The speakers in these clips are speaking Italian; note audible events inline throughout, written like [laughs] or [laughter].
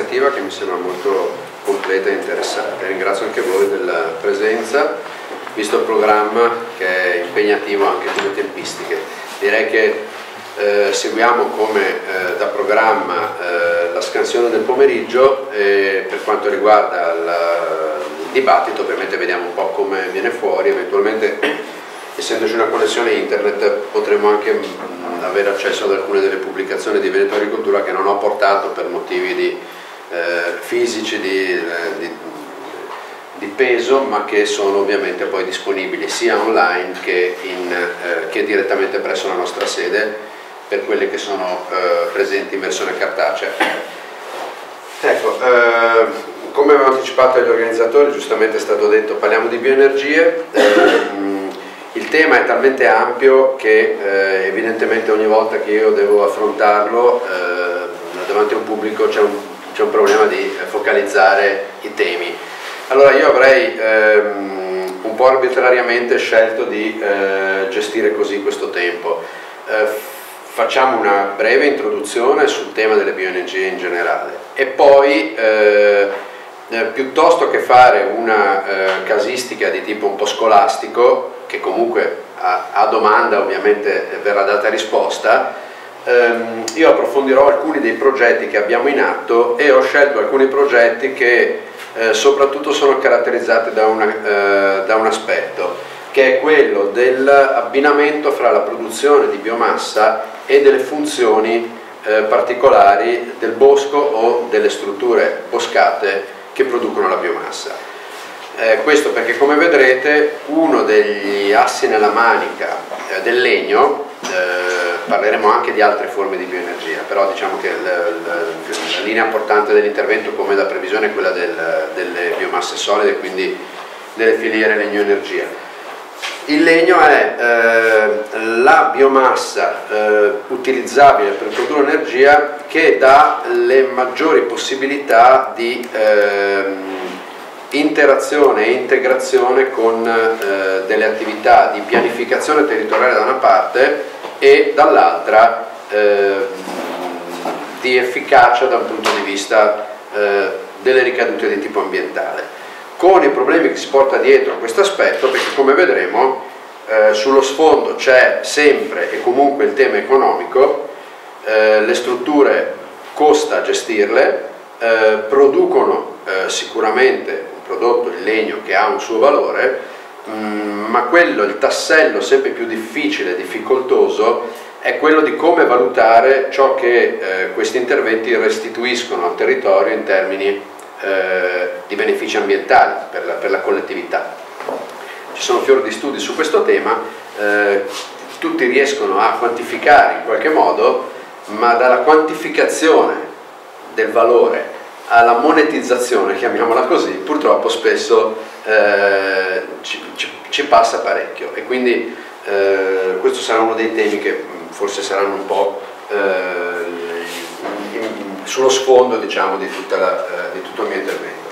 iniziativa che mi sembra molto completa e interessante. Ringrazio anche voi della presenza, visto il programma che è impegnativo anche come tempistiche. Direi che eh, seguiamo come eh, da programma eh, la scansione del pomeriggio e per quanto riguarda il, il dibattito ovviamente vediamo un po' come viene fuori, eventualmente [clears throat] essendoci una connessione internet potremo anche mh, mm, avere accesso ad alcune delle pubblicazioni di Veneto Agricoltura che non ho portato per motivi di, eh, fisici di, eh, di, di, peso ma che sono ovviamente poi disponibili sia online che, in, eh, che direttamente presso la nostra sede per quelle che sono eh, presenti in versione cartacea. Ecco, eh, come avevo anticipato agli organizzatori, giustamente è stato detto, parliamo di bioenergie, il tema è talmente ampio che eh, evidentemente ogni volta che io devo affrontarlo eh, davanti a un pubblico c'è un, un, problema di focalizzare i temi. Allora io avrei ehm, un po' arbitrariamente scelto di eh, gestire così questo tempo. Eh, facciamo una breve introduzione sul tema delle bioenergie in generale e poi eh, eh, piuttosto che fare una eh, casistica di tipo un po' scolastico, che comunque a, a domanda ovviamente verrà data risposta, ehm, io approfondirò alcuni dei progetti che abbiamo in atto e ho scelto alcuni progetti che eh, soprattutto sono caratterizzati da, una, eh, da un aspetto, che è quello dell'abbinamento fra la produzione di biomassa e delle funzioni eh, particolari del bosco o delle strutture boscate che producono la biomassa. Eh, questo perché come vedrete uno degli assi nella manica eh, del legno, eh, parleremo anche di altre forme di bioenergia, però diciamo che la, la, la linea portante dell'intervento come da previsione è quella del, delle biomasse solide, quindi delle filiere legno-energia. Il legno è eh, la biomassa eh, utilizzabile per produrre energia che dà le maggiori possibilità di eh, interazione e integrazione con eh, delle attività di pianificazione territoriale da una parte e dall'altra eh, di efficacia dal punto di vista eh, delle ricadute di tipo ambientale. Con i problemi che si porta dietro questo aspetto perché come vedremo eh, sullo sfondo c'è sempre e comunque il tema economico, eh, le strutture costa gestirle, eh, producono sicuramente prodotto, il legno, che ha un suo valore, mm, ma quello, il tassello sempre più difficile, difficoltoso, è quello di come valutare ciò che eh, questi interventi restituiscono al territorio in termini eh, di benefici ambientali per la, per la, collettività. Ci sono fiori di studi su questo tema, eh, tutti riescono a quantificare in qualche modo, ma dalla quantificazione del valore alla monetizzazione, chiamiamola così, purtroppo spesso eh, ci, ci, ci, passa parecchio e quindi eh, questo sarà uno dei temi che forse saranno un po' eh, sullo sfondo diciamo, di, la, eh, di, tutto il mio intervento.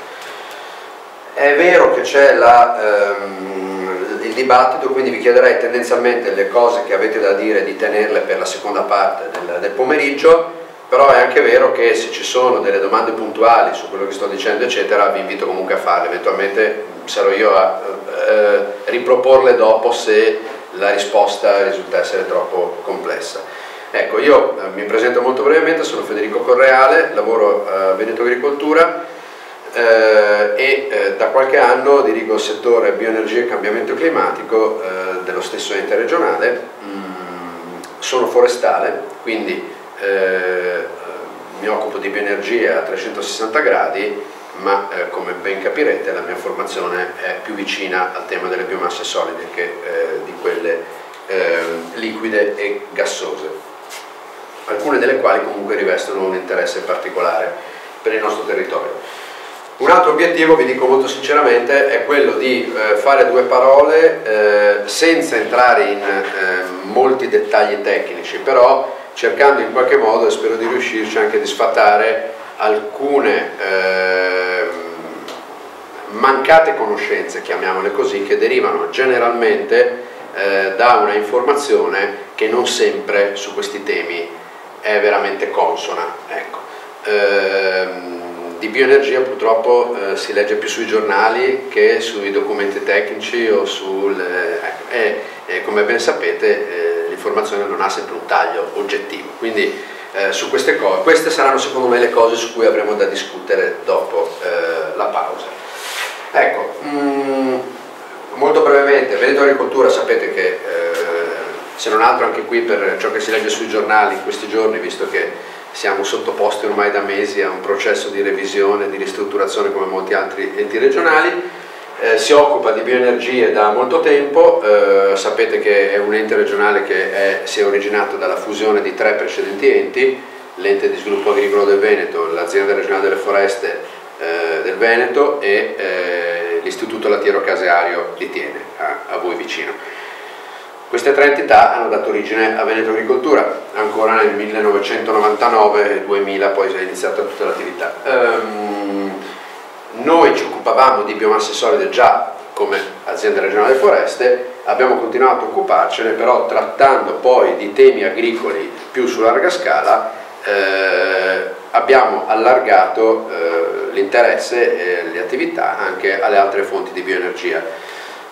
È vero che c'è ehm, il dibattito, quindi vi chiederei tendenzialmente le cose che avete da dire di tenerle per la seconda parte del, del pomeriggio, però è anche vero che se ci sono delle domande puntuali su quello che sto dicendo eccetera vi invito comunque a farle, eventualmente sarò io a eh, riproporle dopo se la risposta risulta essere troppo complessa. Ecco, io eh, mi presento molto brevemente, sono Federico Correale, lavoro a Veneto Agricoltura eh, e eh, da qualche anno dirigo il settore bioenergia e cambiamento climatico eh, dello stesso ente regionale. Mm, sono forestale, quindi eh, mi occupo di bioenergia a 360 gradi, ma eh, come ben capirete la mia formazione è più vicina al tema delle biomasse solide che di quelle liquide e gassose alcune delle quali comunque rivestono un interesse particolare per il nostro territorio. Un altro obiettivo, vi dico molto sinceramente, è quello di eh, fare due parole eh, senza entrare in eh, molti dettagli tecnici, però cercando in qualche modo, e spero di riuscirci anche di sfatare alcune ehm, mancate conoscenze, chiamiamole così, che derivano generalmente eh, da una informazione che non sempre su questi temi è veramente consona. Ecco. Ehm, di bioenergia purtroppo eh, si legge più sui giornali che sui documenti tecnici o sul... Ecco, e, e, come ben sapete eh, l'informazione non ha sempre un taglio oggettivo, quindi eh, su queste cose, queste saranno secondo me le cose su cui avremo da discutere dopo eh, la pausa. Ecco, mh, mm, molto brevemente, Veneto Agricoltura sapete che eh, se non altro anche qui per ciò che si legge sui giornali in questi giorni, visto che siamo sottoposti ormai da mesi a un processo di revisione, di ristrutturazione come molti altri enti regionali, eh, si occupa di bioenergie da molto tempo, eh, sapete che è un ente regionale che è, si è originato dalla fusione di tre precedenti enti, l'ente di sviluppo agricolo del Veneto, l'azienda regionale delle foreste eh, del Veneto e eh, l'istituto lattiero caseario di Tiene, a, a voi vicino. Queste tre entità hanno dato origine a Veneto Agricoltura, ancora nel 1999-2000 poi è iniziata tutta l'attività. Um, noi ci occupavamo di biomasse solide già come azienda regionale foreste, abbiamo continuato a occuparcene, però trattando poi di temi agricoli più su larga scala, eh, abbiamo allargato eh, l'interesse e le attività anche alle altre fonti di bioenergia.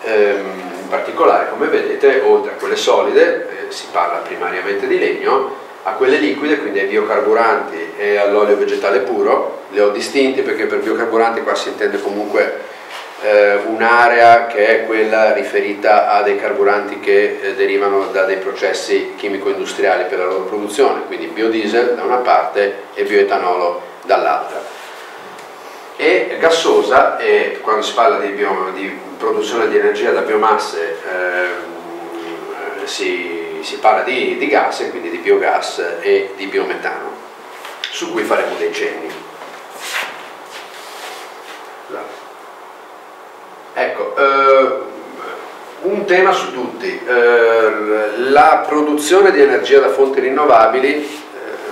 Ehm, in particolare come vedete oltre a quelle solide, eh, si parla primariamente di legno, a quelle liquide, quindi ai biocarburanti e all'olio vegetale puro, le ho distinti perché per biocarburanti qua si intende comunque eh, un'area che è quella riferita a dei carburanti che eh, derivano da dei processi chimico-industriali per la loro produzione, quindi biodiesel da una parte e bioetanolo dall'altra. E gassosa e quando si parla di, bio, di produzione di energia da biomasse ehm, si, si, parla di, di, gas e quindi di biogas e di biometano su cui faremo dei cenni. Ecco eh, un tema su tutti. Eh, la produzione di energia da fonti rinnovabili eh,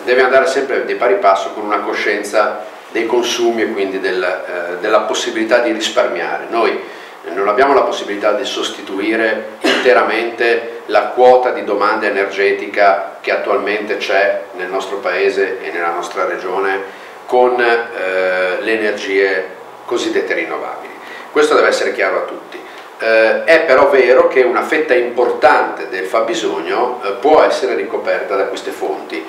deve andare sempre di pari passo con una coscienza dei consumi e quindi del, eh, della possibilità di risparmiare. Noi non abbiamo la possibilità di sostituire interamente la quota di domanda energetica che attualmente c'è nel nostro paese e nella nostra regione con eh, le energie cosiddette rinnovabili. Questo deve essere chiaro a tutti. Eh, è però vero che una fetta importante del fabbisogno eh, può essere ricoperta da queste fonti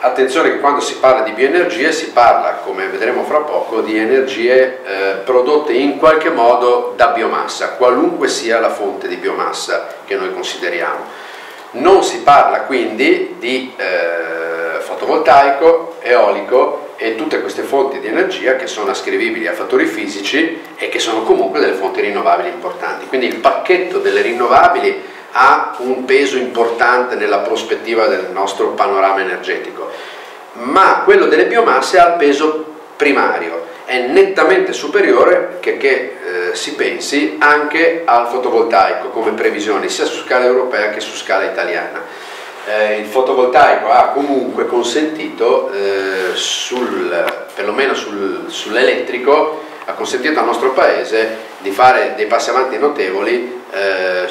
Attenzione che quando si parla di bioenergie si parla, come vedremo fra poco, di energie eh, prodotte in qualche modo da biomassa, qualunque sia la fonte di biomassa che noi consideriamo. Non si parla quindi di eh, fotovoltaico, eolico e tutte queste fonti di energia che sono ascrivibili a fattori fisici e che sono comunque delle fonti rinnovabili importanti. Quindi il pacchetto delle rinnovabili ha un peso importante nella prospettiva del nostro panorama energetico, ma quello delle biomasse ha il peso primario, è nettamente superiore che, che eh, si pensi anche al fotovoltaico come previsioni sia su scala europea che su scala italiana. Eh, il fotovoltaico ha comunque consentito, eh, sul, perlomeno sul, sull'elettrico, ha consentito al nostro paese di fare dei passi avanti notevoli eh,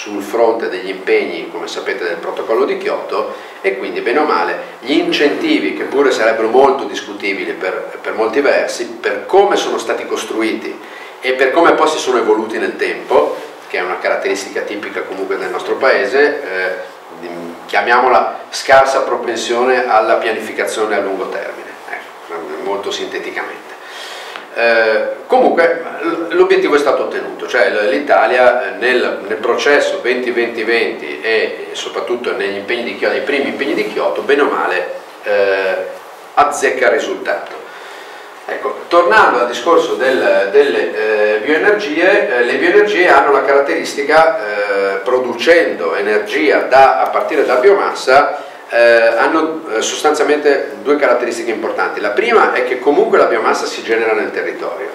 sul fronte degli impegni, come sapete, del protocollo di Kyoto e quindi, bene o male, gli incentivi, che pure sarebbero molto discutibili per, per molti versi, per come sono stati costruiti e per come poi si sono evoluti nel tempo, che è una caratteristica tipica comunque del nostro paese, eh, chiamiamola scarsa propensione alla pianificazione a lungo termine, ecco, molto sinteticamente. Eh, comunque l'obiettivo è stato ottenuto, cioè l'Italia nel, nel, processo 2020-2020 e soprattutto negli impegni di Kyoto, nei primi impegni di Kyoto, bene o male eh, azzecca il risultato. Ecco, tornando al discorso del, delle eh, bioenergie, eh, le bioenergie hanno la caratteristica, eh, producendo energia da, a partire da biomassa, eh, hanno eh, sostanzialmente due caratteristiche importanti. La prima è che comunque la biomassa si genera nel territorio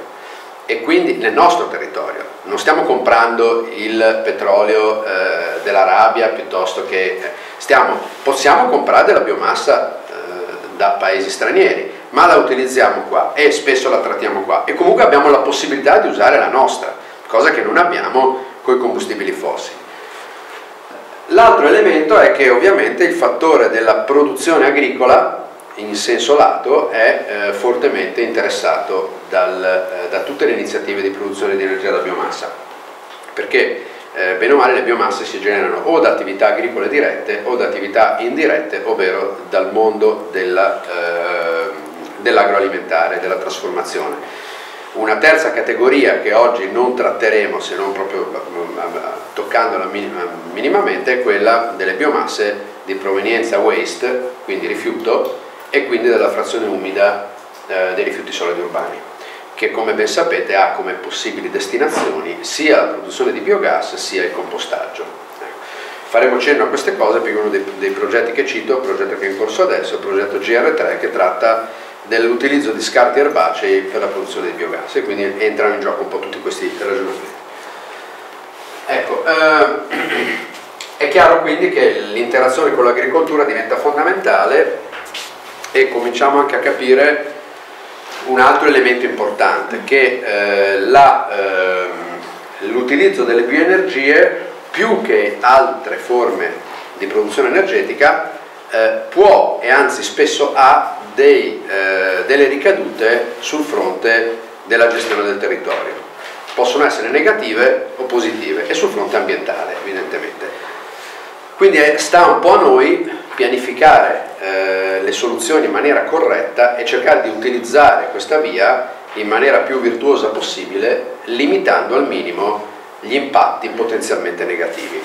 e quindi nel nostro territorio. Non stiamo comprando il petrolio eh, dell'Arabia piuttosto che eh, stiamo, possiamo comprare della biomassa eh, da paesi stranieri, ma la utilizziamo qua e spesso la trattiamo qua e comunque abbiamo la possibilità di usare la nostra, cosa che non abbiamo con i combustibili fossili. L'altro elemento è che ovviamente il fattore della produzione agricola in senso lato è eh, fortemente interessato dal, eh, da tutte le iniziative di produzione di energia da biomassa, perché eh, bene o male le biomasse si generano o da attività agricole dirette o da attività indirette, ovvero dal mondo eh, dell'agroalimentare, della trasformazione. Una terza categoria che oggi non tratteremo se non proprio toccandola minimamente è quella delle biomasse di provenienza waste, quindi rifiuto, e quindi della frazione umida eh, dei rifiuti solidi urbani, che come ben sapete ha come possibili destinazioni sia la produzione di biogas sia il compostaggio. Ecco. Faremo cenno a queste cose perché uno dei, dei progetti che cito, il progetto che è in corso adesso, è il progetto GR3 che tratta dell'utilizzo di scarti erbacei per la produzione di biogas e quindi entrano in gioco un po' tutti questi ragionamenti. Ecco, eh, [clears throat] è chiaro quindi che l'interazione con l'agricoltura diventa fondamentale e cominciamo anche a capire un altro elemento importante, che eh, eh, l'utilizzo delle bioenergie più che altre forme di produzione energetica eh, può e anzi spesso ha dei, eh, delle ricadute sul fronte della gestione del territorio. Possono essere negative o positive e sul fronte ambientale evidentemente. Quindi sta un po' a noi pianificare eh, le soluzioni in maniera corretta e cercare di utilizzare questa via in maniera più virtuosa possibile, limitando al minimo gli impatti potenzialmente negativi,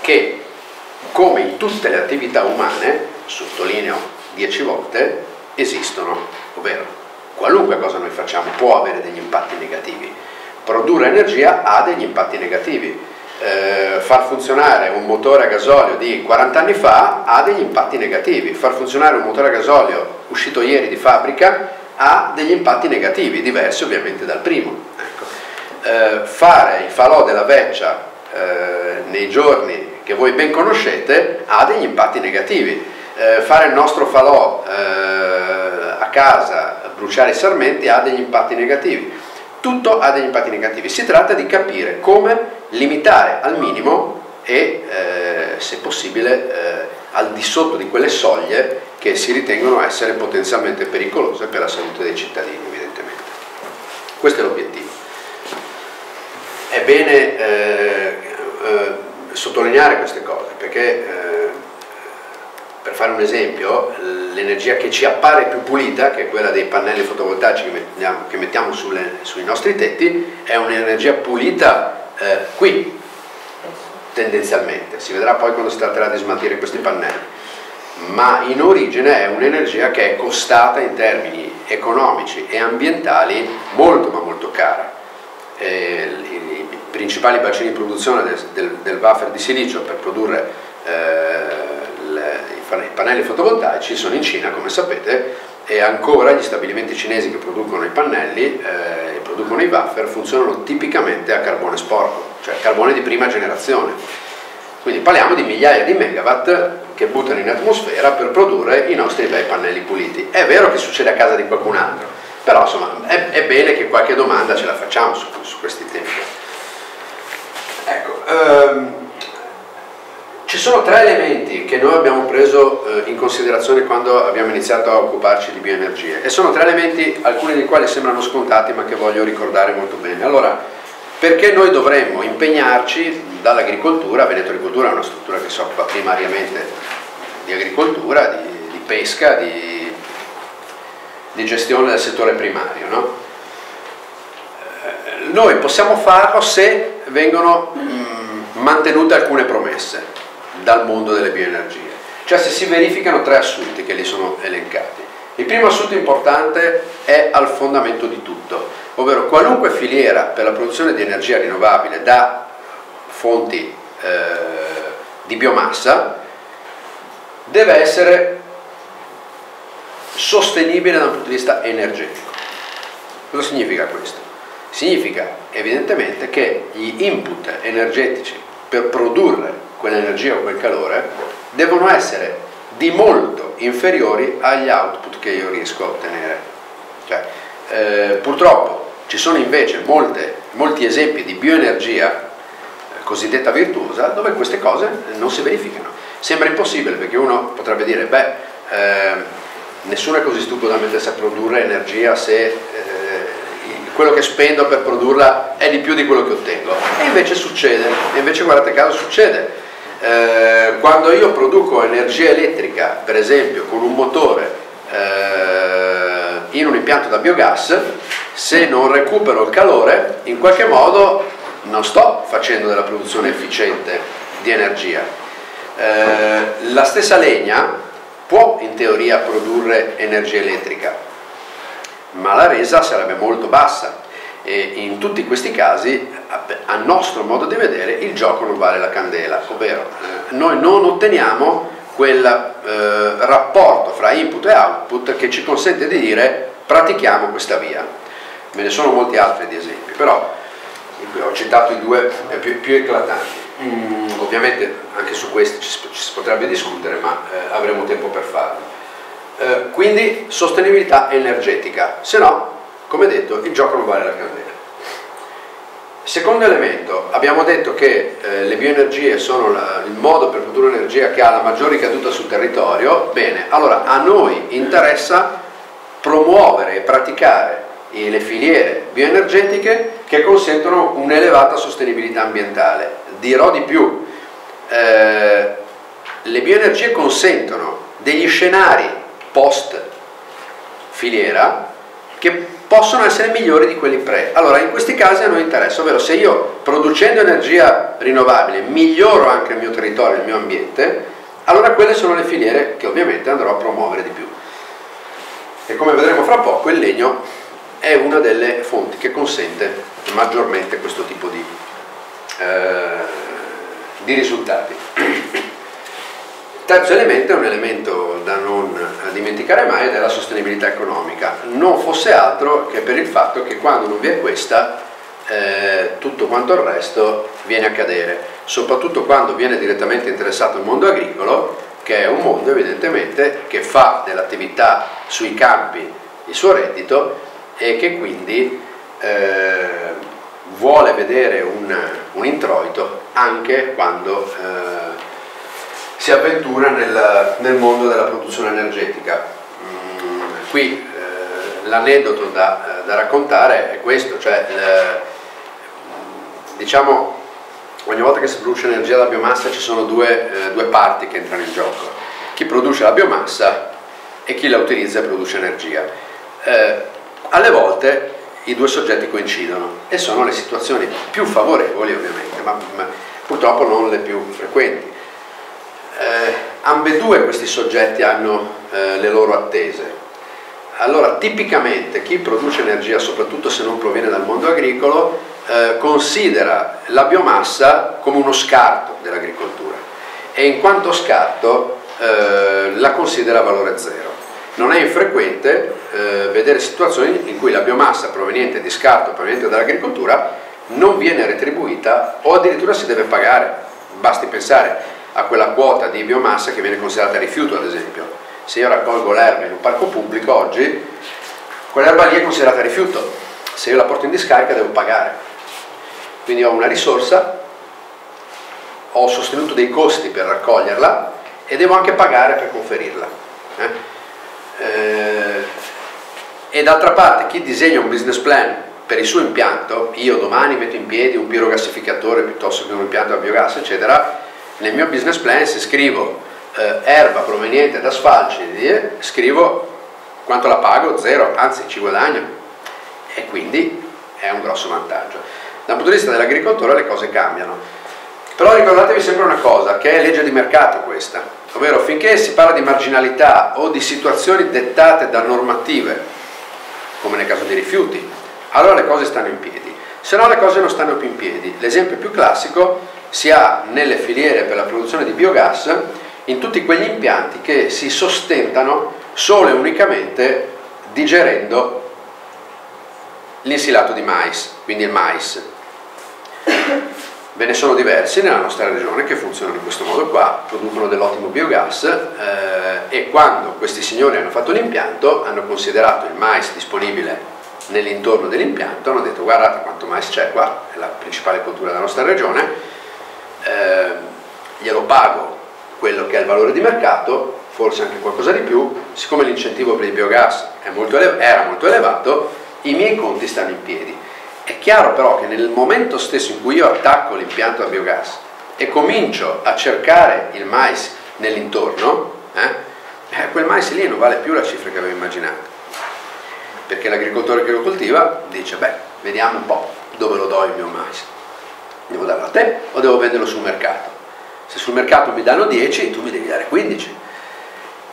che come in tutte le attività umane, sottolineo dieci volte, esistono, ovvero qualunque cosa noi facciamo può avere degli impatti negativi. Produrre energia ha degli impatti negativi, eh, far funzionare un motore a gasolio di 40 anni fa ha degli impatti negativi, far funzionare un motore a gasolio uscito ieri di fabbrica ha degli impatti negativi, diversi ovviamente dal primo. Ecco. Eh, fare il falò della veccia eh, nei giorni che voi ben conoscete ha degli impatti negativi. Eh, fare il nostro falò eh, a casa, bruciare i sarmenti ha degli impatti negativi. Tutto ha degli impatti negativi. Si tratta di capire come limitare al minimo e eh, se possibile eh, al di sotto di quelle soglie che si ritengono essere potenzialmente pericolose per la salute dei cittadini evidentemente. Questo è l'obiettivo. È bene eh, eh sottolineare queste cose perché per fare un esempio l'energia che ci appare più pulita che è quella dei pannelli fotovoltaici che mettiamo, che mettiamo sulle, sui nostri tetti è un'energia pulita eh, qui tendenzialmente, si vedrà poi quando si tratterà di smaltire questi pannelli, ma in origine è un'energia che è costata in termini economici e ambientali molto ma molto cara. Eh, i, principali bacini di produzione del, del, del wafer di silicio per produrre eh, i pannelli fotovoltaici sono in Cina, come sapete, e ancora gli stabilimenti cinesi che producono i pannelli eh, producono i wafer funzionano tipicamente a carbone sporco, cioè carbone di prima generazione. Quindi parliamo di migliaia di megawatt che buttano in atmosfera per produrre i nostri bei pannelli puliti. È vero che succede a casa di qualcun altro, però insomma è, è bene che qualche domanda ce la facciamo su, su questi temi. Ecco, um, ci sono tre elementi che noi abbiamo preso eh, in considerazione quando abbiamo iniziato a occuparci di bioenergie e sono tre elementi, alcuni dei quali sembrano scontati ma che voglio ricordare molto bene. Allora, perché noi dovremmo impegnarci dall'agricoltura, Veneto Agricoltura è una struttura che si occupa primariamente di agricoltura, di, di pesca, di, di, gestione del settore primario. No? Eh, noi possiamo farlo se vengono mm, mantenute alcune promesse dal mondo delle bioenergie. Cioè se si verificano tre assunti che lì sono elencati. Il primo assunto importante è al fondamento di tutto, ovvero qualunque filiera per la produzione di energia rinnovabile da fonti eh, di biomassa deve essere sostenibile dal punto di vista energetico. Cosa significa questo? Significa evidentemente che gli input energetici per produrre quell'energia o quel calore, devono essere di molto inferiori agli output che io riesco a ottenere. Cioè, eh, purtroppo ci sono invece molte, molti esempi di bioenergia eh, cosiddetta virtuosa dove queste cose non si verificano. Sembra impossibile perché uno potrebbe dire, beh, eh, nessuno è così stupido da mettersi a produrre energia se eh, quello che spendo per produrla è di più di quello che ottengo. E invece succede, e invece guardate caso succede. Eh, quando io produco energia elettrica, per esempio con un motore eh, in un impianto da biogas, se non recupero il calore, in qualche modo non sto facendo della produzione efficiente di energia. Eh, la stessa legna può in teoria produrre energia elettrica, ma la resa sarebbe molto bassa e in tutti questi casi, a nostro modo di vedere, il gioco non vale la candela, ovvero eh, noi non otteniamo quel eh, rapporto fra input e output che ci consente di dire pratichiamo questa via. Ve ne sono molti altri di esempi, però ho citato i due più, più eclatanti. Mm, ovviamente anche su questi ci, ci si potrebbe discutere, ma eh, avremo tempo per farlo. Eh, quindi sostenibilità energetica, se no, come detto, il gioco non vale la candela. Secondo elemento, abbiamo detto che eh, le bioenergie sono la, il modo per produrre energia che ha la maggior ricaduta sul territorio, bene, allora a noi interessa promuovere e praticare le filiere bioenergetiche che consentono un'elevata sostenibilità ambientale. Dirò di più, eh, le bioenergie consentono degli scenari post filiera che possono essere migliori di quelli pre. Allora, in questi casi a noi interessa, ovvero se io producendo energia rinnovabile miglioro anche il mio territorio, il mio ambiente, allora quelle sono le filiere che ovviamente andrò a promuovere di più. E come vedremo fra poco, il legno è una delle fonti che consente maggiormente questo tipo di, eh, di risultati. Terzo elemento è un elemento da non dimenticare mai ed è la sostenibilità economica, non fosse altro che per il fatto che quando non vi è questa eh, tutto quanto il resto viene a cadere, soprattutto quando viene direttamente interessato il mondo agricolo, che è un mondo evidentemente che fa dell'attività sui campi il suo reddito e che quindi eh, vuole vedere un, un, introito anche quando eh, si avventura nel, nel mondo della produzione energetica. Mm, qui eh, l'aneddoto da, da, raccontare è questo, cioè il, diciamo ogni volta che si produce energia da biomassa ci sono due, eh, due parti che entrano in gioco, chi produce la biomassa e chi la utilizza e produce energia. Eh, alle volte i due soggetti coincidono e sono le situazioni più favorevoli ovviamente, ma, ma purtroppo non le più frequenti eh, ambedue questi soggetti hanno eh, le loro attese. Allora, tipicamente chi produce energia, soprattutto se non proviene dal mondo agricolo, eh, considera la biomassa come uno scarto dell'agricoltura e in quanto scarto eh, la considera valore zero. Non è infrequente eh, vedere situazioni in cui la biomassa proveniente di scarto, proveniente dall'agricoltura, non viene retribuita o addirittura si deve pagare. Basti pensare a quella quota di biomassa che viene considerata rifiuto ad esempio. Se io raccolgo l'erba in un parco pubblico oggi, quell'erba lì è considerata rifiuto, se io la porto in discarica devo pagare. Quindi ho una risorsa, ho sostenuto dei costi per raccoglierla e devo anche pagare per conferirla. Eh? Eh, e d'altra parte chi disegna un business plan per il suo impianto, io domani metto in piedi un pirogassificatore piuttosto che un impianto a biogas, eccetera, nel mio business plan se scrivo eh, erba proveniente da sfalci, eh, scrivo quanto la pago? Zero, anzi ci guadagno e quindi è un grosso vantaggio. Dal punto di vista dell'agricoltore le cose cambiano. Però ricordatevi sempre una cosa, che è legge di mercato questa, ovvero finché si parla di marginalità o di situazioni dettate da normative, come nel caso dei rifiuti, allora le cose stanno in piedi, se no le cose non stanno più in piedi. L'esempio più classico si ha nelle filiere per la produzione di biogas in tutti quegli impianti che si sostentano solo e unicamente digerendo l'insilato di mais, quindi il mais. Ve ne sono diversi nella nostra regione che funzionano in questo modo qua, producono dell'ottimo biogas eh, e quando questi signori hanno fatto l'impianto hanno considerato il mais disponibile nell'intorno dell'impianto, hanno detto guardate quanto mais c'è qua, è la principale coltura della nostra regione, eh, glielo pago quello che è il valore di mercato forse anche qualcosa di più, siccome l'incentivo per il biogas molto era molto elevato, i miei conti stanno in piedi. È chiaro però che nel momento stesso in cui io attacco l'impianto a biogas e comincio a cercare il mais nell'intorno, eh, eh, quel mais lì non vale più la cifra che avevo immaginato. Perché l'agricoltore che lo coltiva dice, beh, vediamo un po' dove lo do il mio mais. Devo darlo a te o devo venderlo sul mercato? Se sul mercato mi danno 10, tu mi devi dare 15.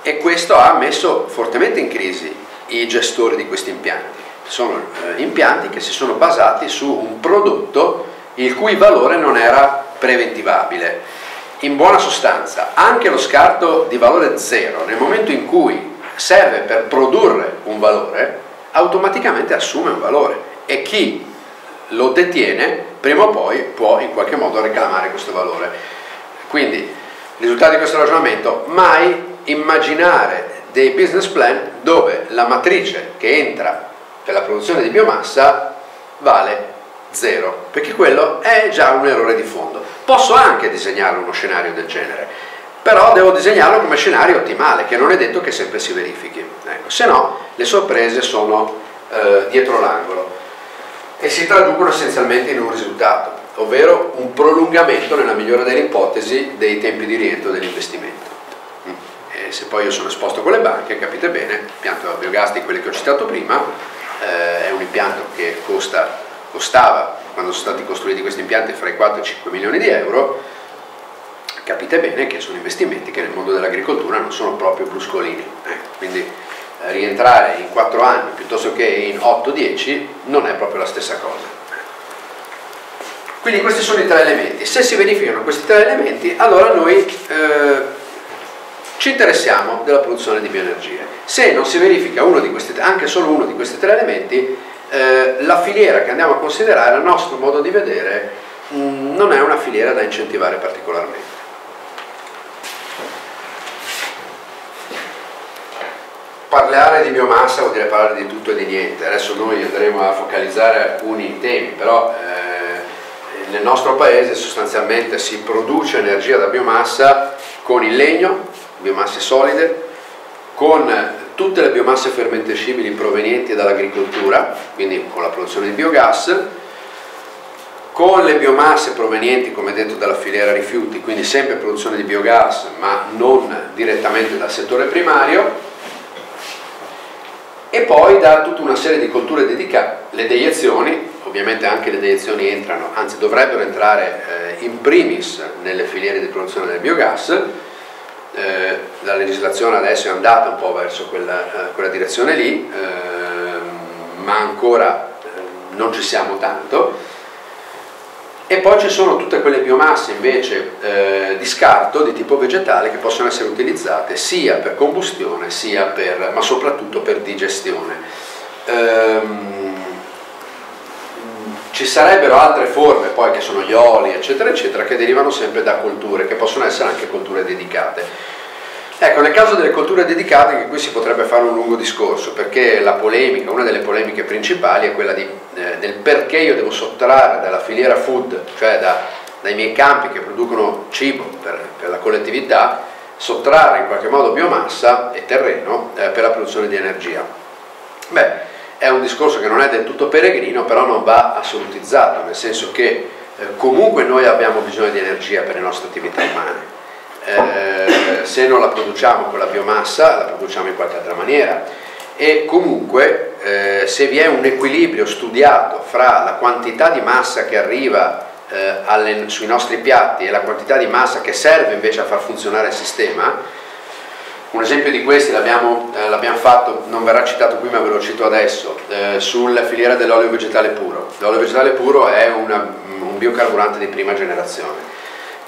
E questo ha messo fortemente in crisi i gestori di questi impianti. Sono eh, impianti che si sono basati su un prodotto il cui valore non era preventivabile in buona sostanza, anche lo scarto di valore zero, nel momento in cui serve per produrre un valore, automaticamente assume un valore e chi lo detiene prima o poi può in qualche modo reclamare questo valore. Quindi, risultato di questo ragionamento, mai immaginare dei business plan dove la matrice che entra per la produzione di biomassa vale zero, perché quello è già un errore di fondo. Posso anche disegnare uno scenario del genere, però devo disegnarlo come scenario ottimale, che non è detto che sempre si verifichi. Ecco, se no le sorprese sono eh, dietro l'angolo e si traducono essenzialmente in un risultato, ovvero un prolungamento, nella migliore delle ipotesi, dei tempi di rientro dell'investimento. Mm. E se poi io sono esposto con le banche, capite bene, l'impianto a biogas di quelli che ho citato prima, eh, è un impianto che costa, costava quando sono stati costruiti questi impianti fra i 4 e i 5 milioni di euro, capite bene che sono investimenti che nel mondo dell'agricoltura non sono proprio bruscolini. Eh, quindi rientrare in 4 anni piuttosto che in 8-10 non è proprio la stessa cosa. Quindi questi sono i tre elementi. Se si verificano questi tre elementi, allora noi eh, ci interessiamo della produzione di bioenergie. Se non si verifica uno di questi, anche solo uno di questi tre elementi, eh, la filiera che andiamo a considerare, a nostro modo di vedere, mh, mm, non è una filiera da incentivare particolarmente. Parlare di biomassa vuol dire parlare di tutto e di niente, adesso noi andremo a focalizzare alcuni temi, però eh, nel nostro paese sostanzialmente si produce energia da biomassa con il legno, biomasse solide, con tutte le biomasse fermentescibili provenienti dall'agricoltura, quindi con la produzione di biogas, con le biomasse provenienti, come detto, dalla filiera rifiuti, quindi sempre produzione di biogas, ma non direttamente dal settore primario, e poi da tutta una serie di colture dedicate, le deiezioni, ovviamente anche le deiezioni entrano, anzi dovrebbero entrare eh, in primis nelle filiere di produzione del biogas, eh, la legislazione adesso è andata un po' verso quella, eh, quella direzione lì, ehm, ma ancora eh, non ci siamo tanto. E poi ci sono tutte quelle biomasse invece eh, di scarto di tipo vegetale che possono essere utilizzate sia per combustione sia per, ma soprattutto per digestione. Ehm, ci sarebbero altre forme poi che sono gli oli eccetera eccetera che derivano sempre da colture che possono essere anche colture dedicate ecco nel caso delle colture dedicate anche qui si potrebbe fare un lungo discorso perché la polemica una delle polemiche principali è quella di, eh, del perché io devo sottrarre dalla filiera food cioè da, dai miei campi che producono cibo per, per, la collettività sottrarre in qualche modo biomassa e terreno eh, per la produzione di energia beh è un discorso che non è del tutto peregrino, però non va assolutizzato, nel senso che eh, comunque noi abbiamo bisogno di energia per le nostre attività umane. Eh, se non la produciamo con la biomassa, la produciamo in qualche altra maniera. E comunque eh, se vi è un equilibrio studiato fra la quantità di massa che arriva eh, alle, sui nostri piatti e la quantità di massa che serve invece a far funzionare il sistema, un esempio di questi l'abbiamo eh, fatto, non verrà citato qui ma ve lo cito adesso, eh, sulla filiera dell'olio vegetale puro. L'olio vegetale puro è una, un biocarburante di prima generazione,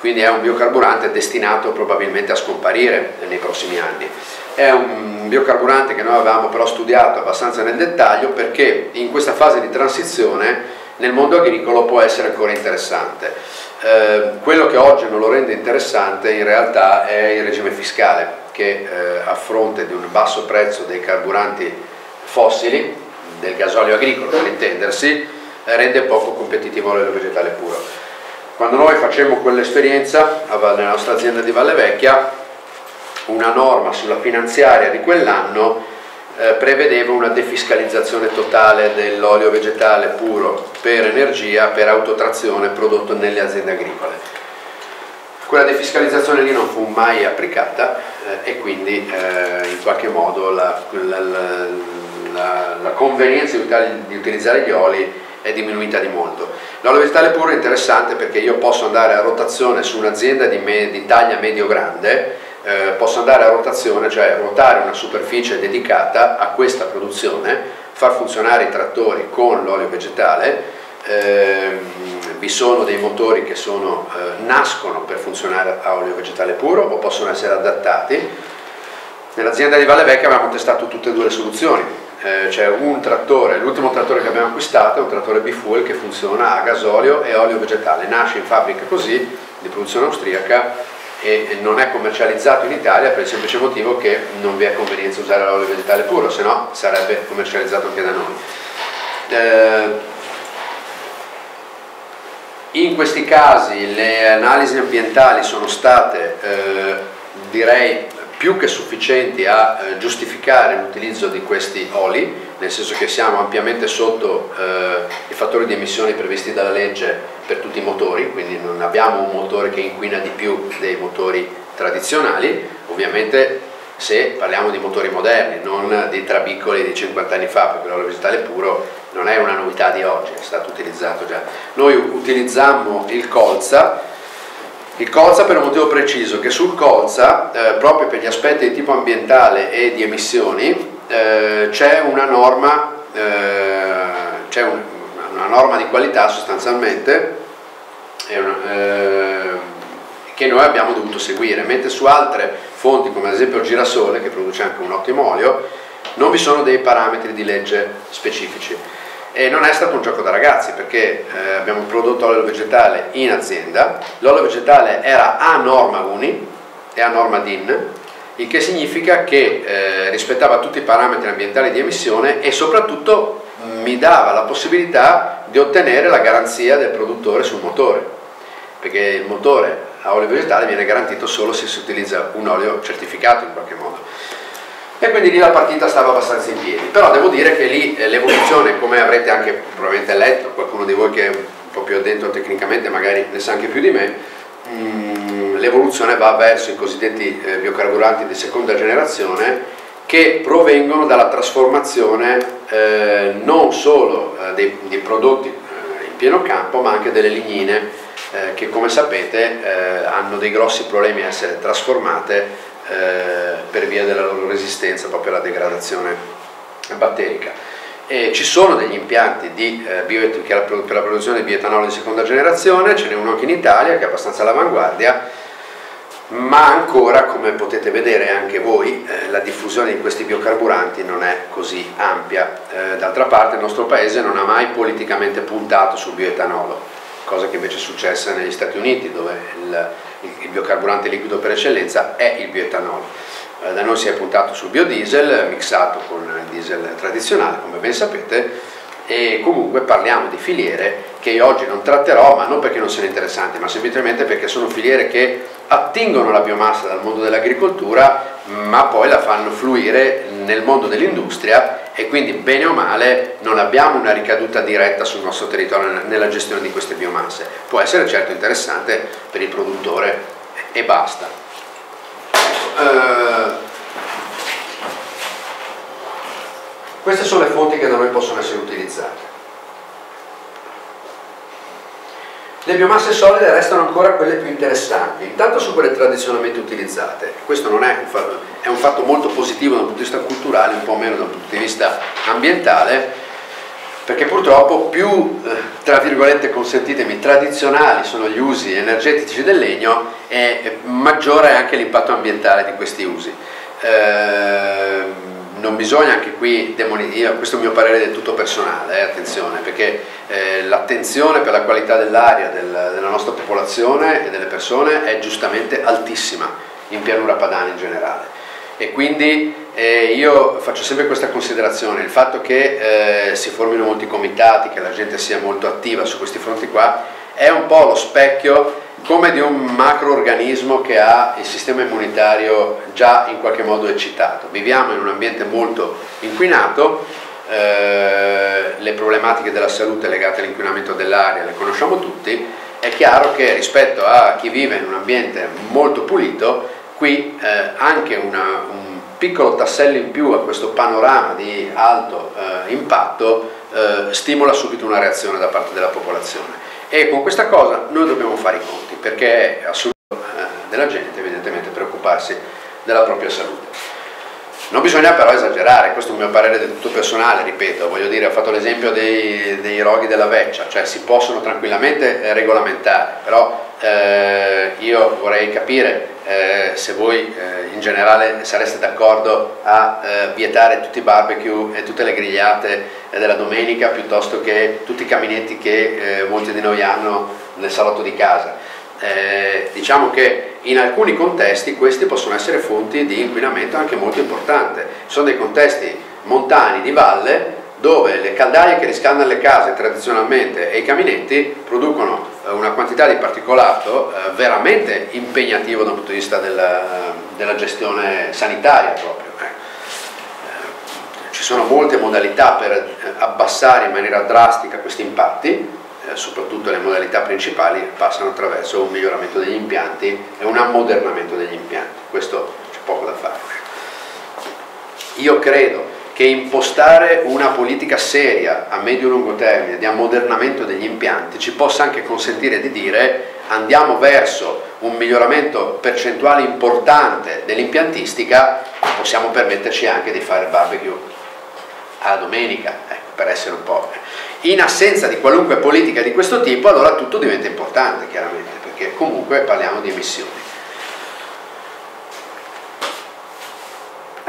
quindi è un biocarburante destinato probabilmente a scomparire nei prossimi anni. È un biocarburante che noi avevamo però studiato abbastanza nel dettaglio perché in questa fase di transizione nel mondo agricolo può essere ancora interessante. Eh, quello che oggi non lo rende interessante in realtà è il regime fiscale che eh, a fronte di un basso prezzo dei carburanti fossili, del gasolio agricolo per intendersi, rende poco competitivo l'olio vegetale puro. Quando noi facciamo quell'esperienza nella nostra azienda di Valle Vecchia, una norma sulla finanziaria di quell'anno eh, prevedeva una defiscalizzazione totale dell'olio vegetale puro per energia per autotrazione prodotto nelle aziende agricole. Quella defiscalizzazione lì non fu mai applicata eh, e quindi eh, in qualche modo la, la, la, la convenienza di utilizzare gli oli è diminuita di molto. L'olio vegetale puro è interessante perché io posso andare a rotazione su un'azienda di, di, taglia medio-grande, eh, posso andare a rotazione, cioè ruotare una superficie dedicata a questa produzione, far funzionare i trattori con l'olio vegetale, eh, vi sono dei motori che sono, eh, nascono per funzionare a olio vegetale puro o possono essere adattati. Nell'azienda di Valle Vecchia abbiamo testato tutte e due le soluzioni, eh, c'è un trattore, l'ultimo trattore che abbiamo acquistato è un trattore B-Fuel che funziona a gasolio e olio vegetale, nasce in fabbrica così, di produzione austriaca e non è commercializzato in Italia per il semplice motivo che non vi è convenienza usare l'olio vegetale puro, se no sarebbe commercializzato anche da noi. Eh, in questi casi le analisi ambientali sono state, eh, direi, più che sufficienti a eh, giustificare l'utilizzo di questi oli, nel senso che siamo ampiamente sotto eh, i fattori di emissione previsti dalla legge per tutti i motori, quindi non abbiamo un motore che inquina di più dei motori tradizionali, ovviamente se parliamo di motori moderni, non di trabicoli di 50 anni fa, perché l'olio vegetale puro non è una novità di oggi, è stato utilizzato già. Noi utilizzammo il colza il colza per un motivo preciso, che sul colza, eh, proprio per gli aspetti di tipo ambientale e di emissioni, eh, c'è una norma, eh, un, una norma di qualità sostanzialmente eh, che noi abbiamo dovuto seguire, mentre su altre fonti come ad esempio il girasole, che produce anche un ottimo olio, non vi sono dei parametri di legge specifici e non è stato un gioco da ragazzi perché eh, abbiamo prodotto olio vegetale in azienda, l'olio vegetale era a norma UNI e a norma DIN, il che significa che eh, rispettava tutti i parametri ambientali di emissione e soprattutto mi dava la possibilità di ottenere la garanzia del produttore sul motore, perché il motore a olio vegetale viene garantito solo se si utilizza un olio certificato in qualche modo e quindi lì la partita stava abbastanza in piedi. Però devo dire che lì eh, l'evoluzione come avrete anche probabilmente letto qualcuno di voi che è un po' più addentro tecnicamente magari ne sa anche più di me mm, l'evoluzione va verso i cosiddetti eh, biocarburanti di seconda generazione che provengono dalla trasformazione eh, non solo dei, prodotti in pieno campo ma anche delle lignine che come sapete hanno dei grossi problemi a essere trasformate eh, per via della loro resistenza proprio alla degradazione batterica. E ci sono degli impianti di, eh, bio, per la produzione di bioetanolo di seconda generazione, ce n'è uno anche in Italia che è abbastanza all'avanguardia, ma ancora, come potete vedere anche voi, eh, la diffusione di questi biocarburanti non è così ampia. Eh, d'altra parte il nostro paese non ha mai politicamente puntato sul bioetanolo, cosa che invece è successa negli Stati Uniti, dove il, il biocarburante liquido per eccellenza è il bioetanolo. Eh, da noi si è puntato sul biodiesel mixato con il diesel tradizionale, come ben sapete, e comunque parliamo di filiere che io oggi non tratterò, ma non perché non siano interessanti, ma semplicemente perché sono filiere che attingono la biomassa dal mondo dell'agricoltura, ma poi la fanno fluire nel mondo dell'industria e quindi bene o male non abbiamo una ricaduta diretta sul nostro territorio nella gestione di queste biomasse. Può essere certo interessante per il produttore e basta. Uh, queste sono le fonti che da noi possono essere utilizzate. Le biomasse solide restano ancora quelle più interessanti, intanto su quelle tradizionalmente utilizzate. Questo non è un, fatto, è un fatto molto positivo dal punto di vista culturale, un po' meno dal punto di vista ambientale, perché purtroppo più, eh, tra virgolette, consentitemi, tradizionali sono gli usi energetici del legno e maggiore è anche l'impatto ambientale di questi usi. Eh, non bisogna anche qui demonizzare, questo è il mio parere del tutto personale, eh, attenzione, perché eh, l'attenzione per la qualità dell'aria del, della nostra popolazione e delle persone è giustamente altissima in pianura padana in generale. E quindi eh, io faccio sempre questa considerazione, il fatto che eh, si formino molti comitati, che la gente sia molto attiva su questi fronti qua, è un po' lo specchio come di un macroorganismo che ha il sistema immunitario già in qualche modo eccitato. Viviamo in un ambiente molto inquinato, eh, le problematiche della salute legate all'inquinamento dell'aria le conosciamo tutti, è chiaro che rispetto a chi vive in un ambiente molto pulito, qui eh, anche una, un piccolo tassello in più a questo panorama di alto eh, impatto eh, stimola subito una reazione da parte della popolazione. E con questa cosa noi dobbiamo fare i conti, perché è assurdo eh, della gente evidentemente preoccuparsi della propria salute. Non bisogna però esagerare, questo è un mio parere del tutto personale, ripeto, voglio dire, ho fatto l'esempio dei, dei, roghi della veccia, cioè si possono tranquillamente eh, regolamentare, però eh, io vorrei capire eh, se voi eh, in generale sareste d'accordo a eh, vietare tutti i barbecue e tutte le grigliate eh, della domenica piuttosto che tutti i caminetti che molti di noi hanno nel salotto di casa. Diciamo che in alcuni contesti questi possono essere fonti di inquinamento anche molto importante. Sono dei contesti montani di valle dove le caldaie che riscaldano le case tradizionalmente e i caminetti producono eh, una quantità di particolato eh, veramente impegnativo dal punto di vista della, della gestione sanitaria proprio. Eh. Ci sono molte modalità per abbassare in maniera drastica questi impatti, soprattutto le modalità principali passano attraverso un miglioramento degli impianti e un ammodernamento degli impianti, questo c'è poco da fare. Io credo che impostare una politica seria a medio-lungo termine di ammodernamento degli impianti ci possa anche consentire di dire andiamo verso un miglioramento percentuale importante dell'impiantistica, possiamo permetterci anche di fare barbecue alla domenica, ecco, per essere un po'... In assenza di qualunque politica di questo tipo, allora tutto diventa importante, chiaramente, perché comunque parliamo di emissioni.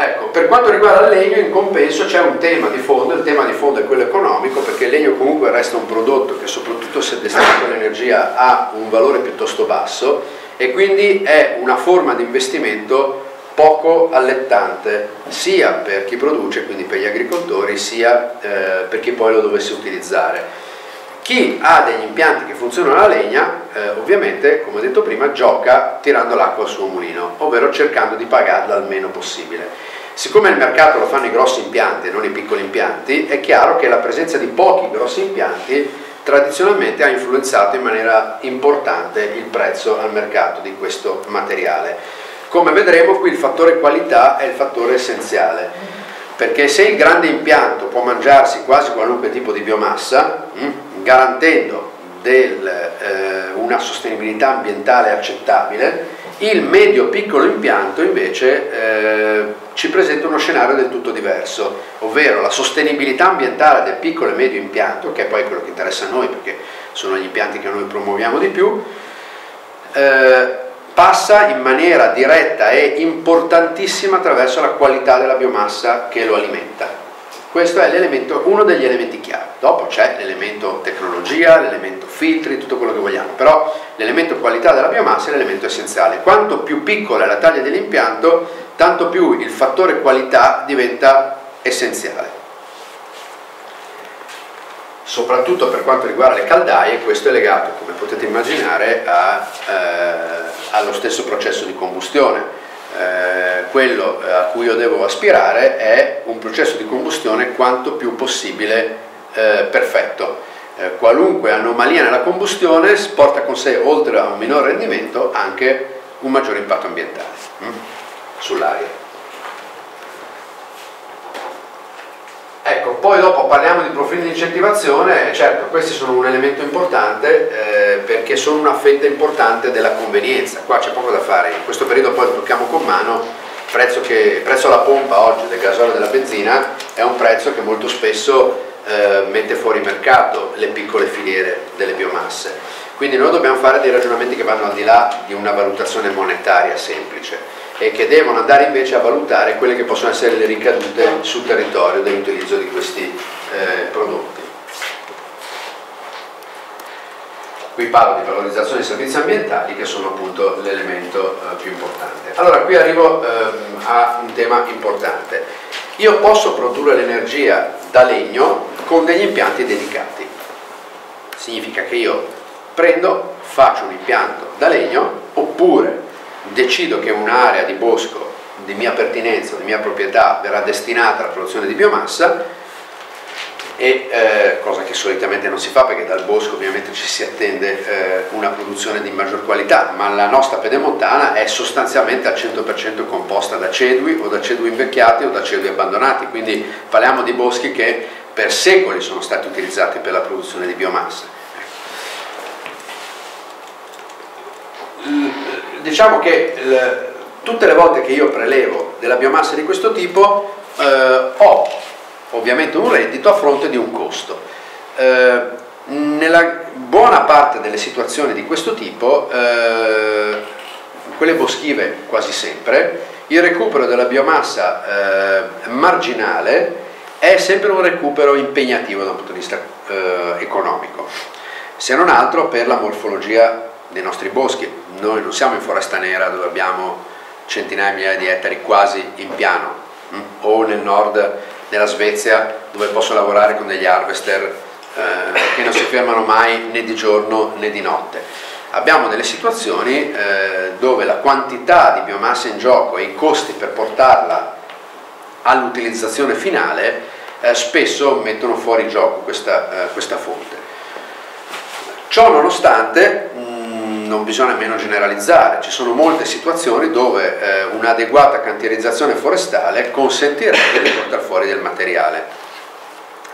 Ecco, per quanto riguarda il legno, in compenso c'è un tema di fondo, il tema di fondo è quello economico, perché il legno comunque resta un prodotto che soprattutto se destinato all'energia ha un valore piuttosto basso e quindi è una forma di investimento poco allettante sia per chi produce, quindi per gli agricoltori, sia eh, per chi poi lo dovesse utilizzare. Chi ha degli impianti che funzionano alla legna, eh, ovviamente, come ho detto prima, gioca tirando l'acqua al suo mulino, ovvero cercando di pagarla il meno possibile. Siccome il mercato lo fanno i grossi impianti e non i piccoli impianti, è chiaro che la presenza di pochi grossi impianti tradizionalmente ha influenzato in maniera importante il prezzo al mercato di questo materiale. Come vedremo qui il fattore qualità è il fattore essenziale, perché se il grande impianto può mangiarsi quasi qualunque tipo di biomassa, mh, mm, garantendo del, eh, una sostenibilità ambientale accettabile, il medio-piccolo impianto invece eh, ci presenta uno scenario del tutto diverso, ovvero la sostenibilità ambientale del piccolo e medio impianto, che è poi quello che interessa a noi perché sono gli impianti che noi promuoviamo di più, eh, passa in maniera diretta e importantissima attraverso la qualità della biomassa che lo alimenta. Questo è uno degli elementi chiave. Dopo c'è l'elemento tecnologia, l'elemento filtri, tutto quello che vogliamo, però l'elemento qualità della biomassa è l'elemento essenziale. Quanto più piccola è la taglia dell'impianto, tanto più il fattore qualità diventa essenziale soprattutto per quanto riguarda le caldaie, questo è legato, come potete immaginare, a, eh, allo stesso processo di combustione. Eh, quello a cui io devo aspirare è un processo di combustione quanto più possibile eh, perfetto. Eh, qualunque anomalia nella combustione porta con sé, oltre a un minor rendimento, anche un maggiore impatto ambientale hm, sull'aria. Ecco, poi dopo parliamo di profili di incentivazione, certo questi sono un elemento importante eh, perché sono una fetta importante della convenienza, qua c'è poco da fare, in questo periodo poi tocchiamo con mano, prezzo, che, prezzo alla pompa oggi del gasolio e della benzina è un prezzo che molto spesso eh, mette fuori mercato le piccole filiere delle biomasse, quindi noi dobbiamo fare dei ragionamenti che vanno al di là di una valutazione monetaria semplice e che devono andare invece a valutare quelle che possono essere le ricadute sul territorio dell'utilizzo di questi eh, prodotti. Qui parlo di valorizzazione dei servizi ambientali che sono appunto l'elemento eh, più importante. Allora qui arrivo eh, a un tema importante. Io posso produrre l'energia da legno con degli impianti dedicati. Significa che io prendo, faccio un impianto da legno oppure decido che un'area di bosco di mia pertinenza, di mia proprietà verrà destinata alla produzione di biomassa e eh, cosa che solitamente non si fa perché dal bosco ovviamente ci si attende eh, una produzione di maggior qualità, ma la nostra pedemontana è sostanzialmente al 100% composta da cedui o da cedui invecchiati o da cedui abbandonati, quindi parliamo di boschi che per secoli sono stati utilizzati per la produzione di biomassa. Diciamo che tutte le volte che io prelevo della biomassa di questo tipo eh, ho ovviamente un reddito a fronte di un costo. Eh, nella buona parte delle situazioni di questo tipo, eh, quelle boschive quasi sempre, il recupero della biomassa eh, marginale è sempre un recupero impegnativo da un punto di vista eh, economico, se non altro per la morfologia dei nostri boschi. Noi non siamo in foresta nera dove abbiamo centinaia di migliaia di ettari quasi in piano, mh? Mm, o nel nord della Svezia dove posso lavorare con degli harvester eh, che non si fermano mai né di giorno né di notte. Abbiamo delle situazioni eh, dove la quantità di biomassa in gioco e i costi per portarla all'utilizzazione finale eh, spesso mettono fuori gioco questa, eh, questa fonte. Ciò nonostante non bisogna nemmeno generalizzare, ci sono molte situazioni dove eh, un'adeguata cantierizzazione forestale consentirebbe di portare fuori del materiale.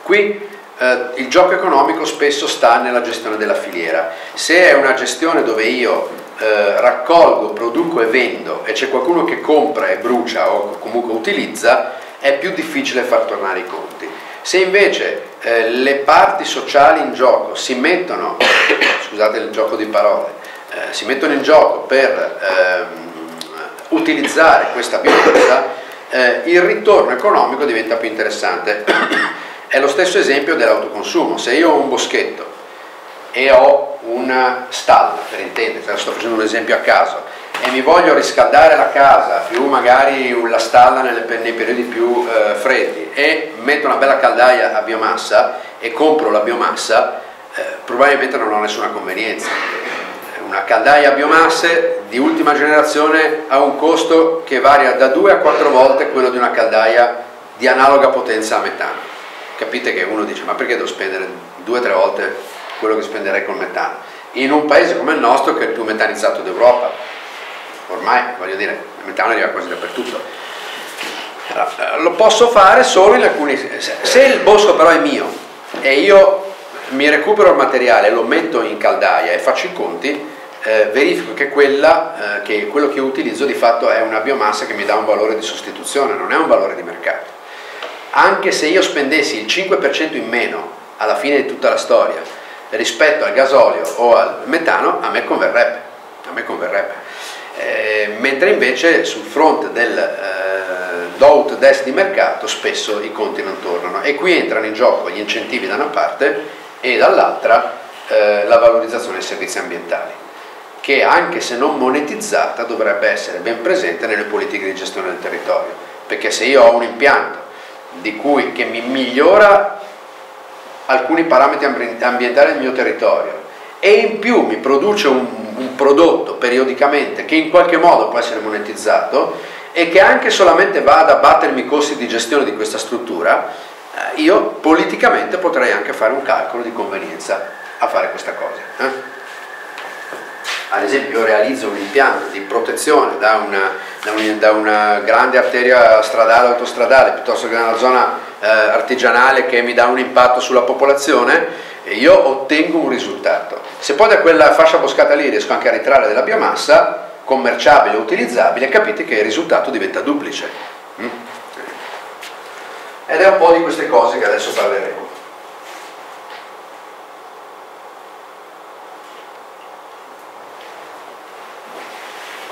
Qui eh, il gioco economico spesso sta nella gestione della filiera. Se è una gestione dove io eh, raccolgo, produco e vendo e c'è qualcuno che compra e brucia o comunque utilizza, è più difficile far tornare i conti. Se invece eh, le parti sociali in gioco si mettono, [coughs] scusate il gioco di parole, eh, si mettono in gioco per ehm, utilizzare questa biomassa, eh, il ritorno economico diventa più interessante. [clears throat] È lo stesso esempio dell'autoconsumo. Se io ho un boschetto e ho una stalla, per intendere, sto facendo un esempio a caso, e mi voglio riscaldare la casa, più magari la stalla nelle, nei periodi più eh, freddi, e metto una bella caldaia a biomassa e compro la biomassa, eh, probabilmente non ho nessuna convenienza una caldaia a biomasse di ultima generazione ha un costo che varia da 2 a 4 volte quello di una caldaia di analoga potenza a metano. Capite che uno dice ma perché devo spendere 2-3 volte quello che spenderei col metano? In un paese come il nostro che è il più metanizzato d'Europa, ormai voglio dire, il metano arriva quasi dappertutto. Lo posso fare solo in alcuni... Se il bosco però è mio e io mi recupero il materiale, lo metto in caldaia e faccio i conti, eh, verifico che, quella, eh, che quello che utilizzo di fatto è una biomassa che mi dà un valore di sostituzione, non è un valore di mercato. Anche se io spendessi il 5% in meno alla fine di tutta la storia rispetto al gasolio o al metano, a me converrebbe. A me converrebbe. Eh, mentre invece sul fronte del eh, do des di mercato spesso i conti non tornano e qui entrano in gioco gli incentivi da una parte e dall'altra eh, la valorizzazione dei servizi ambientali che anche se non monetizzata dovrebbe essere ben presente nelle politiche di gestione del territorio, perché se io ho un impianto cui, che mi migliora alcuni parametri ambientali del mio territorio e in più mi produce un, un prodotto periodicamente che in qualche modo può essere monetizzato e che anche solamente va ad abbattermi i costi di gestione di questa struttura, eh, io politicamente potrei anche fare un calcolo di convenienza a fare questa cosa. Eh? Ad esempio io realizzo un impianto di protezione da una, da un, da una grande arteria stradale o autostradale piuttosto che da una zona eh, artigianale che mi dà un impatto sulla popolazione, io ottengo un risultato. Se poi da quella fascia boscata lì riesco anche a ritrarre della biomassa commerciabile, utilizzabile, capite che il risultato diventa duplice. Mm? Ed è un po' di queste cose che adesso parleremo.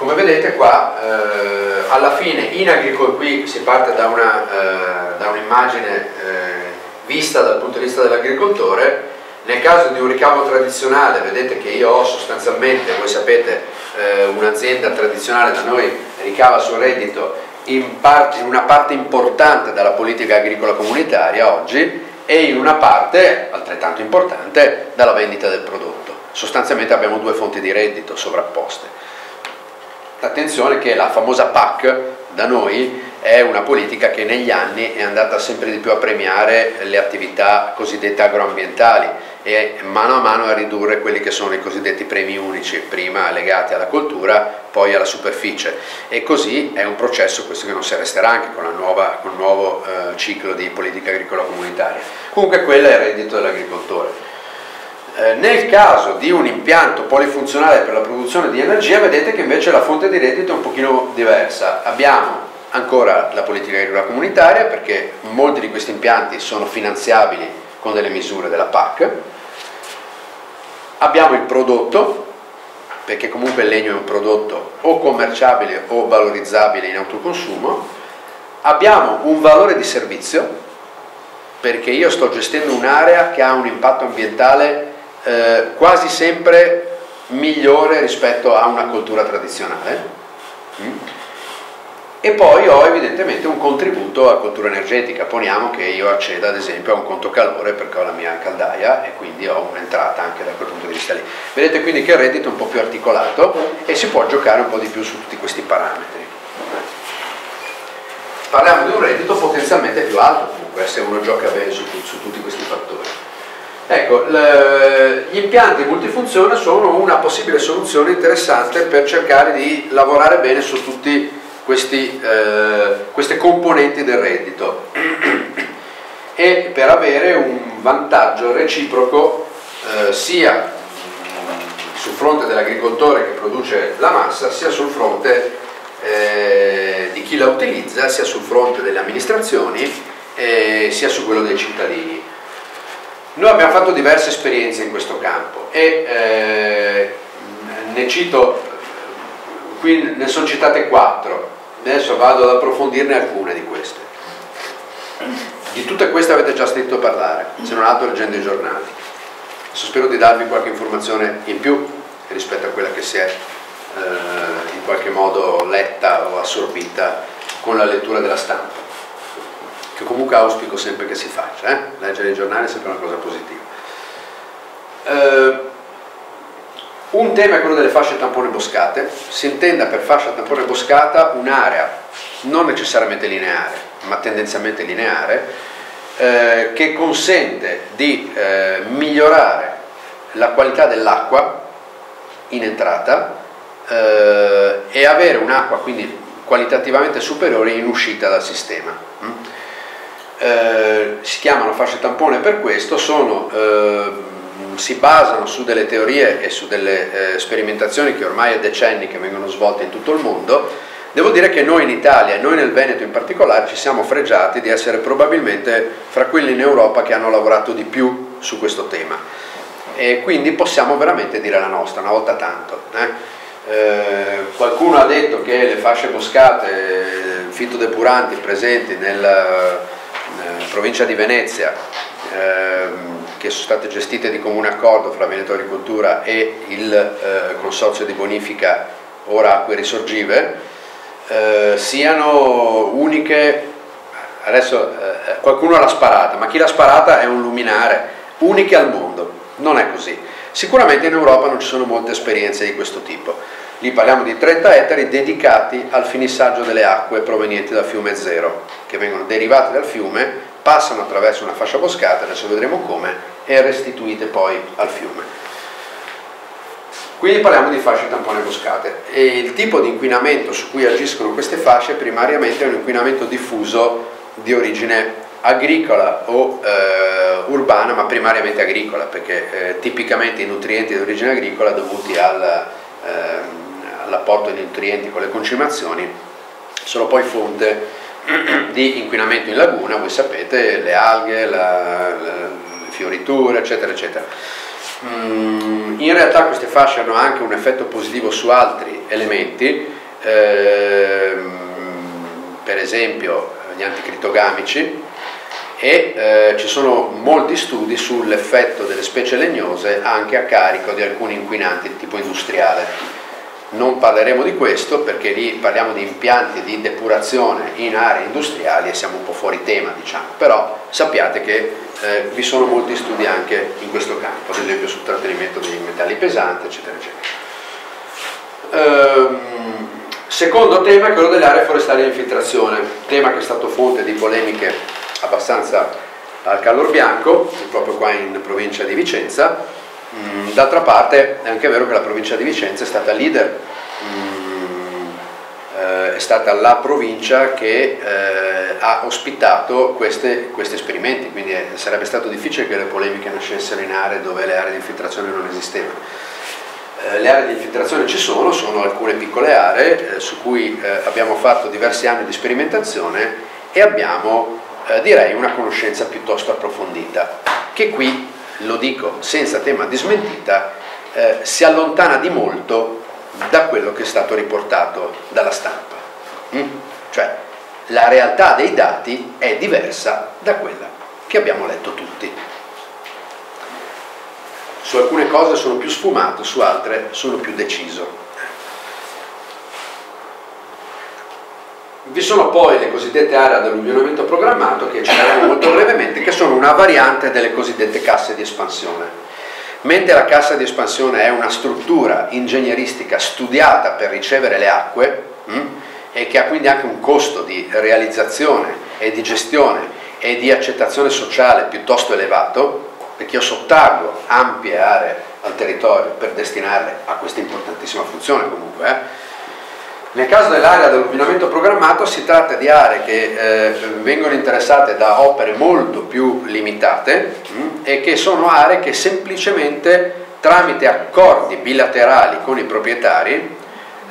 Come vedete qua, eh, alla fine in agricoltura, qui si parte da, un'immagine un eh, vista dal punto di vista dell'agricoltore, nel caso di un ricavo tradizionale, vedete che io ho sostanzialmente, voi sapete, eh, un'azienda tradizionale da noi ricava sul reddito in, parte, una parte importante dalla politica agricola comunitaria oggi e in una parte altrettanto importante dalla vendita del prodotto. sostanzialmente abbiamo due fonti di reddito sovrapposte. Attenzione che la famosa PAC da noi è una politica che negli anni è andata sempre di più a premiare le attività cosiddette agroambientali e mano a mano a ridurre quelli che sono i cosiddetti premi unici, prima legati alla coltura, poi alla superficie e così è un processo questo che non si arresterà anche con, nuova, con il nuovo eh, ciclo di politica agricola comunitaria. Comunque quello è il reddito dell'agricoltore. Eh, nel caso di un impianto polifunzionale per la produzione di energia vedete che invece la fonte di reddito è un pochino diversa. Abbiamo ancora la politica agricola comunitaria perché molti di questi impianti sono finanziabili con delle misure della PAC. Abbiamo il prodotto perché comunque il legno è un prodotto o commerciabile o valorizzabile in autoconsumo. Abbiamo un valore di servizio perché io sto gestendo un'area che ha un impatto ambientale eh, quasi sempre migliore rispetto a una coltura tradizionale. Mm? E poi ho evidentemente un contributo a coltura energetica, poniamo che io acceda ad esempio a un conto calore perché ho la mia caldaia e quindi ho un'entrata anche da quel punto di vista lì. Vedete quindi che il reddito è un po' più articolato e si può giocare un po' di più su tutti questi parametri. Parliamo di un reddito potenzialmente più alto comunque se uno gioca bene su, su tutti questi fattori. Ecco, le, gli impianti multifunzione sono una possibile soluzione interessante per cercare di lavorare bene su tutte eh, queste componenti del reddito e per avere un vantaggio reciproco eh, sia sul fronte dell'agricoltore che produce la massa sia sul fronte eh, di chi la utilizza sia sul fronte delle amministrazioni sia su quello dei cittadini. Noi abbiamo fatto diverse esperienze in questo campo e eh, ne cito, qui ne sono citate quattro, adesso vado ad approfondirne alcune di queste. Di tutte queste avete già sentito parlare, se non altro leggendo i giornali. Adesso spero di darvi qualche informazione in più rispetto a quella che si è eh, in qualche modo letta o assorbita con la lettura della stampa che comunque auspico sempre che si faccia, eh? leggere i giornali è sempre una cosa positiva. Eh, un tema è quello delle fasce tampone boscate, si intenda per fascia tampone boscata un'area non necessariamente lineare, ma tendenzialmente lineare, eh, che consente di eh, migliorare la qualità dell'acqua in entrata eh, e avere un'acqua quindi qualitativamente superiore in uscita dal sistema. Mm? Eh, si chiamano fasce tampone per questo, sono, eh, si basano su delle teorie e su delle eh, sperimentazioni che ormai è decenni che vengono svolte in tutto il mondo. Devo dire che noi in Italia e noi nel Veneto in particolare ci siamo fregiati di essere probabilmente fra quelli in Europa che hanno lavorato di più su questo tema e quindi possiamo veramente dire la nostra una volta tanto. Eh? Eh, qualcuno ha detto che le fasce boscate fitodepuranti presenti nel eh, provincia di Venezia ehm, che sono state gestite di comune accordo fra Veneto Agricoltura e il eh, consorzio di bonifica ora acque risorgive eh, siano uniche adesso eh, qualcuno l'ha sparata ma chi l'ha sparata è un luminare uniche al mondo non è così. Sicuramente in Europa non ci sono molte esperienze di questo tipo Lì parliamo di 30 ettari dedicati al finissaggio delle acque provenienti dal fiume Zero, che vengono derivate dal fiume, passano attraverso una fascia boscata, adesso vedremo come, e restituite poi al fiume. Quindi parliamo di fasce tampone boscate e il tipo di inquinamento su cui agiscono queste fasce primariamente è un inquinamento diffuso di origine agricola o eh, urbana, ma primariamente agricola, perché eh, tipicamente i nutrienti di origine agricola dovuti al, eh, all'apporto di nutrienti con le concimazioni sono poi fonte [clears throat] di inquinamento in laguna, voi sapete, le alghe, la, le fioriture, eccetera, eccetera. Mm, in realtà queste fasce hanno anche un effetto positivo su altri elementi, ehm, per esempio gli anticritogamici, e eh, ci sono molti studi sull'effetto delle specie legnose anche a carico di alcuni inquinanti di tipo industriale non parleremo di questo perché lì parliamo di impianti di depurazione in aree industriali e siamo un po' fuori tema, diciamo. però sappiate che eh, vi sono molti studi anche in questo campo, ad esempio sul trattenimento dei metalli pesanti, eccetera, eccetera. Ehm, secondo tema è quello delle aree forestali di infiltrazione, tema che è stato fonte di polemiche abbastanza al calor bianco, proprio qua in provincia di Vicenza. Mm, d'altra parte è anche vero che la provincia di Vicenza è stata leader mm, eh, è stata la provincia che eh, ha ospitato questi esperimenti, quindi sarebbe stato difficile che le polemiche nascessero in aree dove le aree di infiltrazione non esistevano. Eh, le aree di infiltrazione ci sono, sono alcune piccole aree su cui abbiamo fatto diversi anni di sperimentazione e abbiamo direi una conoscenza piuttosto approfondita, che qui, lo dico senza tema di smentita, si allontana di molto da quello che è stato riportato dalla stampa. Mm? Cioè la realtà dei dati è diversa da quella che abbiamo letto tutti. Su alcune cose sono più sfumato, su altre sono più deciso. Vi sono poi le cosiddette aree ad alluvionamento programmato che citeremo molto brevemente, che sono una variante delle cosiddette casse di espansione. Mentre la cassa di espansione è una struttura ingegneristica studiata per ricevere le acque mh, hm, e che ha quindi anche un costo di realizzazione e di gestione e di accettazione sociale piuttosto elevato, perché io sottrago ampie aree al territorio per destinarle a questa importantissima funzione comunque, eh, nel caso dell'area dell'illuminamento programmato si tratta di aree che eh, vengono interessate da opere molto più limitate mh, mm, e che sono aree che semplicemente tramite accordi bilaterali con i proprietari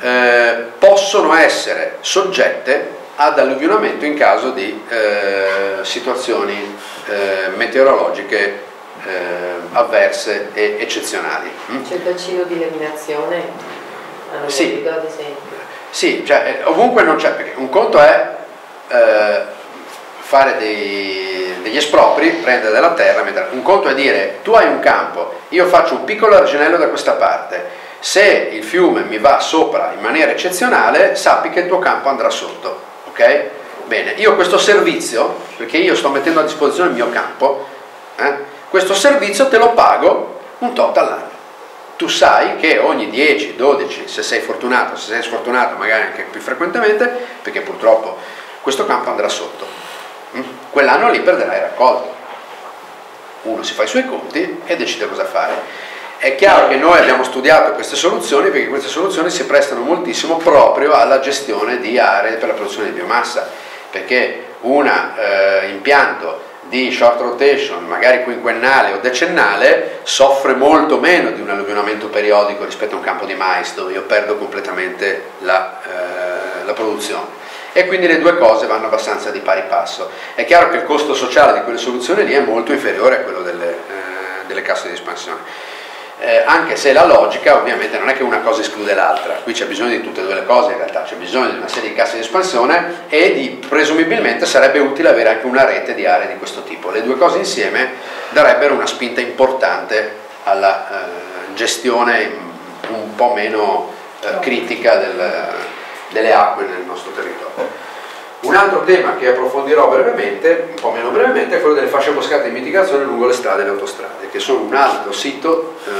eh, possono essere soggette ad alluvionamento in caso di eh, situazioni eh, meteorologiche eh, avverse e eccezionali. Mm. C'è il bacino di eliminazione? Sì. Sì, cioè, eh, ovunque non c'è, perché un conto è eh, fare dei, degli espropri, prendere della terra, mettere. un conto è dire tu hai un campo, io faccio un piccolo arginello da questa parte, se il fiume mi va sopra in maniera eccezionale, sappi che il tuo campo andrà sotto, ok? Bene, io questo servizio, perché io sto mettendo a disposizione il mio campo, eh, questo servizio te lo pago un tot all'anno tu sai che ogni 10, 12, se sei fortunato, se sei sfortunato magari anche più frequentemente, perché purtroppo questo campo andrà sotto, mm? quell'anno lì perderai raccolto. Uno si fa i suoi conti e decide cosa fare. È chiaro che noi abbiamo studiato queste soluzioni perché queste soluzioni si prestano moltissimo proprio alla gestione di aree per la produzione di biomassa, perché un eh, impianto di short rotation, magari quinquennale o decennale, soffre molto meno di un alluvionamento periodico rispetto a un campo di mais dove io perdo completamente la, eh, la produzione. E quindi le due cose vanno abbastanza di pari passo. È chiaro che il costo sociale di quelle soluzioni lì è molto inferiore a quello delle, eh, delle casse di espansione eh, anche se la logica ovviamente non è che una cosa esclude l'altra, qui c'è bisogno di tutte e due le cose in realtà, c'è bisogno di una serie di casse di espansione e di, presumibilmente sarebbe utile avere anche una rete di aree di questo tipo. Le due cose insieme darebbero una spinta importante alla eh, gestione un po' meno eh, critica del, delle acque nel nostro territorio. Un altro tema che approfondirò brevemente, un po' meno brevemente, è quello delle fasce boscate di mitigazione lungo le strade e le autostrade, che sono un altro sito eh,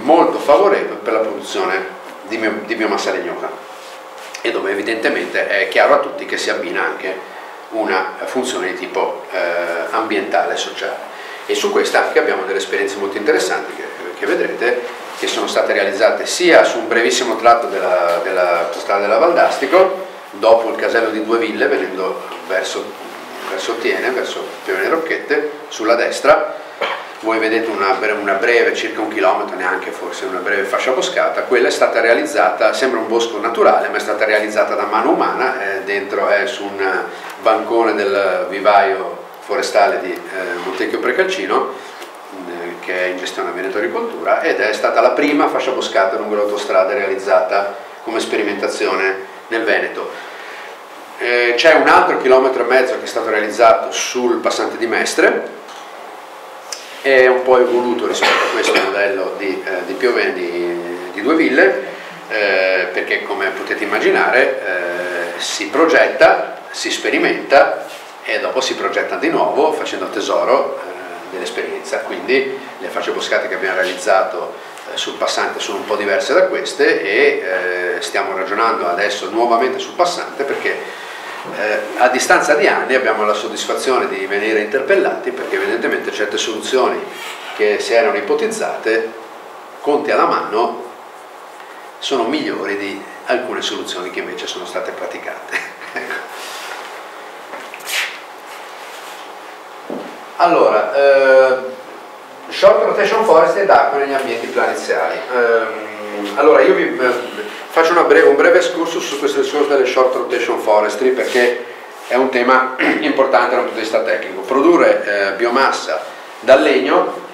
molto favorevole per la produzione di, bio, di, biomassa legnosa e dove evidentemente è chiaro a tutti che si abbina anche una funzione di tipo eh, ambientale e sociale. E su questa anche abbiamo delle esperienze molto interessanti che, che vedrete, che sono state realizzate sia su un brevissimo tratto della, della strada della Valdastico, dopo il casello di Due Ville, venendo verso, verso Tiene, verso Pione Rocchette, sulla destra, voi vedete una, una, breve, circa un chilometro, neanche forse una breve fascia boscata, quella è stata realizzata, sembra un bosco naturale, ma è stata realizzata da mano umana, eh, dentro è su un bancone del vivaio forestale di eh, Montecchio Precalcino, eh, che è in gestione a Veneto Agricoltura, ed è stata la prima fascia boscata lungo l'autostrada realizzata come sperimentazione nel Veneto. Eh, c'è un altro chilometro e mezzo che è stato realizzato sul passante di Mestre, è un po' evoluto rispetto a questo modello di, eh, di Piovene di, di Due Ville, eh, perché come potete immaginare eh, si progetta, si sperimenta e dopo si progetta di nuovo facendo tesoro eh, dell'esperienza, quindi le facce boscate che abbiamo realizzato sul passante sono un po' diverse da queste e eh, stiamo ragionando adesso nuovamente sul passante perché eh, a distanza di anni abbiamo la soddisfazione di venire interpellati perché evidentemente certe soluzioni che si erano ipotizzate, conti alla mano, sono migliori di alcune soluzioni che invece sono state praticate. [laughs] ecco. Allora, eh, short rotation forest ed acqua negli ambienti planiziali. Eh, allora, io vi eh, faccio breve, un breve escursus su questo discorso delle short rotation forestry perché è un tema [clears throat] importante dal punto di vista tecnico. Produrre eh, biomassa dal legno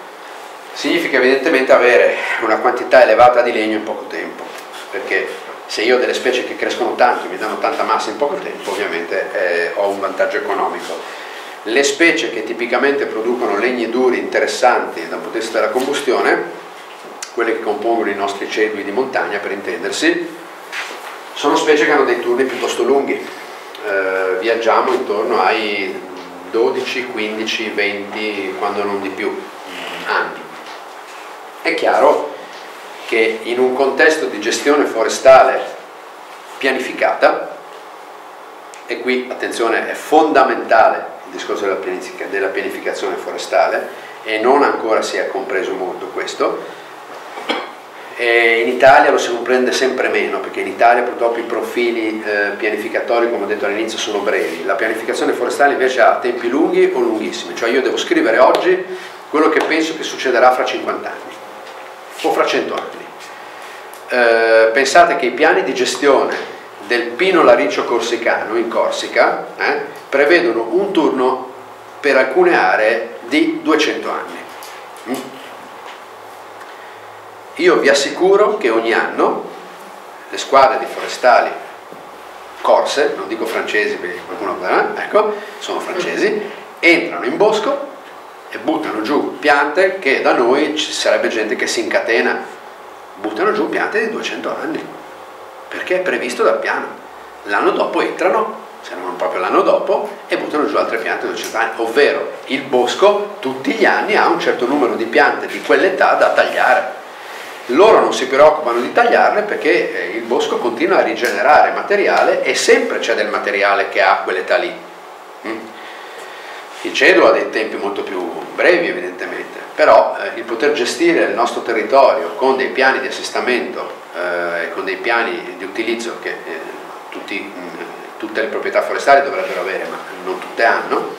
significa evidentemente avere una quantità elevata di legno in poco tempo, perché se io ho delle specie che crescono tanto e mi danno tanta massa in poco tempo, ovviamente eh, ho un vantaggio economico. Le specie che tipicamente producono legni duri interessanti dal punto di vista della combustione, quelle che compongono i nostri cedui di montagna per intendersi, sono specie che hanno dei turni piuttosto lunghi. Eh, viaggiamo intorno ai 12, 15, 20, quando non di più, anni. È chiaro che in un contesto di gestione forestale pianificata, e qui attenzione è fondamentale il discorso della, della pianificazione forestale e non ancora si è compreso molto questo. E in Italia lo si comprende sempre meno perché in Italia purtroppo i profili eh, pianificatori, come ho detto all'inizio, sono brevi. La pianificazione forestale invece ha tempi lunghi o lunghissimi, cioè io devo scrivere oggi quello che penso che succederà fra 50 anni o fra 100 anni. Eh, pensate che i piani di gestione del Pino Lariccio Corsicano in Corsica eh, prevedono un turno per alcune aree di 200 anni. Mm? Io vi assicuro che ogni anno le squadre di forestali corse, non dico francesi perché qualcuno eh, ecco, sono francesi, entrano in bosco e buttano giù piante che da noi ci sarebbe gente che si incatena, buttano giù piante di 200 anni, perché è previsto dal piano. L'anno dopo entrano se non proprio l'anno dopo, e buttano giù altre piante di 200 anni, ovvero il bosco tutti gli anni ha un certo numero di piante di quell'età da tagliare. Loro non si preoccupano di tagliarle perché eh, il bosco continua a rigenerare materiale e sempre c'è del materiale che ha quell'età lì. Mm? Il cedo ha dei tempi molto più brevi evidentemente, però eh, il poter gestire il nostro territorio con dei piani di assestamento eh, con dei piani di utilizzo che eh, tutti mh, mm, tutte le proprietà forestali dovrebbero avere, ma non tutte hanno,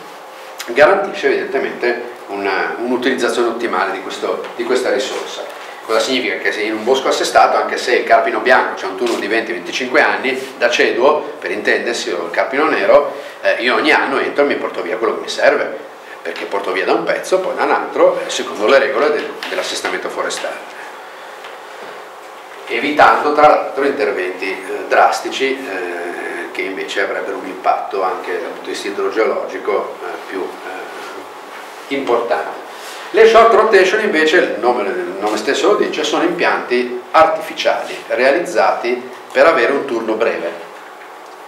garantisce evidentemente un'utilizzazione un ottimale di, questo, di, questa risorsa. Cosa significa? Che se in un bosco assestato, anche se il carpino bianco c'è un turno di 20-25 anni, da ceduo, per intendersi, o il carpino nero, eh, io ogni anno entro e mi porto via quello che mi serve, perché porto via da un pezzo, poi da un altro, secondo le regole del, dell'assestamento forestale evitando tra l'altro interventi eh, drastici eh, che invece avrebbero un impatto anche dal punto di vista idrogeologico eh, più eh, importante. Le short rotation invece, il nome, il nome stesso lo dice, sono impianti artificiali realizzati per avere un turno breve,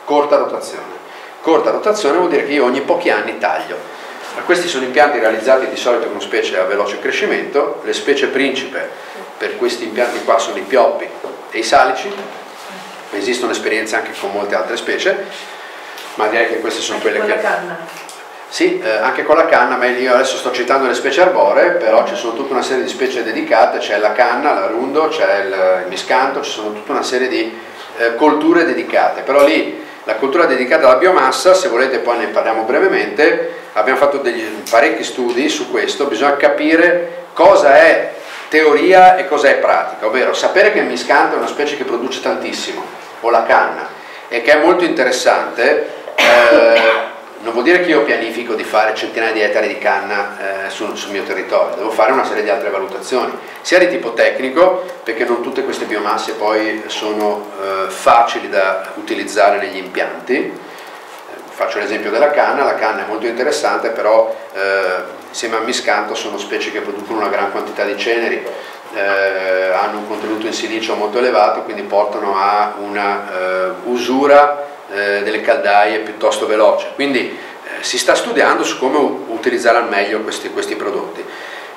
corta rotazione. Corta rotazione vuol dire che io ogni pochi anni taglio. Questi sono impianti realizzati di solito con specie a veloce crescimento, le specie principe per questi impianti qua sono i pioppi e i salici, esistono esperienze anche con molte altre specie, ma direi che queste sono anche quelle che... La canna? Sì, eh, anche con la canna, ma io adesso sto citando le specie arboree, però ci sono tutta una serie di specie dedicate, c'è la canna, l'arundo, c'è il, il, miscanto, ci sono tutta una serie di eh, colture dedicate, però lì la cultura dedicata alla biomassa, se volete poi ne parliamo brevemente, abbiamo fatto degli, parecchi studi su questo, bisogna capire cosa è teoria e cosa è pratica, ovvero sapere che il miscanto è una specie che produce tantissimo, o la canna, e che è molto interessante, eh, non vuol dire che io pianifico di fare centinaia di ettari di canna eh, sul, sul, mio territorio, devo fare una serie di altre valutazioni, sia di tipo tecnico, perché non tutte queste biomasse poi sono eh, facili da utilizzare negli impianti. Eh, faccio l'esempio della canna, la canna è molto interessante, però eh, insieme al miscanto sono specie che producono una gran quantità di ceneri, eh, hanno un contenuto in silicio molto elevato, quindi portano a una eh, usura eh, delle caldaie piuttosto veloce. Quindi si sta studiando su come utilizzare al meglio questi, questi prodotti.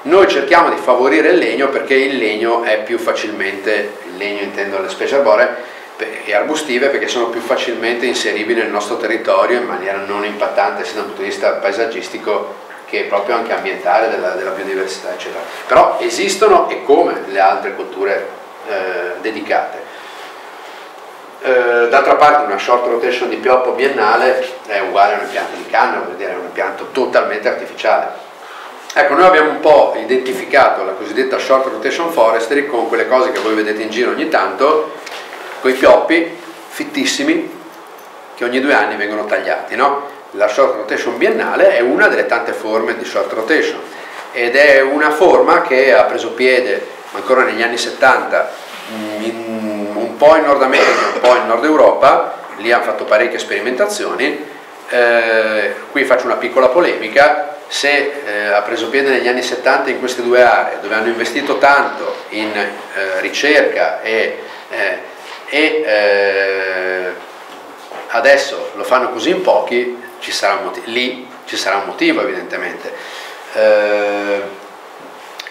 Noi cerchiamo di favorire il legno perché il legno è più facilmente, il legno intendo le specie arboree, e arbustive perché sono più facilmente inseribili nel nostro territorio in maniera non impattante sia dal punto di vista paesaggistico che proprio anche ambientale della, della biodiversità eccetera. Però esistono e come le altre culture eh, dedicate. Eh, d'altra parte una short rotation di pioppo biennale è uguale a un impianto di canna, vuol dire è un impianto totalmente artificiale Ecco, noi abbiamo un po' identificato la cosiddetta short rotation forestry con quelle cose che voi vedete in giro ogni tanto, con i pioppi fittissimi che ogni due anni vengono tagliati. No? La short rotation biennale è una delle tante forme di short rotation ed è una forma che ha preso piede ancora negli anni 70 in, un po' in Nord America, un po' in Nord Europa, lì hanno fatto parecchie sperimentazioni. Eh, qui faccio una piccola polemica, se eh, ha preso piede negli anni 70 in queste due aree, dove hanno investito tanto in eh, ricerca e, eh, e eh, adesso lo fanno così in pochi, ci lì ci sarà un motivo evidentemente. Eh,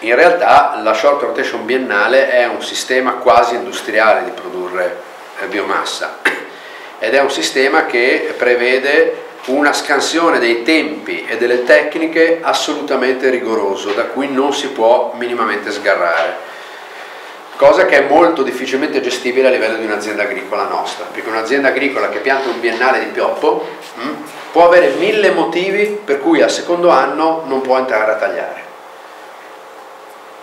in realtà la short rotation biennale è un sistema quasi industriale di produrre eh, biomassa ed è un sistema che prevede una scansione dei tempi e delle tecniche assolutamente rigoroso, da cui non si può minimamente sgarrare. Cosa che è molto difficilmente gestibile a livello di un'azienda agricola nostra, perché un'azienda agricola che pianta un biennale di pioppo mh, mm, può avere mille motivi per cui al secondo anno non può entrare a tagliare.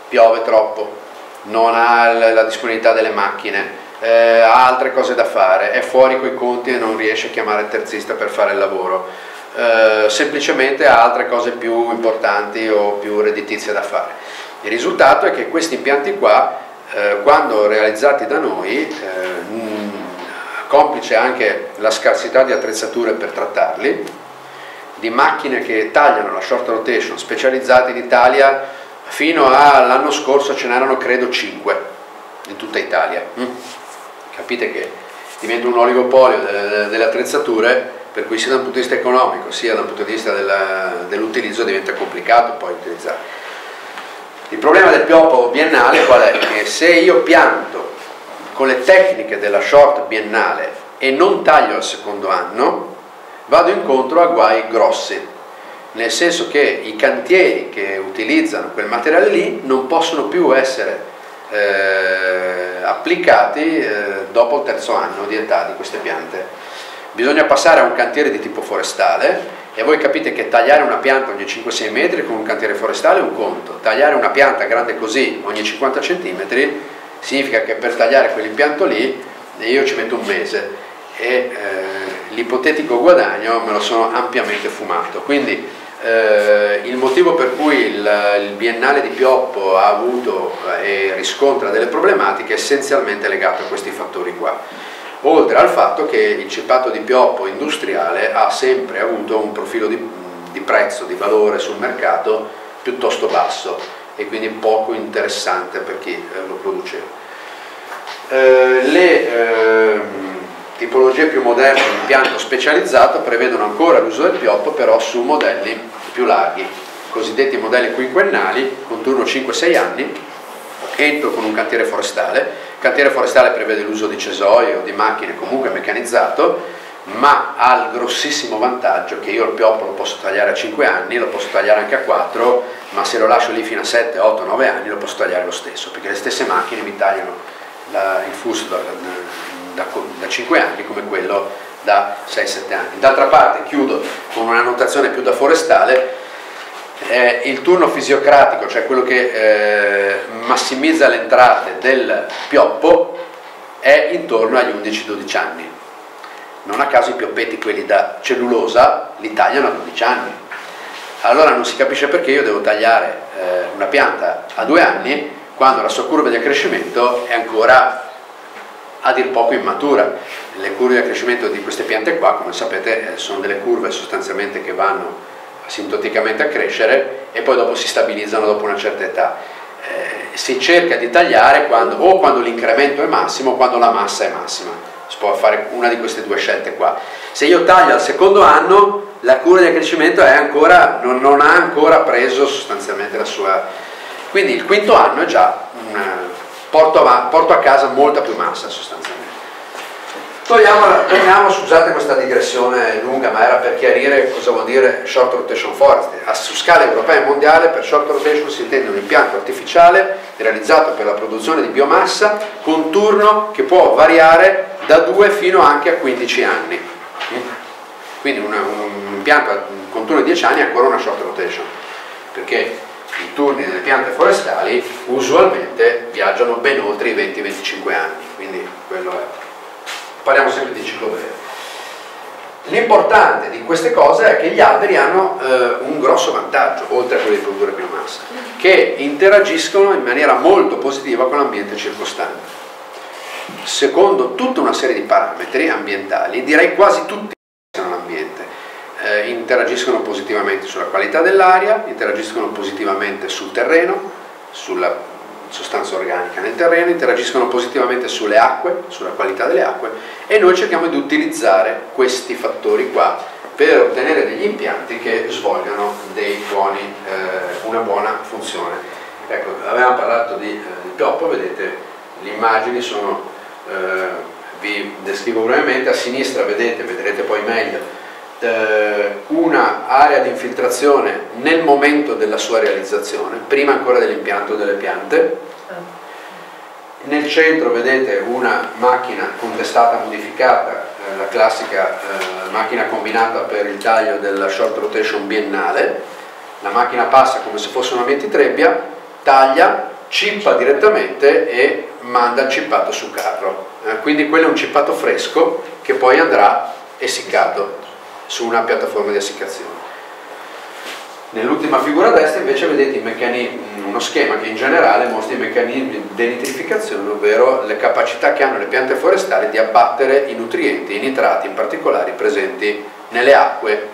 Piove troppo, non ha la disponibilità delle macchine, eh, ha altre cose da fare, è fuori coi conti e non riesce a chiamare il terzista per fare il lavoro, eh, semplicemente ha altre cose più importanti o più redditizie da fare. Il risultato è che questi impianti qua, eh, quando realizzati da noi, eh, complice anche la scarsità di attrezzature per trattarli, di macchine che tagliano la short rotation specializzate in Italia, fino all'anno scorso ce n'erano credo 5 in tutta Italia. Mm capite che diventa un oligopolio delle, attrezzature per cui sia dal punto di vista economico sia dal punto di vista dell'utilizzo diventa complicato poi utilizzare. Il problema del pioppo biennale qual è? Che se io pianto con le tecniche della short biennale e non taglio al secondo anno, vado incontro a guai grossi, nel senso che i cantieri che utilizzano quel materiale lì non possono più essere eh, applicati eh, dopo il terzo anno di età di queste piante. Bisogna passare a un cantiere di tipo forestale e voi capite che tagliare una pianta ogni 5-6 metri con un cantiere forestale è un conto, tagliare una pianta grande così ogni 50 cm significa che per tagliare quell'impianto lì io ci metto un mese e eh, l'ipotetico guadagno me lo sono ampiamente fumato. Quindi eh, il motivo per cui il, il, biennale di Pioppo ha avuto eh, e riscontra delle problematiche è essenzialmente legato a questi fattori qua. Oltre al fatto che il cipato di Pioppo industriale ha sempre avuto un profilo di, di prezzo, di valore sul mercato piuttosto basso e quindi poco interessante per chi eh, lo produceva. Eh, le ehm, tipologie più moderne di impianto specializzato prevedono ancora l'uso del pioppo però su modelli più larghi, cosiddetti modelli quinquennali con turno 5-6 anni, entro con un cantiere forestale, il cantiere forestale prevede l'uso di cesoie o di macchine comunque meccanizzato, ma ha il grossissimo vantaggio che io il pioppo lo posso tagliare a 5 anni, lo posso tagliare anche a 4, ma se lo lascio lì fino a 7, 8, 9 anni lo posso tagliare lo stesso, perché le stesse macchine mi tagliano la, il fusto da, da, da 5 anni come quello da 6-7 anni. D'altra parte chiudo con una notazione più da forestale, eh, il turno fisiocratico, cioè quello che eh, massimizza le entrate del pioppo, è intorno agli 11-12 anni. Non a caso i pioppetti, quelli da cellulosa, li tagliano a 12 anni. Allora non si capisce perché io devo tagliare eh, una pianta a due anni quando la sua curva di accrescimento è ancora a dir poco immatura. Le curve di accrescimento di queste piante qua, come sapete, eh, sono delle curve sostanzialmente che vanno asintoticamente a crescere e poi dopo si stabilizzano dopo una certa età. Eh, si cerca di tagliare quando, o quando l'incremento è massimo o quando la massa è massima. Si può fare una di queste due scelte qua. Se io taglio al secondo anno la cura di accrescimento ancora, non, non, ha ancora preso sostanzialmente la sua... Quindi il quinto anno è già un, porto, a, porto a casa molta più massa sostanzialmente. Togliamo, torniamo, scusate questa digressione lunga, ma era per chiarire cosa vuol dire short rotation forest. Su scala europea e mondiale per short rotation si intende un impianto artificiale realizzato per la produzione di biomassa con turno che può variare da 2 fino anche a 15 anni. Quindi un, un impianto con turno di 10 anni è ancora una short rotation, perché i turni delle piante forestali usualmente viaggiano ben oltre i 20-25 anni, quindi quello è parliamo sempre di ciclo breve. L'importante di queste cose è che gli alberi hanno eh, un grosso vantaggio, oltre a quello di produrre biomassa, che interagiscono in maniera molto positiva con l'ambiente circostante. Secondo tutta una serie di parametri ambientali, direi quasi tutti l'ambiente, eh, interagiscono positivamente sulla qualità dell'aria, interagiscono positivamente sul terreno, sulla sostanza organica nel terreno, interagiscono positivamente sulle acque, sulla qualità delle acque e noi cerchiamo di utilizzare questi fattori qua per ottenere degli impianti che svolgano buoni, eh, una buona funzione. Ecco, avevamo parlato di, eh, di pioppo, vedete le immagini sono, eh, vi descrivo brevemente, a sinistra vedete, vedrete poi meglio, eh, una area di infiltrazione nel momento della sua realizzazione, prima ancora dell'impianto delle piante. Nel centro vedete una macchina contestata, modificata, eh, la classica eh, macchina combinata per il taglio della short rotation biennale. La macchina passa come se fosse una 20 trebbia, taglia, cippa direttamente e manda il cippato su carro. Eh, quindi quello è un cippato fresco che poi andrà essiccato su una piattaforma di essiccazione. Nell'ultima figura a destra invece vedete uno schema che in generale mostra i meccanismi di denitrificazione, ovvero le capacità che hanno le piante forestali di abbattere i nutrienti, i nitrati in particolare presenti nelle acque,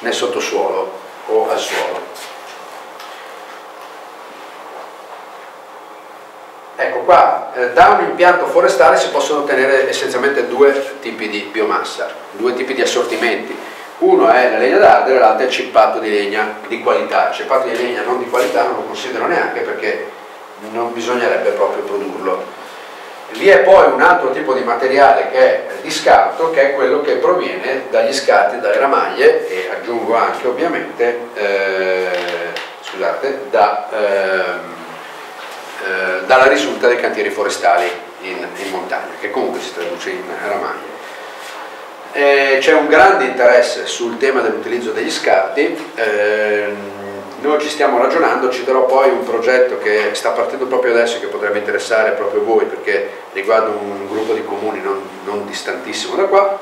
nel sottosuolo o al suolo. Ecco qua, eh, da un impianto forestale si possono ottenere essenzialmente due tipi di biomassa, due tipi di assortimenti. Uno è la legna d'ardere, l'altro è il cippato di legna di qualità. Il cippato di legna non di qualità non lo considero neanche perché non bisognerebbe proprio produrlo. Vi è poi un altro tipo di materiale che è di scarto, che è quello che proviene dagli scarti, dalle ramaglie e aggiungo anche ovviamente, eh, scusate, da... Eh, eh, dalla risulta dei cantieri forestali in, in, montagna, che comunque si traduce in ramaglie. Eh, C'è un grande interesse sul tema dell'utilizzo degli scarti, eh, noi ci stiamo ragionando, ci darò poi un progetto che sta partendo proprio adesso e che potrebbe interessare proprio voi perché riguarda un gruppo di comuni non, non distantissimo da qua.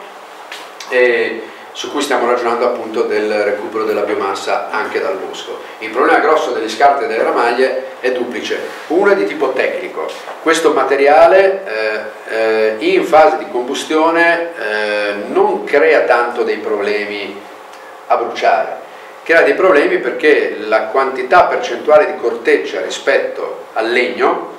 E, su cui stiamo ragionando appunto del recupero della biomassa anche dal bosco. Il problema grosso degli scarti e delle ramaglie è duplice. Uno è di tipo tecnico. Questo materiale eh, eh, in fase di combustione eh, non crea tanto dei problemi a bruciare, crea dei problemi perché la quantità percentuale di corteccia rispetto al legno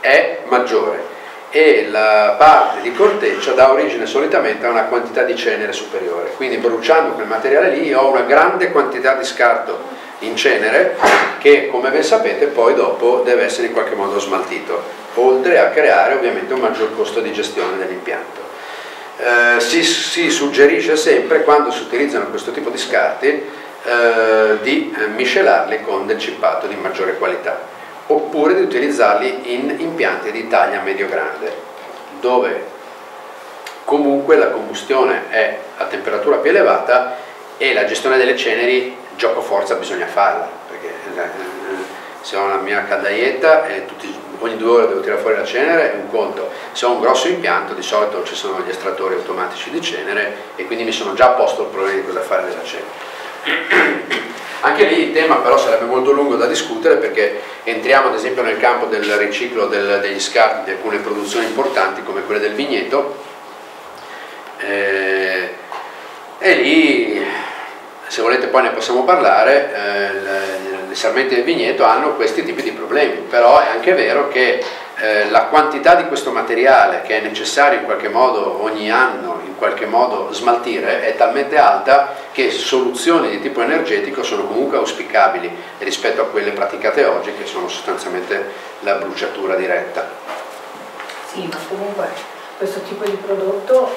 è maggiore e la parte di corteccia dà origine solitamente a una quantità di cenere superiore. Quindi bruciando quel materiale lì ho una grande quantità di scarto in cenere che come ben sapete poi dopo deve essere in qualche modo smaltito, oltre a creare ovviamente un maggior costo di gestione dell'impianto. Eh, si, si, suggerisce sempre quando si utilizzano questo tipo di scarti eh, di eh, miscelarli con del cippato di maggiore qualità oppure di utilizzarli in impianti di taglia medio-grande, dove comunque la combustione è a temperatura più elevata e la gestione delle ceneri gioco forza bisogna farla, perché se ho la mia caldaietta e tutti, ogni due ore devo tirare fuori la cenere è un conto, se ho un grosso impianto di solito ci sono gli estrattori automatici di cenere e quindi mi sono già posto il problema di cosa fare della cenere. Anche lì il tema però sarebbe molto lungo da discutere perché entriamo ad esempio nel campo del riciclo del, degli scarti di alcune produzioni importanti come quelle del vigneto. Eh, e lì se volete poi ne possiamo parlare, eh, le, sermenti del vigneto hanno questi tipi di problemi, però è anche vero che eh, la quantità di questo materiale che è necessario in qualche modo ogni anno qualche modo smaltire è talmente alta che soluzioni di tipo energetico sono comunque auspicabili rispetto a quelle praticate oggi che sono sostanzialmente la bruciatura diretta. Sì, ma comunque questo tipo di prodotto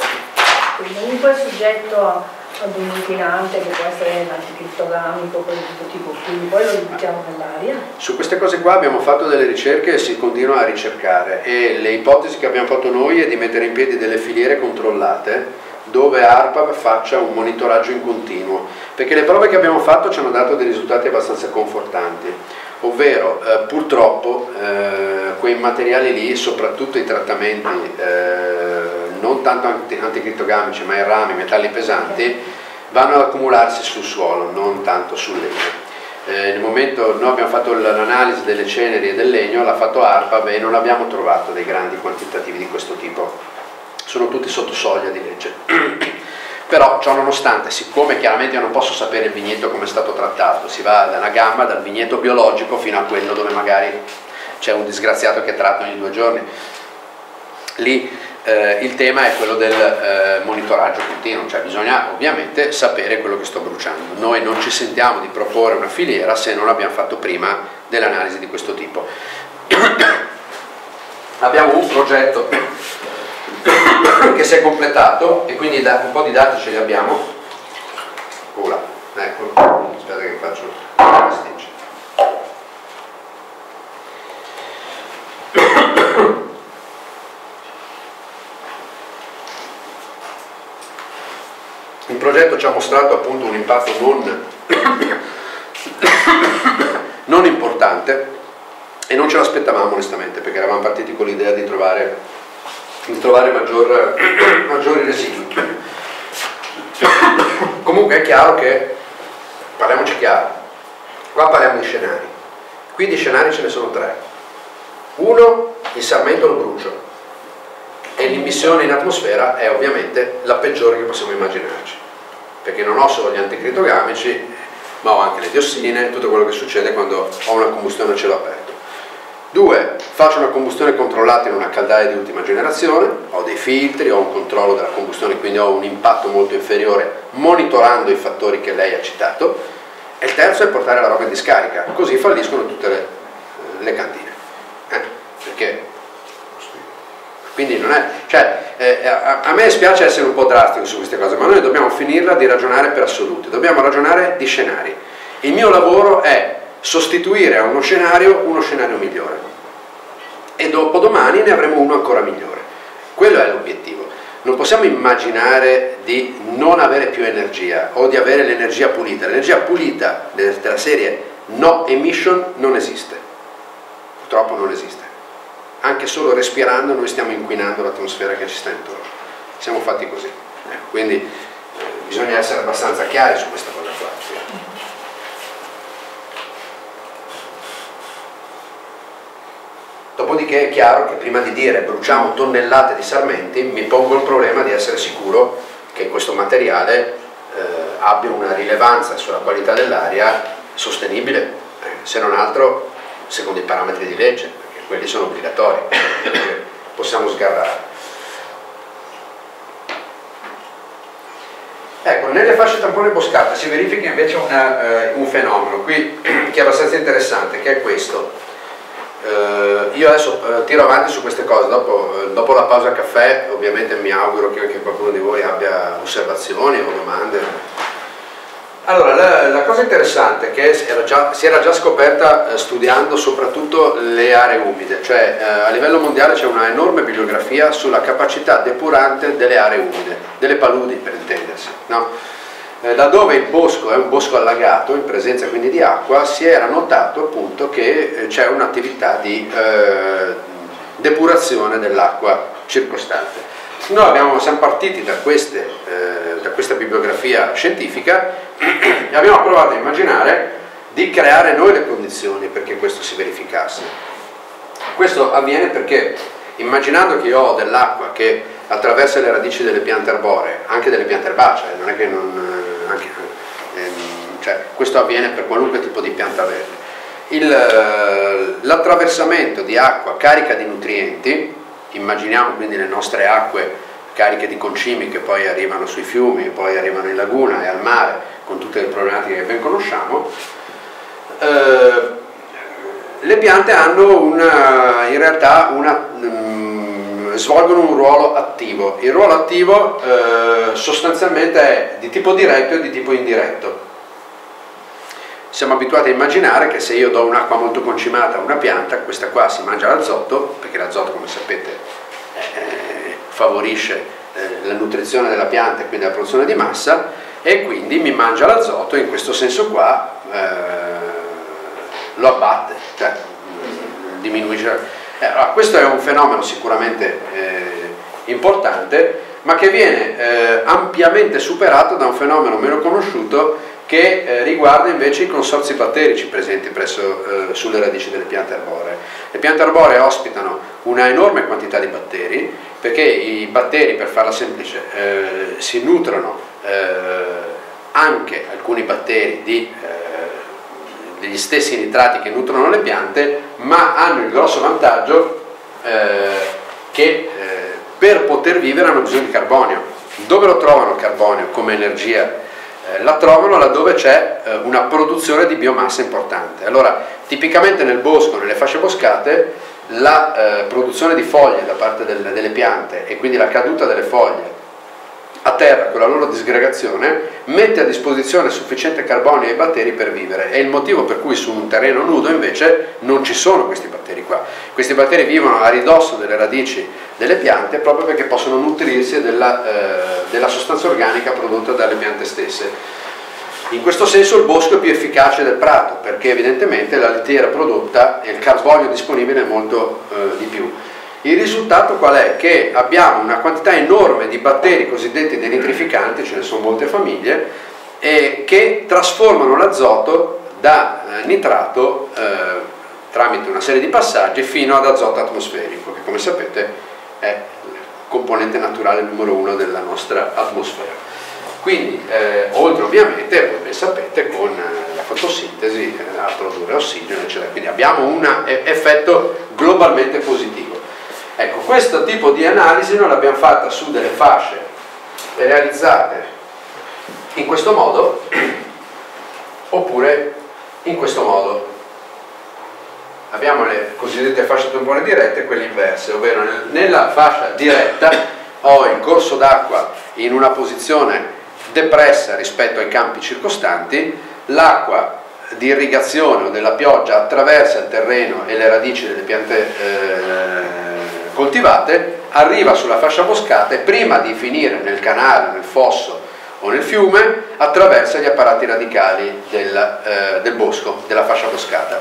comunque è soggetto a ad un inquinante che può essere l'anticrittogamico, quello di questo tipo, quindi poi lo buttiamo nell'aria. Su queste cose qua abbiamo fatto delle ricerche e si continua a ricercare. E le ipotesi che abbiamo fatto noi è di mettere in piedi delle filiere controllate dove ARPA faccia un monitoraggio in continuo, perché le prove che abbiamo fatto ci hanno dato dei risultati abbastanza confortanti, ovvero eh, purtroppo eh, quei materiali lì, soprattutto i trattamenti eh, non tanto anticrittogamici ma i rami, metalli pesanti, vanno ad accumularsi sul suolo, non tanto sul legno. Eh, nel momento noi abbiamo fatto l'analisi delle ceneri e del legno, l'ha fatto ARPA e non abbiamo trovato dei grandi quantitativi di questo tipo, sono tutti sotto soglia di legge. [clears throat] Però ciò nonostante, siccome chiaramente io non posso sapere il vigneto come è stato trattato, si va da una gamma, dal vigneto biologico fino a quello dove magari c'è un disgraziato che tratta ogni due giorni. Lì eh, il tema è quello del eh, monitoraggio continuo, cioè bisogna ovviamente sapere quello che sto bruciando. Noi non ci sentiamo di proporre una filiera se non abbiamo fatto prima delle analisi di questo tipo. [coughs] abbiamo un progetto [coughs] che si è completato e quindi un po' di dati ce li abbiamo. Ecco, aspetta che faccio una stitch. Il progetto ci ha mostrato appunto un impatto non, non importante e non ce l'aspettavamo onestamente perché eravamo partiti con l'idea di trovare, di trovare maggior, maggiori residui. Comunque è chiaro che, parliamoci chiaro, qua parliamo di scenari, qui di scenari ce ne sono tre. Uno, il sarmento lo brucio, e l'immissione in atmosfera è ovviamente la peggiore che possiamo immaginarci perché non ho solo gli anticritogamici ma ho anche le diossine, tutto quello che succede quando ho una combustione a cielo aperto. Due, faccio una combustione controllata in una caldaia di ultima generazione, ho dei filtri, ho un controllo della combustione, quindi ho un impatto molto inferiore monitorando i fattori che lei ha citato. E il terzo è portare la roba in discarica, così falliscono tutte le, le cantine. Eh? Perché quindi non è, cioè, eh, a, a, me spiace essere un po' drastico su queste cose, ma noi dobbiamo finirla di ragionare per assoluti, dobbiamo ragionare di scenari. Il mio lavoro è sostituire a uno scenario uno scenario migliore e dopo domani ne avremo uno ancora migliore. Quello è l'obiettivo. Non possiamo immaginare di non avere più energia o di avere l'energia pulita. L'energia pulita della serie no emission non esiste. Purtroppo non esiste anche solo respirando noi stiamo inquinando l'atmosfera che ci sta intorno. Siamo fatti così. Eh, quindi eh, bisogna essere abbastanza chiari su questa cosa qua. Dopodiché è chiaro che prima di dire bruciamo tonnellate di sarmenti mi pongo il problema di essere sicuro che questo materiale eh, abbia una rilevanza sulla qualità dell'aria sostenibile, eh, se non altro secondo i parametri di legge quelli sono obbligatori, [coughs] possiamo sgarrare. Ecco, nelle fasce tampone boscate si verifica invece una, eh, un fenomeno qui [coughs] che è abbastanza interessante, che è questo. Eh, io adesso eh, tiro avanti su queste cose, dopo, dopo la pausa caffè ovviamente mi auguro che anche qualcuno di voi abbia osservazioni o domande allora, la, la, cosa interessante è che era già, si era già scoperta eh, studiando soprattutto le aree umide, cioè eh, a livello mondiale c'è una enorme bibliografia sulla capacità depurante delle aree umide, delle paludi per intendersi. No? Eh, laddove il bosco è un bosco allagato, in presenza quindi di acqua, si era notato appunto che eh, c'è un'attività di eh, depurazione dell'acqua circostante. Noi abbiamo, siamo partiti da, queste, eh, da questa bibliografia scientifica e [clears throat] abbiamo provato a immaginare di creare noi le condizioni perché questo si verificasse. Questo avviene perché immaginando che io ho dell'acqua che attraversa le radici delle piante arboree, anche delle piante erbacee, non è che non... Eh, anche, ehm, cioè, questo avviene per qualunque tipo di pianta verde. Eh, l'attraversamento di acqua carica di nutrienti immaginiamo quindi le nostre acque cariche di concimi che poi arrivano sui fiumi, poi arrivano in laguna e al mare, con tutte le problematiche che ben conosciamo, eh, le piante una, in realtà una, mh, svolgono un ruolo attivo. Il ruolo attivo eh, sostanzialmente è di tipo diretto e di tipo indiretto. Siamo abituati a immaginare che se io do un'acqua molto concimata a una pianta, questa qua si mangia l'azoto, perché l'azoto come sapete eh, favorisce eh, la nutrizione della pianta e quindi la produzione di massa, e quindi mi mangia l'azoto, in questo senso qua eh, lo abbatte, cioè diminuisce. Eh, allora, questo è un fenomeno sicuramente eh, importante, ma che viene eh, ampiamente superato da un fenomeno meno conosciuto che eh, riguarda invece i consorzi batterici presenti presso, eh, sulle radici delle piante arboree. Le piante arboree ospitano una enorme quantità di batteri, perché i batteri, per farla semplice, eh, si nutrono anche alcuni batteri di degli stessi nitrati che nutrono le piante, ma hanno il grosso vantaggio eh, che eh, per poter vivere hanno bisogno di carbonio. Dove lo trovano il carbonio come energia? Eh, la trovano laddove c'è eh, una produzione di biomassa importante. Allora, tipicamente nel bosco, nelle fasce boscate, la eh, produzione di foglie da parte del, delle piante e quindi la caduta delle foglie a terra con la loro disgregazione mette a disposizione sufficiente carbonio ai batteri per vivere. È il motivo per cui su un terreno nudo invece non ci sono questi batteri qua. Questi batteri vivono a ridosso delle radici delle piante proprio perché possono nutrirsi della, eh, della sostanza organica prodotta dalle piante stesse. In questo senso il bosco è più efficace del prato perché evidentemente la lettiera prodotta e il carbonio disponibile è molto eh, di più. Il risultato qual è? Che abbiamo una quantità enorme di batteri cosiddetti denitrificanti, ce ne sono molte famiglie, eh, che trasformano l'azoto da eh, nitrato eh, tramite una serie di passaggi fino ad azoto atmosferico, che come sapete è il componente naturale numero uno della nostra atmosfera. Quindi, eh, oltre ovviamente, voi ben sapete, con eh, la fotosintesi eh, a produrre ossigeno, eccetera. Quindi abbiamo un effetto globalmente positivo. Ecco, questo tipo di analisi noi l'abbiamo fatta su delle fasce realizzate in questo modo [clears throat] oppure in questo modo. Abbiamo le cosiddette fasce temporali dirette e quelle inverse, ovvero nella fascia diretta ho il corso d'acqua in una posizione depressa rispetto ai campi circostanti, l'acqua di irrigazione o della pioggia attraversa il terreno e le radici delle piante eh, coltivate, arriva sulla fascia boscata e prima di finire nel canale, nel fosso o nel fiume, attraversa gli apparati radicali del, eh, del bosco, della fascia boscata.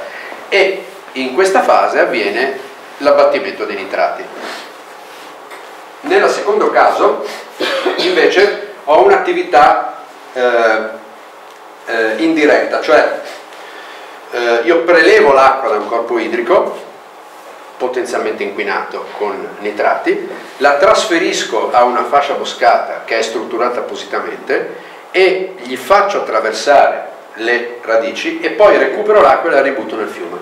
E in questa fase avviene l'abbattimento dei nitrati. Nel secondo caso, invece, ho un'attività eh, eh, indiretta, cioè eh, io prelevo l'acqua da un corpo idrico, potenzialmente inquinato con nitrati, la trasferisco a una fascia boscata che è strutturata appositamente e gli faccio attraversare le radici e poi recupero l'acqua e la ributto nel fiume.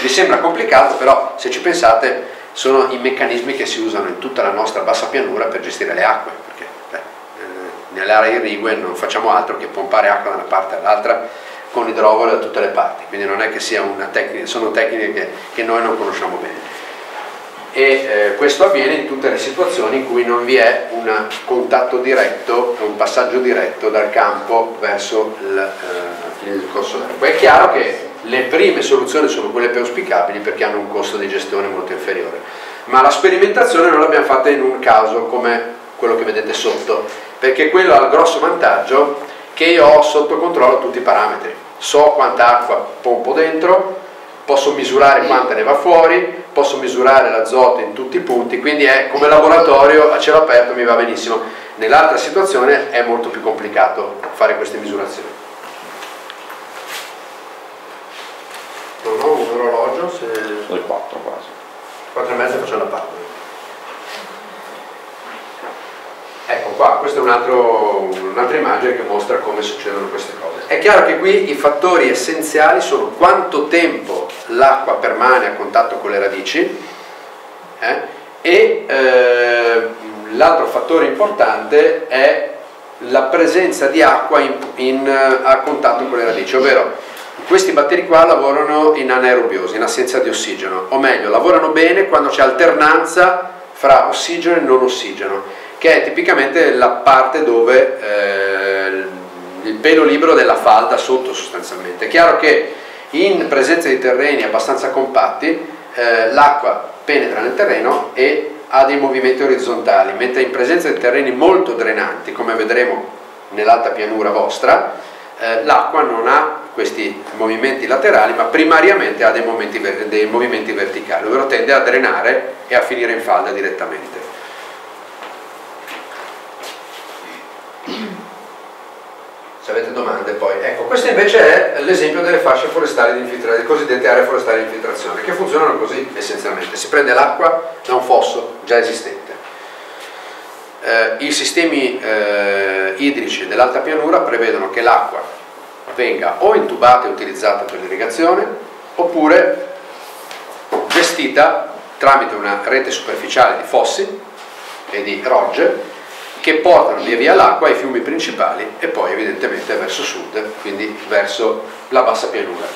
Vi sembra complicato, però se ci pensate sono i meccanismi che si usano in tutta la nostra bassa pianura per gestire le acque, perché eh, nelle aree irrigue non facciamo altro che pompare acqua da una parte all'altra con idrovolo da tutte le parti, quindi non è che sia una tecnica, sono tecniche che, che noi non conosciamo bene. E eh, questo avviene in tutte le situazioni in cui non vi è un contatto diretto, un passaggio diretto dal campo verso il, eh, il corso d'acqua. È chiaro che le prime soluzioni sono quelle più auspicabili perché hanno un costo di gestione molto inferiore, ma la sperimentazione non l'abbiamo fatta in un caso come quello che vedete sotto, perché quello ha il grosso vantaggio che io ho sotto controllo tutti i parametri so quanta acqua pompo dentro, posso misurare quanta ne va fuori, posso misurare l'azoto in tutti i punti, quindi è come laboratorio a cielo aperto mi va benissimo. Nell'altra situazione è molto più complicato fare queste misurazioni. Non ho un orologio, se... Le 4 quasi. 4 e mezza faccio la parte. Ecco qua, questa è un un'altra immagine che mostra come succedono queste cose. È chiaro che qui i fattori essenziali sono quanto tempo l'acqua permane a contatto con le radici eh, e eh, l'altro fattore importante è la presenza di acqua in, in, a contatto con le radici, ovvero questi batteri qua lavorano in anaerobiosi, in assenza di ossigeno, o meglio, lavorano bene quando c'è alternanza fra ossigeno e non ossigeno, che è tipicamente la parte dove eh, il pelo libero della falda sotto sostanzialmente. È chiaro che in presenza di terreni abbastanza compatti eh, l'acqua penetra nel terreno e ha dei movimenti orizzontali, mentre in presenza di terreni molto drenanti, come vedremo nell'alta pianura vostra, eh, l'acqua non ha questi movimenti laterali, ma primariamente ha dei, dei movimenti verticali, ovvero tende a drenare e a finire in falda direttamente. Se avete domande poi. Ecco, questo invece è l'esempio delle fasce forestali di infiltrazione, le cosiddette aree forestali di infiltrazione, che funzionano così essenzialmente. Si prende l'acqua da un fosso già esistente. Eh, I sistemi eh, idrici dell'alta pianura prevedono che l'acqua venga o intubata e utilizzata per l'irrigazione, oppure gestita tramite una rete superficiale di fossi e di rogge che portano via via l'acqua ai fiumi principali e poi evidentemente verso sud, quindi verso la bassa pianura.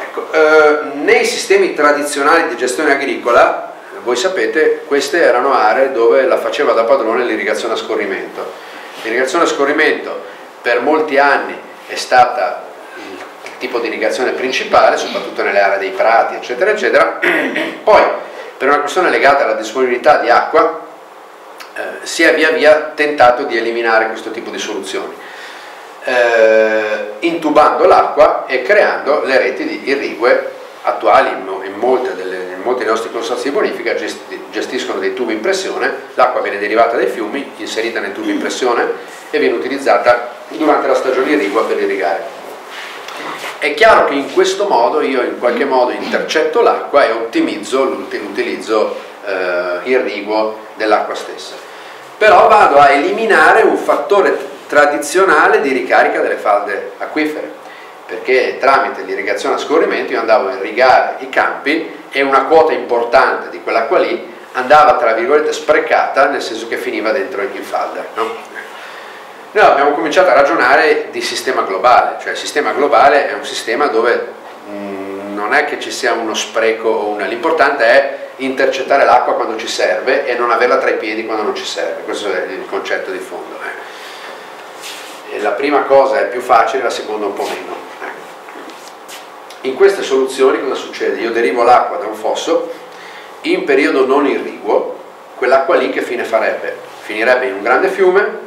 Ecco, eh, nei sistemi tradizionali di gestione agricola, voi sapete, queste erano aree dove la faceva da padrone l'irrigazione a scorrimento. L'irrigazione a scorrimento per molti anni è stata il tipo di irrigazione principale, soprattutto nelle aree dei prati, eccetera, eccetera. [clears throat] Poi, per una questione legata alla disponibilità di acqua, eh, si è via via tentato di eliminare questo tipo di soluzioni, eh, intubando l'acqua e creando le reti di irrigue attuali in, in, delle, molti dei nostri consorzi di bonifica gestiscono dei tubi in pressione, l'acqua viene derivata dai fiumi, inserita nei tubi in pressione e viene utilizzata durante la stagione irrigua per irrigare. È chiaro che in questo modo io in qualche modo intercetto l'acqua e ottimizzo l'utilizzo eh, irriguo dell'acqua stessa però vado a eliminare un fattore tradizionale di ricarica delle falde acquifere perché tramite l'irrigazione a scorrimento io andavo a irrigare i campi e una quota importante di quell'acqua lì andava tra virgolette sprecata nel senso che finiva dentro in falda no? noi abbiamo cominciato a ragionare di sistema globale cioè il sistema globale è un sistema dove mh, mm, non è che ci sia uno spreco o una l'importante è intercettare l'acqua quando ci serve e non averla tra i piedi quando non ci serve, questo è il concetto di fondo. Eh. la prima cosa è più facile, la seconda un po' meno. Eh. In queste soluzioni cosa succede? Io derivo l'acqua da un fosso, in periodo non irriguo, quell'acqua lì che fine farebbe? Finirebbe in un grande fiume,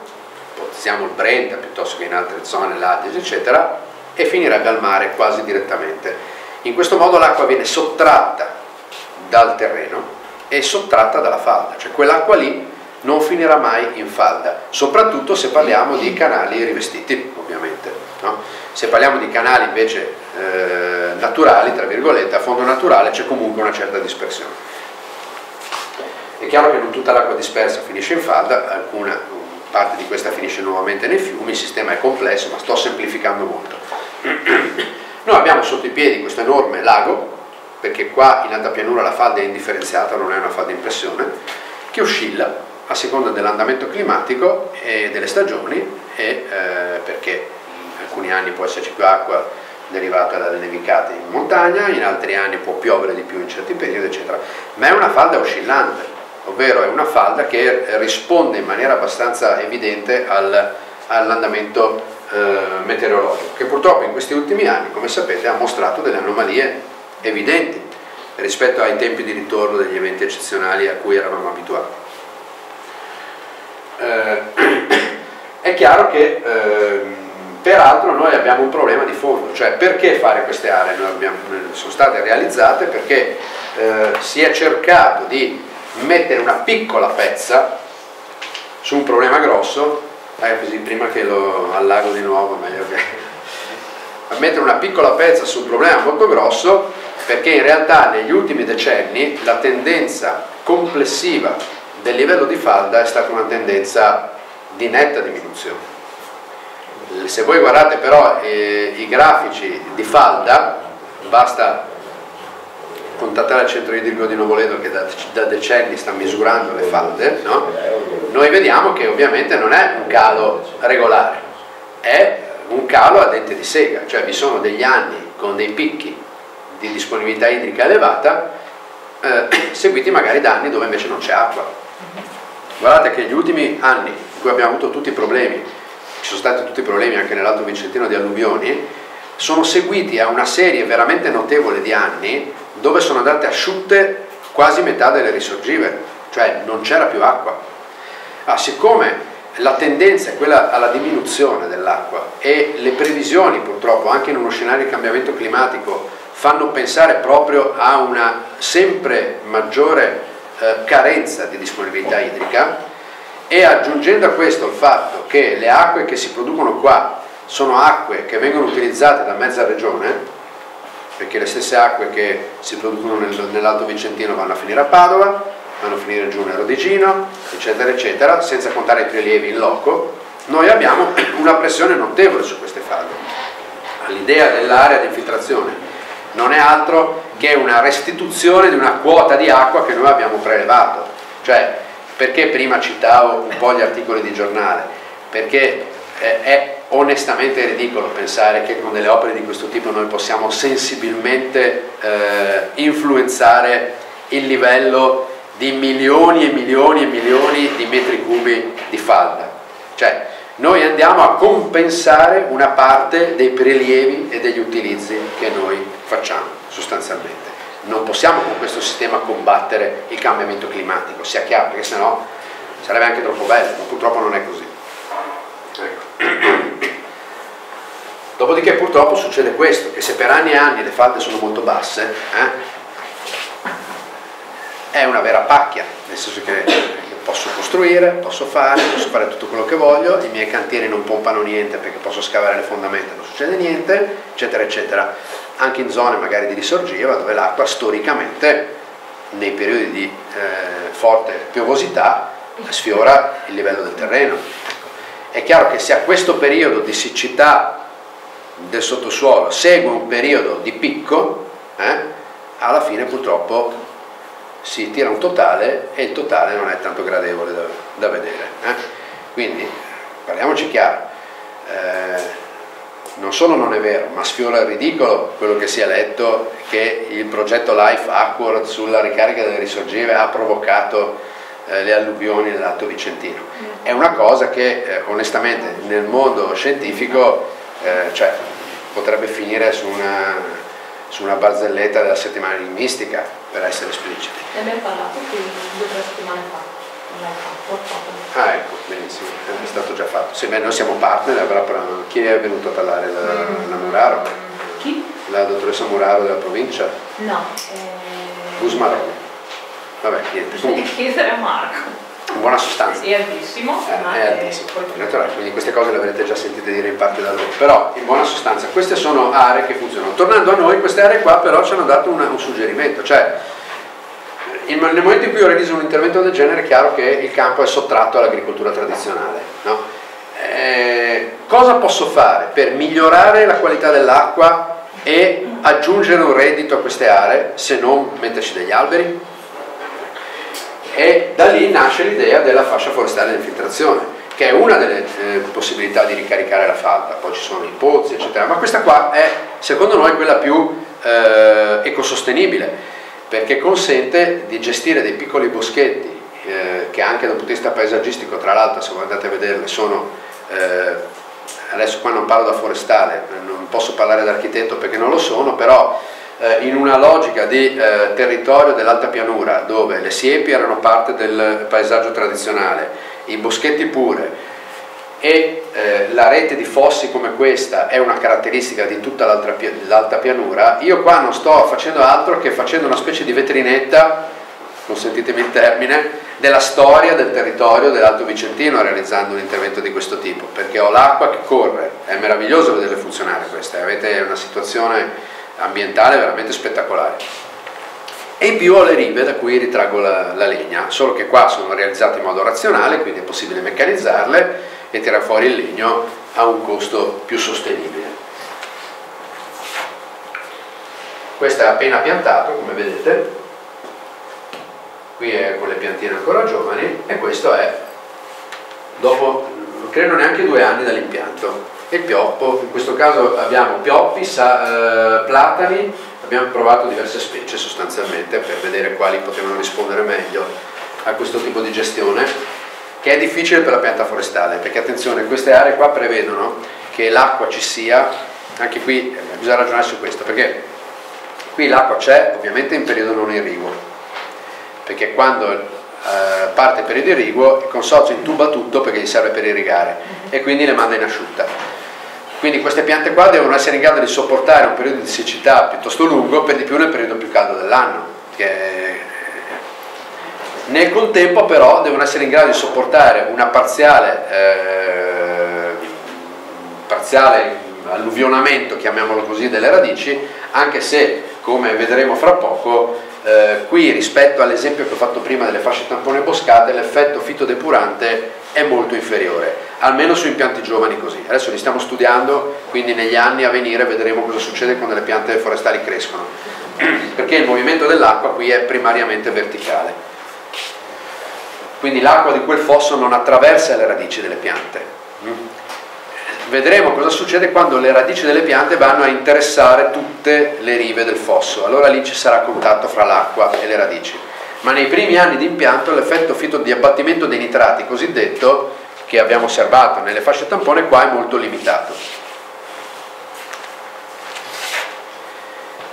ipotizziamo il Brenta piuttosto che in altre zone, l'Adige, eccetera, e finirebbe al mare quasi direttamente. In questo modo l'acqua viene sottratta dal terreno e sottratta dalla falda, cioè quell'acqua lì non finirà mai in falda, soprattutto se parliamo di canali rivestiti, ovviamente. No? Se parliamo di canali invece eh, naturali, tra virgolette, a fondo naturale c'è comunque una certa dispersione. È chiaro che non tutta l'acqua dispersa finisce in falda, alcuna parte di questa finisce nuovamente nei fiumi, il sistema è complesso, ma sto semplificando molto. [clears throat] Noi abbiamo sotto i piedi questo enorme lago, perché qua in alta pianura la falda è indifferenziata, non è una falda in pressione, che oscilla a seconda dell'andamento climatico e delle stagioni e eh, perché in alcuni anni può esserci più acqua derivata dalle nevicate in montagna, in altri anni può piovere di più in certi periodi, eccetera. Ma è una falda oscillante, ovvero è una falda che risponde in maniera abbastanza evidente al, all'andamento eh, meteorologico, che purtroppo in questi ultimi anni, come sapete, ha mostrato delle anomalie evidenti rispetto ai tempi di ritorno degli eventi eccezionali a cui eravamo abituati. Eh, [clears throat] è chiaro che eh, peraltro noi abbiamo un problema di fondo, cioè perché fare queste aree? Abbiamo, sono state realizzate perché eh, si è cercato di mettere una piccola pezza su un problema grosso, eh, così prima che lo allago di nuovo meglio che a mettere una piccola pezza su un problema molto grosso perché in realtà negli ultimi decenni la tendenza complessiva del livello di falda è stata una tendenza di netta diminuzione. Se voi guardate però eh, i grafici di falda, basta contattare il centro idrico di Novoledo che da, da decenni sta misurando le falde, no? noi vediamo che ovviamente non è un calo regolare, è un calo a dente di sega, cioè vi sono degli anni con dei picchi di disponibilità idrica elevata, eh, seguiti magari da anni dove invece non c'è acqua. Guardate che gli ultimi anni in cui abbiamo avuto tutti i problemi, ci sono stati tutti i problemi anche nell'Alto Vicentino di alluvioni, sono seguiti a una serie veramente notevole di anni dove sono andate asciutte quasi metà delle risorgive, cioè non c'era più acqua. Ah, siccome la tendenza è quella alla diminuzione dell'acqua e le previsioni purtroppo anche in uno scenario di cambiamento climatico fanno pensare proprio a una sempre maggiore eh, carenza di disponibilità idrica e aggiungendo a questo il fatto che le acque che si producono qua sono acque che vengono utilizzate da mezza regione perché le stesse acque che si producono nel, nell'Alto Vicentino vanno a finire a Padova, vanno a finire giù nel Rodigino, eccetera, eccetera, senza contare i prelievi in loco, noi abbiamo [clears throat] una pressione notevole su queste falde. L'idea dell'area di infiltrazione non è altro che una restituzione di una quota di acqua che noi abbiamo prelevato. Cioè, perché prima citavo un po' gli articoli di giornale? Perché eh, è onestamente ridicolo pensare che con delle opere di questo tipo noi possiamo sensibilmente eh, influenzare il livello di milioni e milioni e milioni di metri cubi di falda. Cioè, noi andiamo a compensare una parte dei prelievi e degli utilizzi che noi facciamo sostanzialmente. Non possiamo con questo sistema combattere il cambiamento climatico, sia chiaro, perché sennò sarebbe anche troppo bello, ma purtroppo non è così. Ecco. [clears throat] Dopodiché purtroppo succede questo, che se per anni e anni le falde sono molto basse, eh, è una vera pacchia, nel senso che posso costruire, posso fare, posso fare tutto quello che voglio, i miei cantieri non pompano niente perché posso scavare le fondamenta, non succede niente, eccetera, eccetera. Anche in zone magari di risorgiva dove l'acqua storicamente nei periodi di eh, forte piovosità sfiora il livello del terreno. È chiaro che se a questo periodo di siccità del sottosuolo segue un periodo di picco, eh, alla fine purtroppo si tira un totale e il totale non è tanto gradevole da, da vedere. Eh. Quindi parliamoci chiaro, eh, non solo non è vero, ma sfiora il ridicolo quello che si è letto che il progetto Life Accord sulla ricarica delle risorgive ha provocato eh, le alluvioni nell'Alto Vicentino. È una cosa che eh, onestamente nel mondo scientifico eh, cioè, potrebbe finire su una, su una, barzelletta della settimana di mistica, per essere espliciti. Ne abbiamo parlato qui due o tre settimane fa. Ah ecco, benissimo, è stato già fatto. Sì, beh, noi siamo partner, chi è venuto a parlare? La, mm. la Muraro? Chi? La dottoressa Muraro della provincia? No. Eh... Gusmarone. Vabbè, niente. [laughs] Chiedere a Marco in buona sostanza. È altissimo. Eh, è altissimo. Naturale, quindi queste cose le avrete già sentite dire in parte da loro. Però in buona sostanza queste sono aree che funzionano. Tornando a noi, queste aree qua però ci hanno dato una, un suggerimento, cioè in, nel momento in cui ho realizzo un intervento del genere è chiaro che il campo è sottratto all'agricoltura tradizionale. No? Eh, cosa posso fare per migliorare la qualità dell'acqua e aggiungere un reddito a queste aree se non metterci degli alberi? E da lì nasce l'idea della fascia forestale di infiltrazione che è una delle eh, possibilità di ricaricare la falda, poi ci sono i pozzi eccetera, ma questa qua è secondo noi quella più eh, ecosostenibile perché consente di gestire dei piccoli boschetti eh, che anche dal punto di vista paesaggistico tra l'altro se voi andate a vederle sono eh, adesso qua non parlo da forestale non posso parlare da architetto perché non lo sono però eh, in una logica di eh, territorio dell'alta pianura dove le siepi erano parte del paesaggio tradizionale, i boschetti pure e eh, la rete di fossi come questa è una caratteristica di tutta l'alta pianura, io qua non sto facendo altro che facendo una specie di vetrinetta, consentitemi il termine, della storia del territorio dell'Alto Vicentino realizzando un intervento di questo tipo, perché ho l'acqua che corre, è meraviglioso vederle funzionare queste, avete una situazione ambientale veramente spettacolare. E in più ho le rive da cui ritraggo la, la legna, solo che qua sono realizzate in modo razionale, quindi è possibile meccanizzarle e tirare fuori il legno a un costo più sostenibile. questo è appena piantato come vedete qui è con le piantine ancora giovani e questo è dopo credo neanche due anni dall'impianto e il pioppo, in questo caso abbiamo pioppi, sa, eh, platani, abbiamo provato diverse specie sostanzialmente per vedere quali potevano rispondere meglio a questo tipo di gestione che è difficile per la pianta forestale perché attenzione queste aree qua prevedono che l'acqua ci sia. Anche qui eh, bisogna ragionare su questo perché qui l'acqua c'è ovviamente in periodo non irriguo perché quando eh, parte il periodo irriguo il consorzio intuba tutto perché gli serve per irrigare e quindi le manda in asciutta quindi queste piante qua devono essere in grado di sopportare un periodo di siccità piuttosto lungo, per di più nel periodo più caldo dell'anno. Nel contempo però devono essere in grado di sopportare una parziale, eh, parziale alluvionamento, chiamiamolo così, delle radici, anche se, come vedremo fra poco, eh, qui rispetto all'esempio che ho fatto prima delle fasce tampone boscate, l'effetto fitodepurante è molto inferiore, almeno su impianti giovani così. Adesso li stiamo studiando, quindi negli anni a venire vedremo cosa succede quando le piante forestali crescono, [clears throat] perché il movimento dell'acqua qui è primariamente verticale. Quindi l'acqua di quel fosso non attraversa le radici delle piante. Vedremo cosa succede quando le radici delle piante vanno a interessare tutte le rive del fosso, allora lì ci sarà contatto fra l'acqua e le radici. Ma nei primi anni di impianto l'effetto fito di abbattimento dei nitrati cosiddetto che abbiamo osservato nelle fasce tampone qua è molto limitato.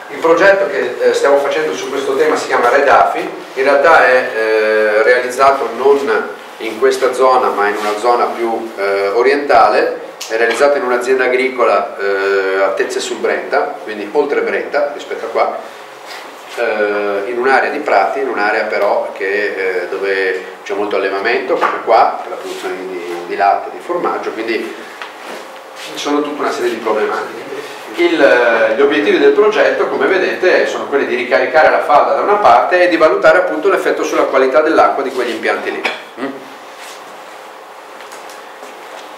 Il progetto che eh, stiamo facendo su questo tema si chiama Redafi, in realtà è eh, realizzato non in questa zona ma in una zona più eh, orientale, è realizzato in un'azienda agricola eh, a Tezze sul Brenta, quindi oltre Brenta rispetto a qua, eh, in un'area di prati, in un'area però che, eh, dove c'è molto allevamento, come qua, per la produzione di, di latte, di formaggio, quindi ci sono tutta una serie di problematiche. Il, eh, gli obiettivi del progetto, come vedete, sono quelli di ricaricare la falda da una parte e di valutare appunto l'effetto sulla qualità dell'acqua di quegli impianti lì. Mm?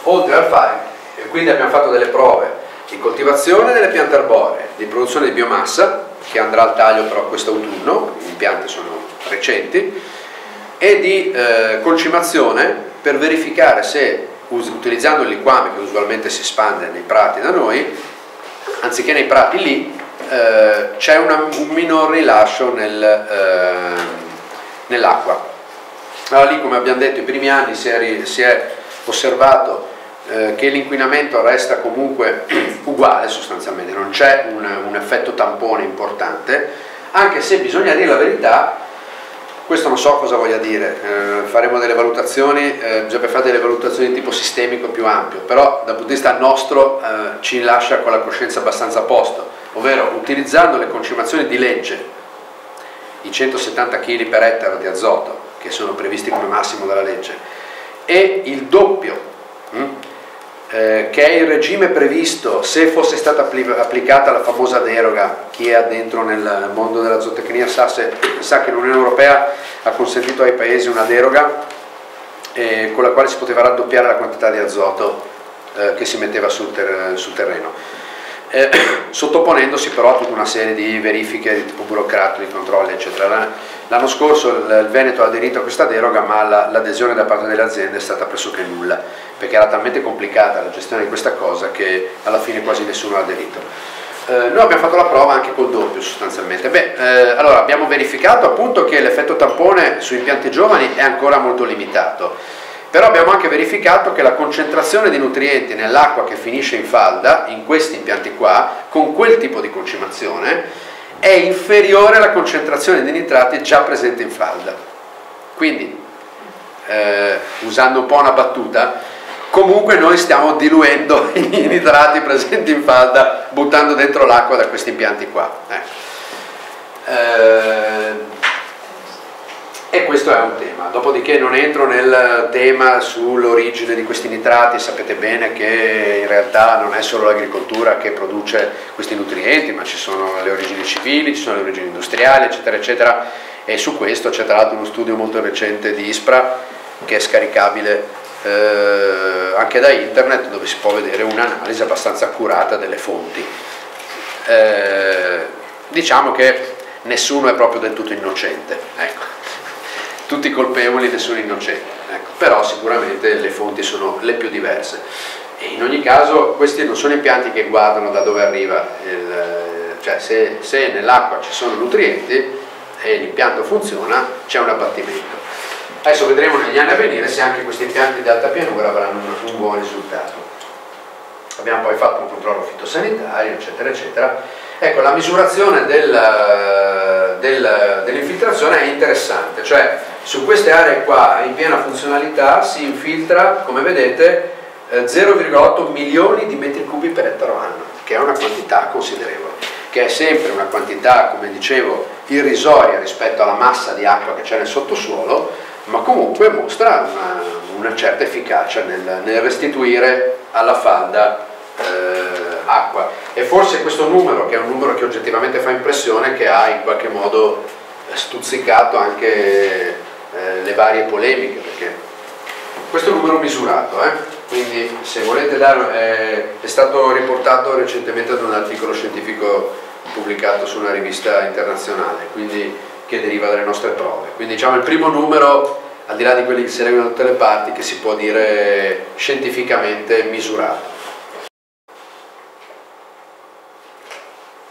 Oltre al fare, quindi abbiamo fatto delle prove di coltivazione delle piante arboree, di produzione di biomassa, che andrà al taglio però questo autunno, gli impianti sono recenti, e di eh, concimazione per verificare se utilizzando il liquame che usualmente si spande nei prati da noi, anziché nei prati lì, eh, c'è un minor rilascio nel, eh, nell'acqua. Allora lì come abbiamo detto i primi anni si è, si è osservato eh, che l'inquinamento resta comunque [clears throat] uguale sostanzialmente, non c'è un, un, effetto tampone importante, anche se bisogna dire la verità, questo non so cosa voglia dire, eh, faremo delle valutazioni, eh, bisogna fare delle valutazioni di tipo sistemico più ampio, però dal punto di vista nostro eh, ci lascia con la coscienza abbastanza a posto, ovvero utilizzando le concimazioni di legge, i 170 kg per ettaro di azoto, che sono previsti come massimo dalla legge, e il doppio hm, eh, che è il regime previsto se fosse stata applicata la famosa deroga, chi è dentro nel mondo della zootecnia sa, se, sa che l'Unione Europea ha consentito ai paesi una deroga eh, con la quale si poteva raddoppiare la quantità di azoto eh, che si metteva sul, ter sul terreno. Eh, [clears throat] sottoponendosi però a tutta una serie di verifiche di tipo burocratico, di controlli eccetera. L'anno scorso il Veneto ha aderito a questa deroga ma l'adesione da parte delle aziende è stata pressoché nulla perché era talmente complicata la gestione di questa cosa che alla fine quasi nessuno ha aderito. Eh, noi abbiamo fatto la prova anche col doppio sostanzialmente. Beh, eh, allora abbiamo verificato appunto che l'effetto tampone su impianti giovani è ancora molto limitato, però abbiamo anche verificato che la concentrazione di nutrienti nell'acqua che finisce in falda, in questi impianti qua, con quel tipo di concimazione, è inferiore alla concentrazione di nitrati già presente in falda. Quindi, eh, usando un po' una battuta, comunque noi stiamo diluendo [laughs] i nitrati presenti in falda buttando dentro l'acqua da questi impianti qua. Ecco. Eh, e questo è un tema, dopodiché non entro nel tema sull'origine di questi nitrati, sapete bene che in realtà non è solo l'agricoltura che produce questi nutrienti, ma ci sono le origini civili, ci sono le origini industriali, eccetera, eccetera, e su questo c'è tra l'altro uno studio molto recente di ISPRA che è scaricabile eh, anche da internet dove si può vedere un'analisi abbastanza accurata delle fonti. Eh, diciamo che nessuno è proprio del tutto innocente, ecco. Tutti colpevoli, nessuno innocente, ecco. però sicuramente le fonti sono le più diverse. E in ogni caso questi non sono impianti che guardano da dove arriva, il, cioè se, se nell'acqua ci sono nutrienti e l'impianto funziona c'è un abbattimento. Adesso vedremo negli anni a venire se anche questi impianti di alta pianura avranno un, un buon risultato. Abbiamo poi fatto un controllo fitosanitario, eccetera, eccetera. Ecco, la misurazione del, del, dell'infiltrazione è interessante, cioè su queste aree qua in piena funzionalità si infiltra, come vedete, 0,8 eh, milioni di metri cubi per ettaro anno, che è una quantità considerevole, che è sempre una quantità, come dicevo, irrisoria rispetto alla massa di acqua che c'è nel sottosuolo, ma comunque mostra una, una certa efficacia nel, nel, restituire alla falda eh, acqua. E forse questo numero, che è un numero che oggettivamente fa impressione, che ha in qualche modo stuzzicato anche eh, le varie polemiche, perché questo è un numero misurato, eh? quindi se volete dare, eh, è stato riportato recentemente da un articolo scientifico pubblicato su una rivista internazionale, quindi che deriva dalle nostre prove. Quindi diciamo il primo numero, al di là di quelli che si leggono da tutte le parti, che si può dire scientificamente misurato.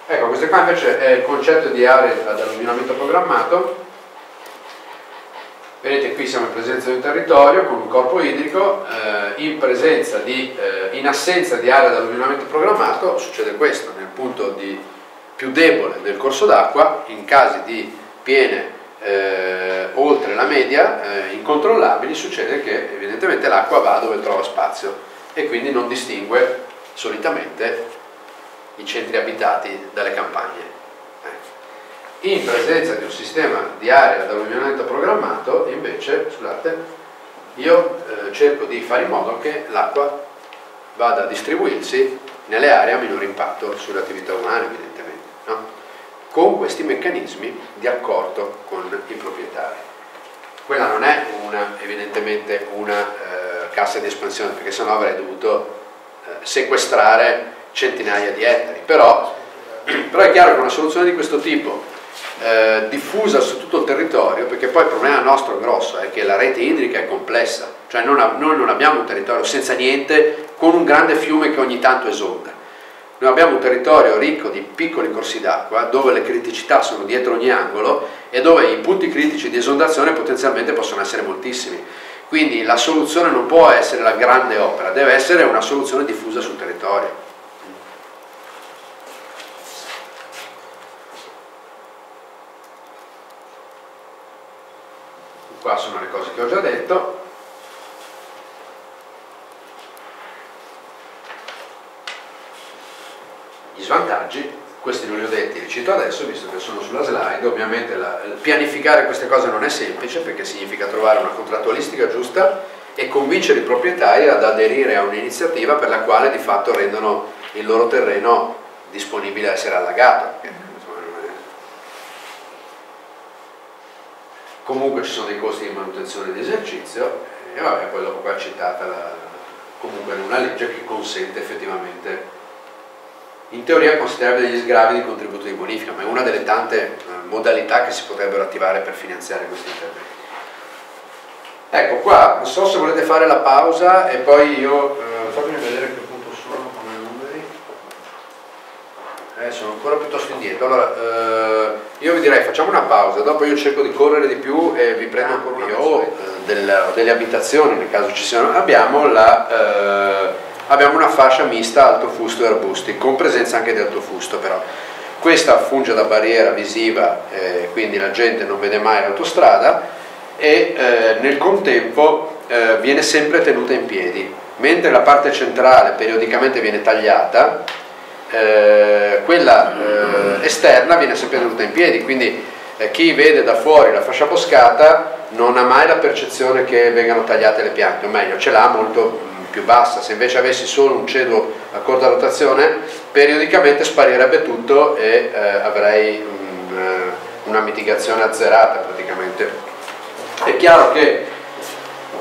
Ecco, questo qua invece è il concetto di aree ad alluvionamento programmato. Vedete qui siamo in presenza di un territorio con un corpo idrico, eh, in, di, eh, in assenza di area ad alluvionamento programmato succede questo, nel punto di, più debole del corso d'acqua, in casi di piene eh, oltre la media, eh, incontrollabili, succede che evidentemente l'acqua va dove trova spazio e quindi non distingue solitamente i centri abitati dalle campagne. Eh. In presenza di un sistema di area ad alluvionamento programmato, invece, scusate, io eh, cerco di fare in modo che l'acqua vada a distribuirsi nelle aree a minore impatto sulle attività umane, evidentemente. No? con questi meccanismi di accordo con i proprietari. Quella non è una, evidentemente una eh, cassa di espansione, perché sennò avrei dovuto eh, sequestrare centinaia di ettari, però, [clears throat] però, è chiaro che una soluzione di questo tipo, eh, diffusa su tutto il territorio, perché poi il problema nostro grosso è che la rete idrica è complessa, cioè non, noi non abbiamo un territorio senza niente con un grande fiume che ogni tanto esonda noi abbiamo un territorio ricco di piccoli corsi d'acqua dove le criticità sono dietro ogni angolo e dove i punti critici di esondazione potenzialmente possono essere moltissimi. Quindi la soluzione non può essere la grande opera, deve essere una soluzione diffusa sul territorio. Qua sono le cose che ho già detto. Gli svantaggi, questi non li ho detti, li cito adesso visto che sono sulla slide, ovviamente la, pianificare queste cose non è semplice perché significa trovare una contrattualistica giusta e convincere i proprietari ad aderire a un'iniziativa per la quale di fatto rendono il loro terreno disponibile a essere allagato. Comunque ci sono dei costi di manutenzione di esercizio e vabbè, poi dopo qua è citata la, comunque una legge che consente effettivamente in teoria considererebbe degli sgravi di contributo di bonifica, ma è una delle tante eh, modalità che si potrebbero attivare per finanziare questi interventi. Ecco qua, non so se volete fare la pausa e poi io, eh, fatemi vedere che punto sono come numeri, eh, sono ancora piuttosto indietro, allora eh, direi facciamo una pausa, dopo io cerco di correre di più e vi prendo ancora una o eh, del, delle abitazioni nel caso ci siano, abbiamo la eh, abbiamo una fascia mista alto fusto e arbusti, con presenza anche di alto fusto però. Questa funge da barriera visiva, eh, quindi la gente non vede mai l'autostrada e eh, nel contempo eh, viene sempre tenuta in piedi, mentre la parte centrale periodicamente viene tagliata, eh, quella eh, esterna viene sempre tenuta in piedi, quindi eh, chi vede da fuori la fascia boscata non ha mai la percezione che vengano tagliate le piante, o meglio ce l'ha molto più bassa, se invece avessi solo un cedo a corta rotazione periodicamente sparirebbe tutto e eh, avrei un, eh, una mitigazione azzerata praticamente. È chiaro che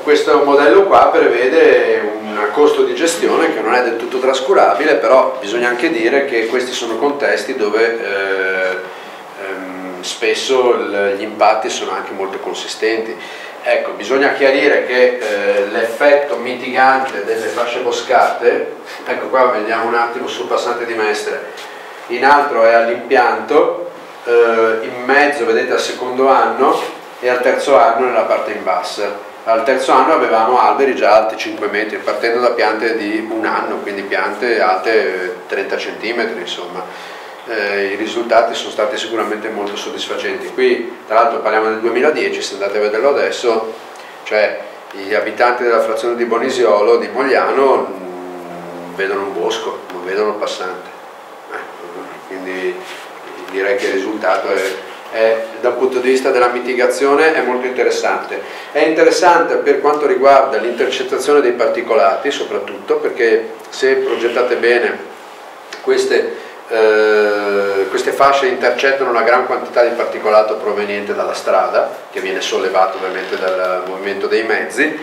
questo modello qua prevede un costo di gestione che non è del tutto trascurabile, però bisogna anche dire che questi sono contesti dove eh, ehm, spesso gli impatti sono anche molto consistenti. Ecco, bisogna chiarire che eh, l'effetto mitigante delle fasce boscate, ecco qua vediamo un attimo sul passante di Mestre, in alto è all'impianto, eh, in mezzo vedete al secondo anno e al terzo anno nella parte in bassa. Al terzo anno avevamo alberi già alti 5 metri, partendo da piante di un anno, quindi piante alte 30 cm, insomma eh, i risultati sono stati sicuramente molto soddisfacenti. Qui tra l'altro parliamo del 2010, se andate a vederlo adesso, cioè gli abitanti della frazione di Bonisiolo, di Mogliano, mh, mm, vedono un bosco, non vedono il passante. Eh, quindi direi che il risultato è, è, dal punto di vista della mitigazione è molto interessante. È interessante per quanto riguarda l'intercettazione dei particolati soprattutto perché se progettate bene queste eh, queste fasce intercettano una gran quantità di particolato proveniente dalla strada, che viene sollevato ovviamente dal movimento dei mezzi,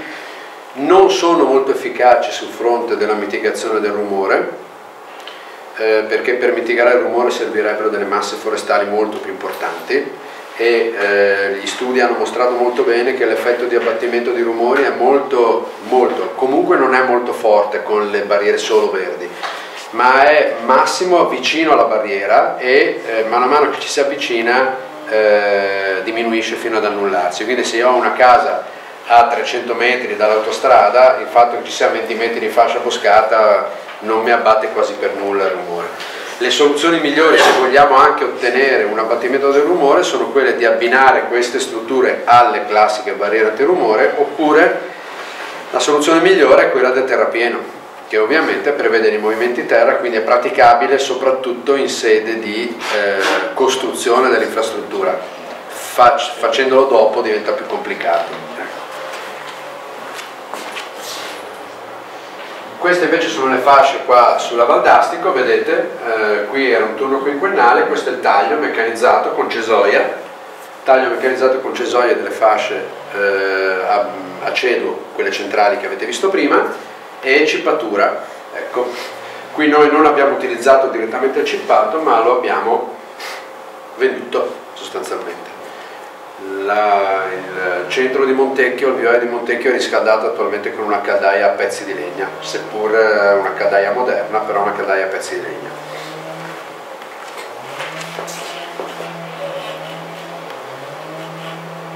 non sono molto efficaci sul fronte della mitigazione del rumore, eh, perché per mitigare il rumore servirebbero delle masse forestali molto più importanti e eh, gli studi hanno mostrato molto bene che l'effetto di abbattimento di rumori è molto, molto, comunque non è molto forte con le barriere solo verdi, ma è massimo vicino alla barriera e eh, man mano che ci si avvicina eh, diminuisce fino ad annullarsi. Quindi se io ho una casa a 300 metri dall'autostrada, il fatto che ci sia 20 metri di fascia boscata non mi abbatte quasi per nulla il rumore. Le soluzioni migliori se vogliamo anche ottenere un abbattimento del rumore sono quelle di abbinare queste strutture alle classiche barriere antirumore oppure la soluzione migliore è quella del terrapieno che ovviamente prevede i movimenti terra, quindi è praticabile soprattutto in sede di eh, costruzione dell'infrastruttura. Fac facendolo dopo diventa più complicato. Queste invece sono le fasce qua sulla Valdastico, vedete, eh, qui era un turno quinquennale, questo è il taglio meccanizzato con cesoia, taglio meccanizzato con cesoia delle fasce eh, a, a cedo, quelle centrali che avete visto prima, e cippatura. Ecco, qui noi non abbiamo utilizzato direttamente il cippato ma lo abbiamo venduto sostanzialmente. La, il centro di Montecchio, il vivaio di Montecchio è riscaldato attualmente con una caldaia a pezzi di legna, seppur una caldaia moderna, però una caldaia a pezzi di legna.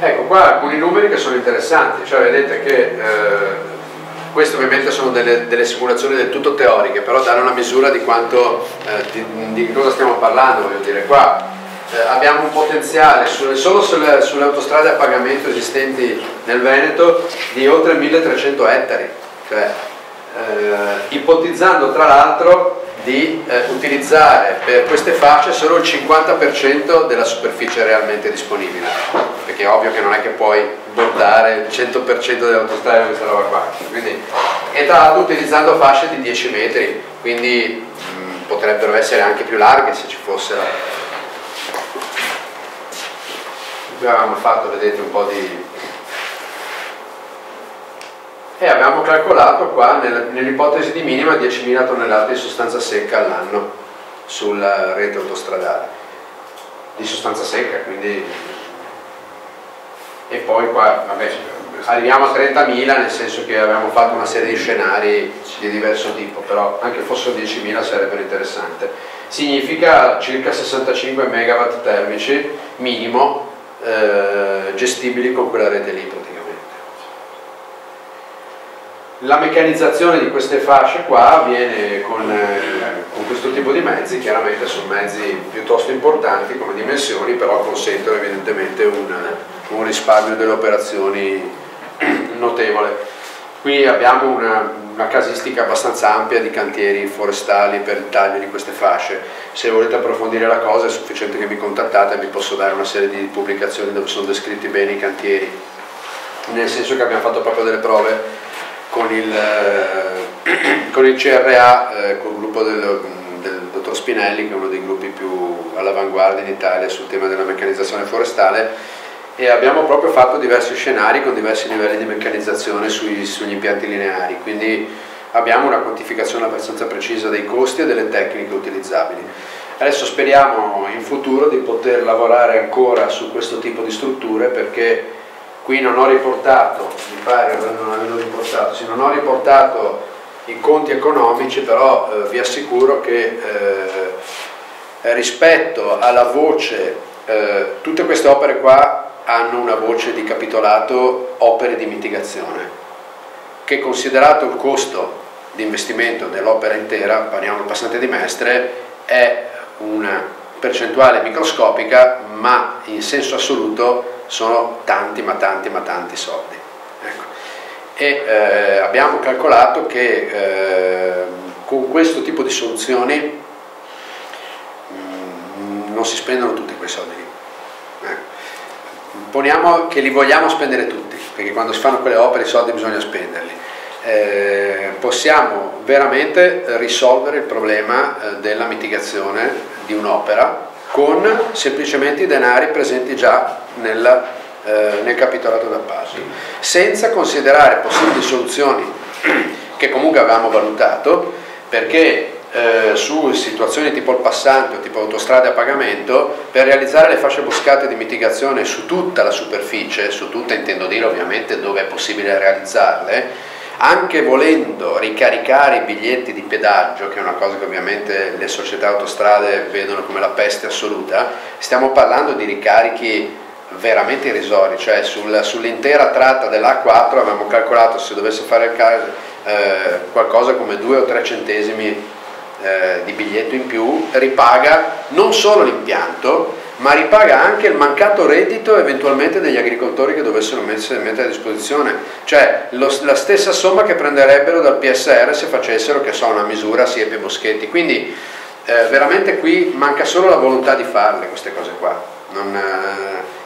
Ecco qua alcuni numeri che sono interessanti, cioè vedete che eh, queste ovviamente sono delle, delle, simulazioni del tutto teoriche, però danno una misura di quanto, eh, di, di, cosa stiamo parlando, voglio dire, qua eh, abbiamo un potenziale sulle, solo sulle, sulle, autostrade a pagamento esistenti nel Veneto di oltre 1300 ettari, cioè, eh, ipotizzando tra l'altro di eh, utilizzare per queste fasce solo il 50% della superficie realmente disponibile, perché è ovvio che non è che puoi bordare il 100% delle autostrade questa roba qua, quindi, e tra l'altro utilizzando fasce di 10 metri, quindi mh, mm, potrebbero essere anche più larghe se ci fossero. Qui avevamo fatto, vedete, un po' di e abbiamo calcolato qua nell'ipotesi di minima 10.000 tonnellate di sostanza secca all'anno sulla rete autostradale. Di sostanza secca quindi e poi qua vabbè, arriviamo a 30.000 nel senso che abbiamo fatto una serie di scenari di diverso tipo però anche fossero 10.000 sarebbero interessanti significa circa 65 megawatt termici minimo eh, gestibili con quella rete lì praticamente la meccanizzazione di queste fasce qua avviene con, eh, con, questo tipo di mezzi, chiaramente sono mezzi piuttosto importanti come dimensioni, però consentono evidentemente un, un risparmio delle operazioni [clears throat] notevole. Qui abbiamo una, una, casistica abbastanza ampia di cantieri forestali per il taglio di queste fasce. Se volete approfondire la cosa è sufficiente che mi contattate e vi posso dare una serie di pubblicazioni dove sono descritti bene i cantieri, nel senso che abbiamo fatto proprio delle prove con il, eh, [clears throat] con il CRA, eh, col gruppo del, del, dottor Spinelli, che è uno dei gruppi più all'avanguardia in Italia sul tema della meccanizzazione forestale e abbiamo proprio fatto diversi scenari con diversi livelli di meccanizzazione sui, sugli impianti lineari, quindi abbiamo una quantificazione abbastanza precisa dei costi e delle tecniche utilizzabili. Adesso speriamo in futuro di poter lavorare ancora su questo tipo di strutture perché qui non ho riportato, mi pare non avevo riportato, sì, non ho riportato i conti economici, però eh, vi assicuro che eh, rispetto alla voce, eh, tutte queste opere qua hanno una voce di capitolato opere di mitigazione, che considerato il costo di investimento dell'opera intera, parliamo del passante di Mestre, è una percentuale microscopica ma in senso assoluto sono tanti ma tanti ma tanti soldi. Ecco. E eh, abbiamo calcolato che eh, con questo tipo di soluzioni mh, mm, non si spendono tutti quei soldi. Poniamo che li vogliamo spendere tutti, perché quando si fanno quelle opere i soldi bisogna spenderli. Eh, possiamo veramente risolvere il problema eh, della mitigazione di un'opera con semplicemente i denari presenti già nella, eh, nel capitolato d'appalto, senza considerare possibili soluzioni che comunque avevamo valutato, perché eh, su situazioni tipo il passante o tipo autostrade a pagamento, per realizzare le fasce boscate di mitigazione su tutta la superficie, su tutta intendo dire ovviamente dove è possibile realizzarle, anche volendo ricaricare i biglietti di pedaggio, che è una cosa che ovviamente le società autostrade vedono come la peste assoluta, stiamo parlando di ricarichi veramente irrisori, cioè sul, sull'intera tratta dell'A4 avevamo calcolato se dovesse fare il caso eh, qualcosa come 2 o 3 centesimi eh, di biglietto in più, ripaga non solo l'impianto, ma ripaga anche il mancato reddito eventualmente degli agricoltori che dovessero mettere a disposizione, cioè lo, la stessa somma che prenderebbero dal PSR se facessero, che so, una misura siepe boschetti. Quindi eh, veramente qui manca solo la volontà di farle queste cose qua. Non, eh.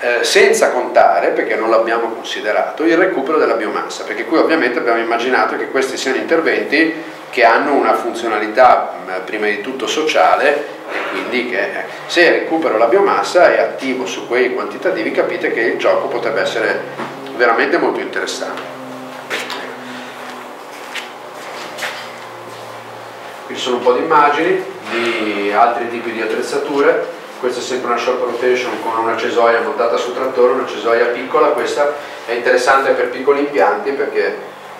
Eh, senza contare, perché non l'abbiamo considerato, il recupero della biomassa, perché qui ovviamente abbiamo immaginato che questi siano interventi che hanno una funzionalità prima di tutto sociale e quindi che eh, se recupero la biomassa e attivo su quei quantitativi capite che il gioco potrebbe essere veramente molto interessante. Qui sono un po' di immagini di altri tipi di attrezzature, questa è sempre una short rotation con una cesoia montata su trattore, una cesoia piccola, questa è interessante per piccoli impianti perché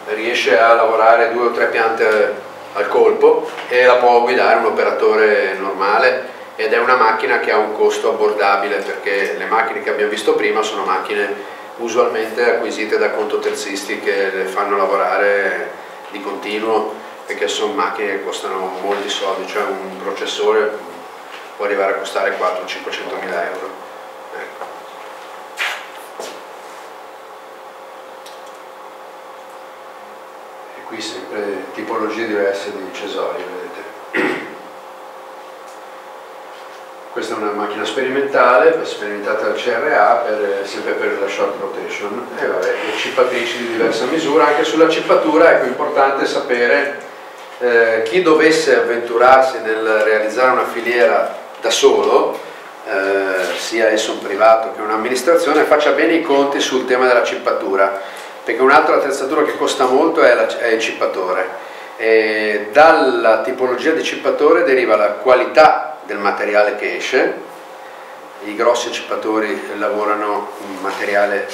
riesce a lavorare due o tre piante al colpo e la può guidare un operatore normale ed è una macchina che ha un costo abbordabile perché le macchine che abbiamo visto prima sono macchine usualmente acquisite da conto terzisti che le fanno lavorare di continuo perché sono macchine che costano molti soldi, cioè un processore può arrivare a costare 400-500 mila euro. Ecco. qui sempre tipologie diverse di cesori, vedete. Questa è una macchina sperimentale, sperimentata dal CRA, per, sempre per la short rotation, e vabbè, cippatrici di diversa misura, anche sulla cippatura ecco, è importante sapere eh, chi dovesse avventurarsi nel realizzare una filiera da solo, eh, sia esso un privato che un'amministrazione, faccia bene i conti sul tema della cippatura perché un'altra attrezzatura che costa molto è, la, è il cippatore. E dalla tipologia di cippatore deriva la qualità del materiale che esce, i grossi cippatori lavorano un materiale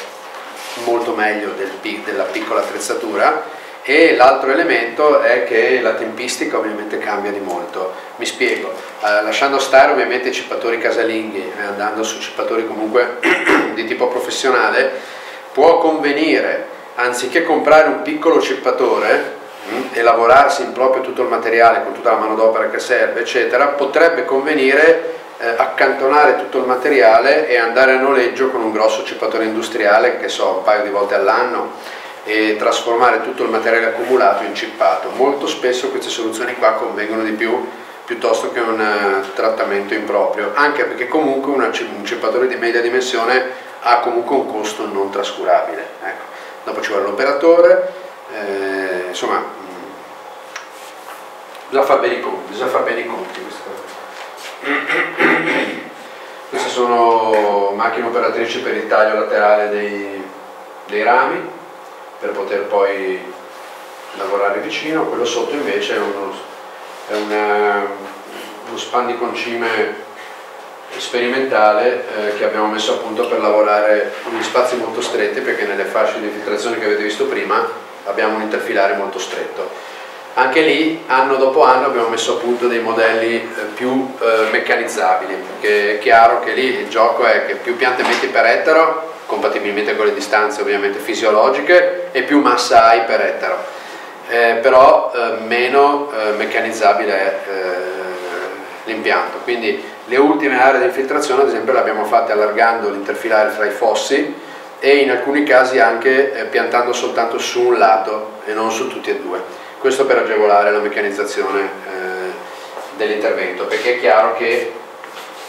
molto meglio del, della piccola attrezzatura e l'altro elemento è che la tempistica ovviamente cambia di molto. Mi spiego, eh, lasciando stare ovviamente i cippatori casalinghi e eh, andando su cippatori comunque [clears throat] di tipo professionale, può convenire anziché comprare un piccolo cippatore mh, mm, e lavorarsi in proprio tutto il materiale con tutta la manodopera che serve, eccetera, potrebbe convenire eh, accantonare tutto il materiale e andare a noleggio con un grosso cippatore industriale, che so, un paio di volte all'anno e trasformare tutto il materiale accumulato in cippato. Molto spesso queste soluzioni qua convengono di più piuttosto che un uh, trattamento improprio, anche perché comunque un cippatore di media dimensione ha comunque un costo non trascurabile. Ecco dopo ci vuole l'operatore, eh, insomma mm, bisogna fare bene i conti, bisogna fare bene i conti queste sono macchine operatrici per il taglio laterale dei, dei rami per poter poi lavorare vicino, quello sotto invece è, uno, è una, uno span di concime sperimentale eh, che abbiamo messo a punto per lavorare in spazi molto stretti perché nelle fasce di infiltrazione che avete visto prima abbiamo un interfilare molto stretto. Anche lì, anno dopo anno, abbiamo messo a punto dei modelli eh, più eh, meccanizzabili, perché è chiaro che lì il gioco è che più piante metti per ettaro, compatibilmente con le distanze ovviamente fisiologiche, e più massa hai per ettaro. Eh, però eh, meno eh, meccanizzabile eh, l'impianto. Quindi le ultime aree di infiltrazione, ad esempio, le abbiamo fatte allargando l'interfilare fra i fossi e in alcuni casi anche piantando soltanto su un lato e non su tutti e due questo per agevolare la meccanizzazione eh, dell'intervento, perché è chiaro che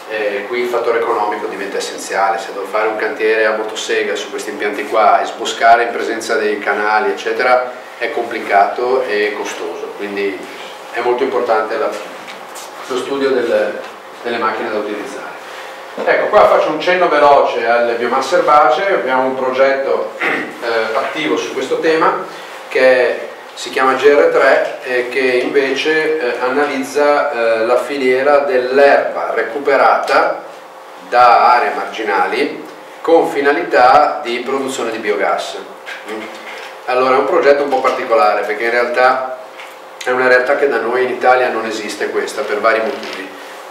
eh, qui il fattore economico diventa essenziale, se devo fare un cantiere a motosega su questi impianti qua e sboscare in presenza dei canali eccetera è complicato e costoso, quindi è molto importante la, lo studio del, delle macchine da utilizzare. Ecco, qua faccio un cenno veloce alle biomasse erbacee, abbiamo un progetto eh, attivo su questo tema che è si chiama GR3 eh, che invece eh, analizza eh, la filiera dell'erba recuperata da aree marginali con finalità di produzione di biogas. Mm. Allora è un progetto un po' particolare perché in realtà è una realtà che da noi in Italia non esiste questa per vari motivi,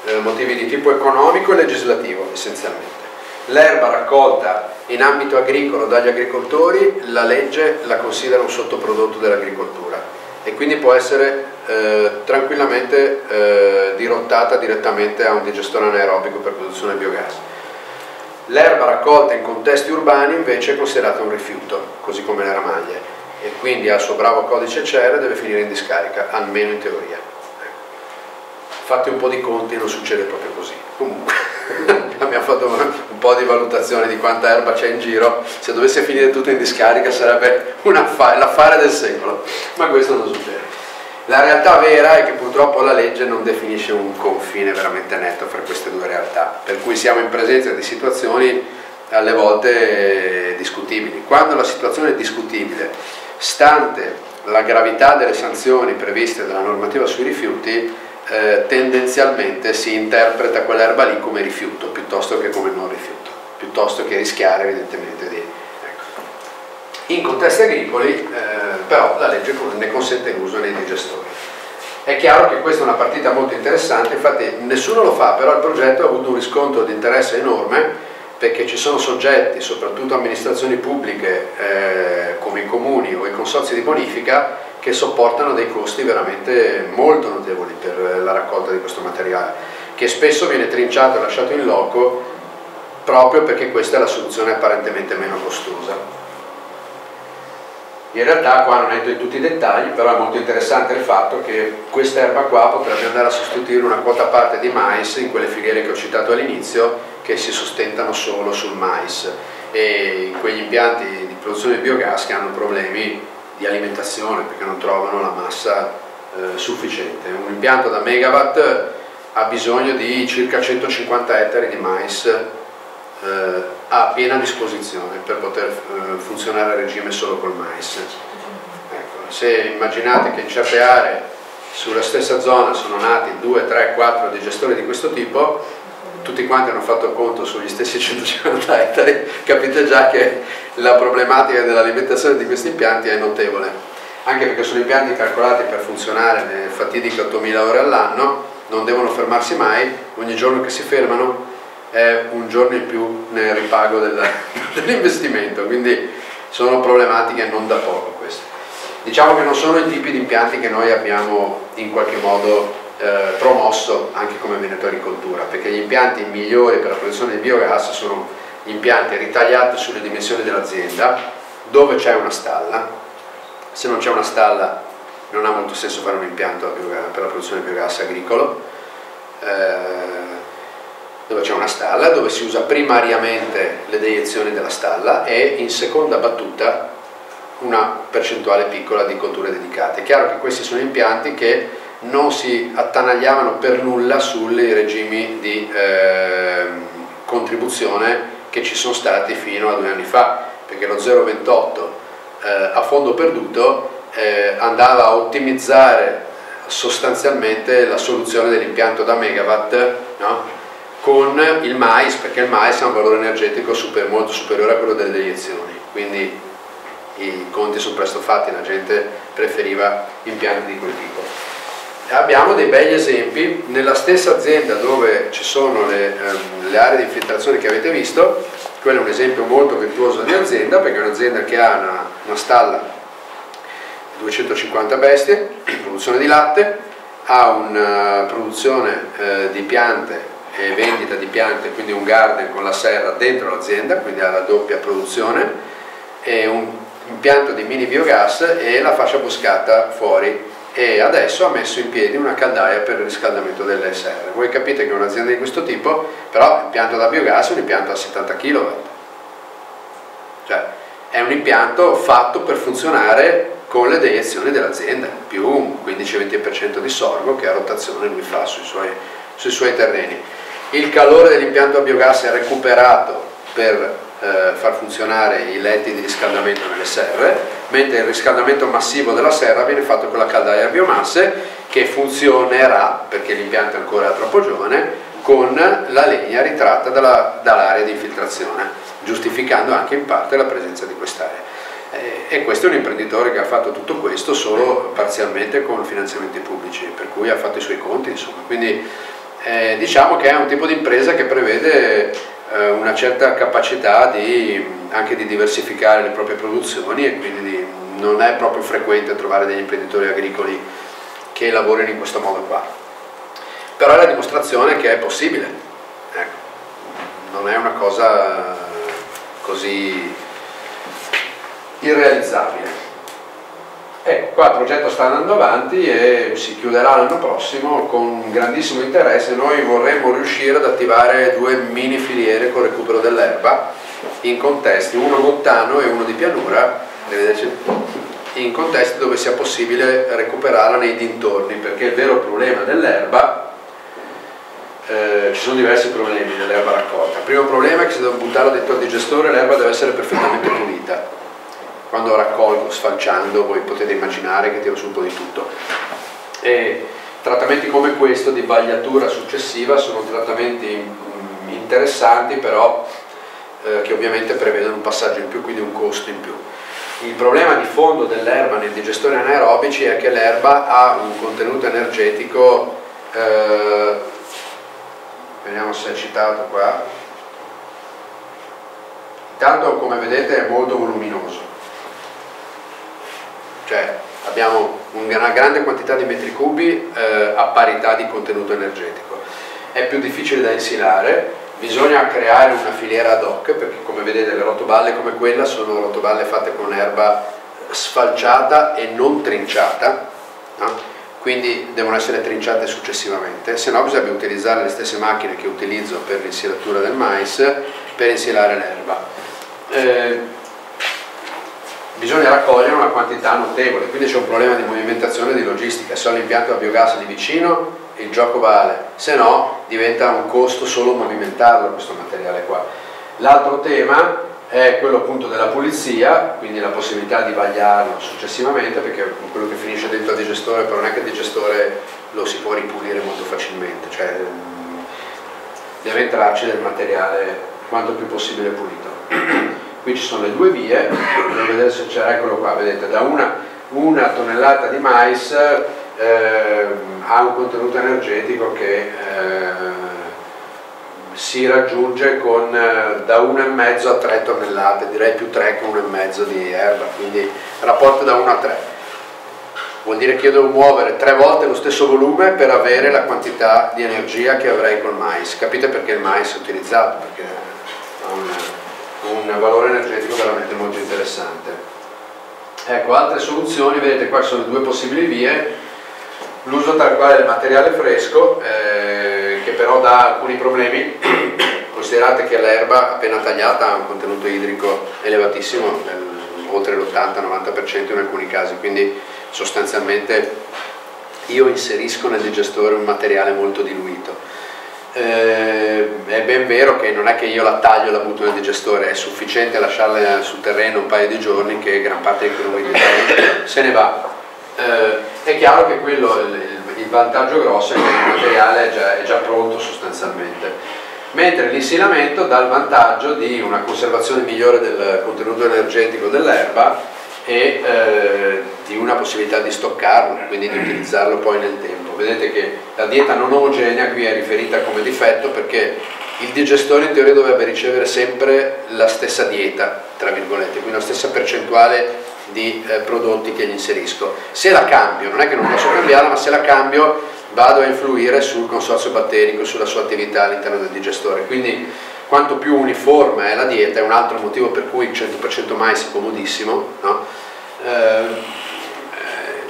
eh, motivi di tipo economico e legislativo essenzialmente. L'erba raccolta in ambito agricolo dagli agricoltori la legge la considera un sottoprodotto dell'agricoltura e quindi può essere eh, tranquillamente eh, dirottata direttamente a un digestore anaerobico per produzione di biogas. L'erba raccolta in contesti urbani invece è considerata un rifiuto, così come le ramaglie, e quindi al suo bravo codice CER deve finire in discarica, almeno in teoria. Fate un po' di conti, non succede proprio così. Comunque. [laughs] abbiamo fatto po' di valutazione di quanta erba c'è in giro, se dovesse finire tutto in discarica sarebbe l'affare del secolo, ma questo non succede. La realtà vera è che purtroppo la legge non definisce un confine veramente netto fra queste due realtà, per cui siamo in presenza di situazioni alle volte discutibili. Quando la situazione è discutibile, stante la gravità delle sanzioni previste dalla normativa sui rifiuti, eh, tendenzialmente si interpreta quell'erba lì come rifiuto piuttosto che come non rifiuto, piuttosto che rischiare evidentemente di... Ecco. In contesti agricoli eh, però la legge ne consente l'uso nei digestori. È chiaro che questa è una partita molto interessante, infatti nessuno lo fa, però il progetto ha avuto un riscontro di interesse enorme perché ci sono soggetti, soprattutto amministrazioni pubbliche eh, come i comuni o i consorzi di bonifica, che sopportano dei costi veramente molto notevoli per la raccolta di questo materiale, che spesso viene trinciato e lasciato in loco proprio perché questa è la soluzione apparentemente meno costosa. In realtà qua non entro in tutti i dettagli, però è molto interessante il fatto che questa erba qua potrebbe andare a sostituire una quota parte di mais in quelle filiere che ho citato all'inizio che si sostentano solo sul mais e quegli impianti di produzione di biogas che hanno problemi di alimentazione perché non trovano la massa eh, sufficiente. Un impianto da megawatt ha bisogno di circa 150 ettari di mais eh, a piena disposizione per poter eh, funzionare a regime solo col mais. Ecco, se immaginate che in certe aree sulla stessa zona sono nati 2, 3, 4 digestori di questo tipo, tutti quanti hanno fatto conto sugli stessi [laughs] 150 ettari, capite già che la problematica dell'alimentazione di questi impianti è notevole, anche perché sono impianti calcolati per funzionare le fatidiche 8000 ore all'anno, non devono fermarsi mai, ogni giorno che si fermano è un giorno in più nel ripago [laughs] dell'investimento, quindi sono problematiche non da poco queste. Diciamo che non sono i tipi di impianti che noi abbiamo in qualche modo eh, promosso anche come Veneto Agricoltura, perché gli impianti migliori per la produzione di biogas sono gli impianti ritagliati sulle dimensioni dell'azienda, dove c'è una stalla, se non c'è una stalla non ha molto senso fare un impianto per la produzione di biogas agricolo, eh, dove c'è una stalla, dove si usa primariamente le deiezioni della stalla e in seconda battuta una percentuale piccola di colture dedicate. È chiaro che questi sono impianti che non si attanagliavano per nulla sui regimi di eh, contribuzione che ci sono stati fino a due anni fa, perché lo 0,28 eh, a fondo perduto eh, andava a ottimizzare sostanzialmente la soluzione dell'impianto da megawatt no? con il mais, perché il mais ha un valore energetico super, molto superiore a quello delle deiezioni, quindi i conti sono presto fatti, la gente preferiva impianti di quel tipo. Abbiamo dei begli esempi, nella stessa azienda dove ci sono le, ehm, le aree di infiltrazione che avete visto, quello è un esempio molto virtuoso di azienda perché è un'azienda che ha una, una stalla 250 bestie, [clears throat] produzione di latte, ha una produzione eh, di piante e vendita di piante, quindi un garden con la serra dentro l'azienda, quindi ha la doppia produzione, e un impianto di mini biogas e la fascia boscata fuori e adesso ha messo in piedi una caldaia per il riscaldamento delle serre. Voi capite che un'azienda di questo tipo, però l'impianto da biogas è un impianto a 70 kW, cioè è un impianto fatto per funzionare con le deiezioni dell'azienda, più un 15-20% di sorgo che a rotazione lui fa sui suoi, sui suoi terreni. Il calore dell'impianto a biogas è recuperato per eh, far funzionare i letti di riscaldamento nelle serre, mentre il riscaldamento massivo della serra viene fatto con la caldaia a biomasse che funzionerà, perché l'impianto è ancora troppo giovane, con la legna ritratta dalla, dall'area di infiltrazione, giustificando anche in parte la presenza di quest'area. Eh, e questo è un imprenditore che ha fatto tutto questo solo parzialmente con finanziamenti pubblici, per cui ha fatto i suoi conti, insomma. Quindi eh, diciamo che è un tipo di impresa che prevede eh, una certa capacità di, anche di diversificare le proprie produzioni e quindi di, non è proprio frequente trovare degli imprenditori agricoli che lavorino in questo modo qua. Però è la dimostrazione che è possibile, ecco. non è una cosa così irrealizzabile. Ecco, qua il progetto sta andando avanti e si chiuderà l'anno prossimo con grandissimo interesse. Noi vorremmo riuscire ad attivare due mini filiere con recupero dell'erba in contesti, uno montano e uno di pianura, in contesti dove sia possibile recuperarla nei dintorni, perché il vero problema dell'erba, eh, ci sono diversi problemi dell'erba raccolta. Il primo problema è che se devo buttarla dentro il digestore l'erba deve essere perfettamente pulita quando raccolgo sfalciando voi potete immaginare che tiro su un po' di tutto. E trattamenti come questo di vagliatura successiva sono trattamenti mm, interessanti però eh, che ovviamente prevedono un passaggio in più quindi un costo in più. Il problema di fondo dell'erba nei digestori anaerobici è che l'erba ha un contenuto energetico eh, vediamo se è citato qua. Intanto come vedete è molto voluminoso cioè abbiamo una grande quantità di metri cubi eh, a parità di contenuto energetico. È più difficile da insilare, bisogna creare una filiera ad hoc perché come vedete le rotoballe come quella sono rotoballe fatte con erba sfalciata e non trinciata, no? quindi devono essere trinciate successivamente, se no bisogna utilizzare le stesse macchine che utilizzo per l'insilatura del mais per insilare l'erba. Eh, bisogna raccogliere una quantità notevole, quindi c'è un problema di movimentazione e di logistica, se ho l'impianto a biogas di vicino il gioco vale, se no diventa un costo solo movimentarlo questo materiale qua. L'altro tema è quello appunto della pulizia, quindi la possibilità di vagliarlo successivamente, perché quello che finisce dentro al digestore, però non è che il digestore lo si può ripulire molto facilmente, cioè deve entrarci del materiale quanto più possibile pulito qui ci sono le due vie, devo vedere se c'era, eccolo qua, vedete, da una, una tonnellata di mais eh, ha un contenuto energetico che eh, si raggiunge con eh, da 1,5 a 3 tonnellate, direi più 3 che 1,5 di erba, quindi rapporto da 1 a 3. Vuol dire che io devo muovere tre volte lo stesso volume per avere la quantità di energia che avrei col mais. Capite perché il mais è utilizzato? Perché ha una, un valore energetico veramente molto interessante. Ecco, altre soluzioni, vedete qua sono due possibili vie, l'uso tal quale del materiale fresco, eh, che però dà alcuni problemi, [coughs] considerate che l'erba appena tagliata ha un contenuto idrico elevatissimo, oltre l'80-90% in alcuni casi, quindi sostanzialmente io inserisco nel digestore un materiale molto diluito eh, è ben vero che non è che io la taglio e la butto nel digestore, è sufficiente lasciarla sul terreno un paio di giorni che gran parte dei cruidi [coughs] se ne va. Eh, è chiaro che quello, il, il, vantaggio grosso è che il materiale è già, è già pronto sostanzialmente mentre l'insilamento dà il vantaggio di una conservazione migliore del contenuto energetico dell'erba e eh, di una possibilità di stoccarlo, quindi di utilizzarlo poi nel tempo. Vedete che la dieta non omogenea qui è riferita come difetto perché il digestore in teoria dovrebbe ricevere sempre la stessa dieta, tra virgolette, quindi la stessa percentuale di eh, prodotti che gli inserisco. Se la cambio, non è che non posso cambiarla, ma se la cambio vado a influire sul consorzio batterico, sulla sua attività all'interno del digestore. Quindi quanto più uniforme è la dieta, è un altro motivo per cui il 100% mais è comodissimo, no? eh,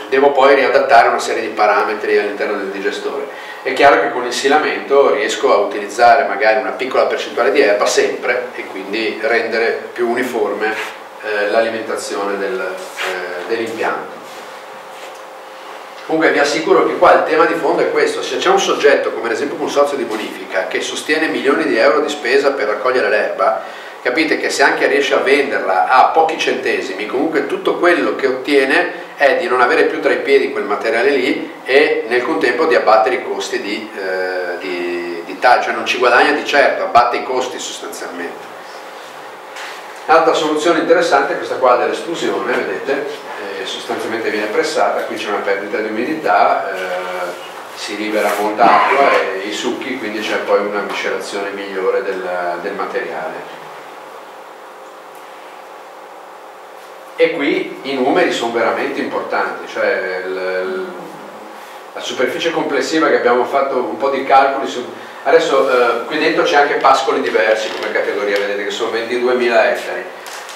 devo poi riadattare una serie di parametri all'interno del digestore. È chiaro che con l'insilamento riesco a utilizzare magari una piccola percentuale di erba sempre e quindi rendere più uniforme eh, l'alimentazione del, eh, dell'impianto. Comunque vi assicuro che qua il tema di fondo è questo, se c'è un soggetto come ad esempio un consorzio di bonifica che sostiene milioni di euro di spesa per raccogliere l'erba, capite che se anche riesce a venderla a pochi centesimi, comunque tutto quello che ottiene è di non avere più tra i piedi quel materiale lì e nel contempo di abbattere i costi di, eh, di, di taglio, cioè non ci guadagna di certo, abbatte i costi sostanzialmente. Altra soluzione interessante è questa qua dell'esplosione, vedete, sostanzialmente viene pressata, qui c'è una perdita di umidità, eh, si libera molta acqua e i succhi, quindi c'è poi una miscelazione migliore del, del materiale. E qui i numeri sono veramente importanti, cioè il, il, la superficie complessiva che abbiamo fatto un po' di calcoli su, adesso eh, qui dentro c'è anche pascoli diversi come categoria, vedete che sono 22.000 ettari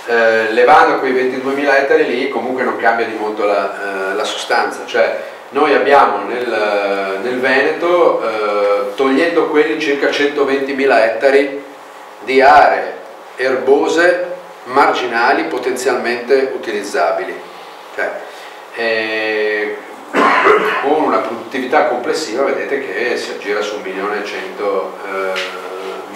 eh, levando quei 22.000 ettari lì comunque non cambia di molto la, eh, la sostanza, cioè noi abbiamo nel, nel Veneto, eh, togliendo quelli, circa 120.000 ettari di aree erbose marginali potenzialmente utilizzabili. Cioè, eh, con una produttività complessiva vedete che si aggira su 1.100.000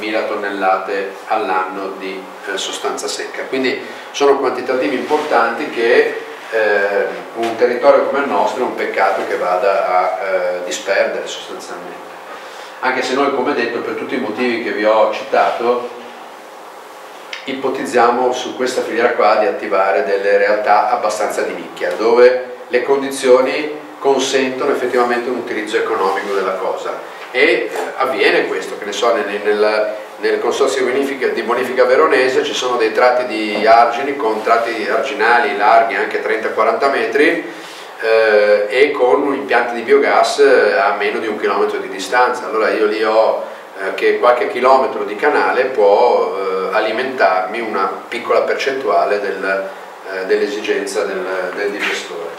mila tonnellate all'anno di eh, sostanza secca. Quindi sono quantitativi importanti che eh, un territorio come il nostro è un peccato che vada a eh, disperdere sostanzialmente. Anche se noi, come detto, per tutti i motivi che vi ho citato, ipotizziamo su questa filiera qua di attivare delle realtà abbastanza di nicchia, dove le condizioni consentono effettivamente un utilizzo economico della cosa e eh, avviene questo, che ne so, nel, nel, nel consorzio di bonifica veronese ci sono dei tratti di argini con tratti arginali larghi anche 30-40 metri eh, e con impianti di biogas eh, a meno di un chilometro di distanza, allora io lì ho eh, che qualche chilometro di canale può eh, alimentarmi una piccola percentuale del, eh, dell'esigenza del, del digestore.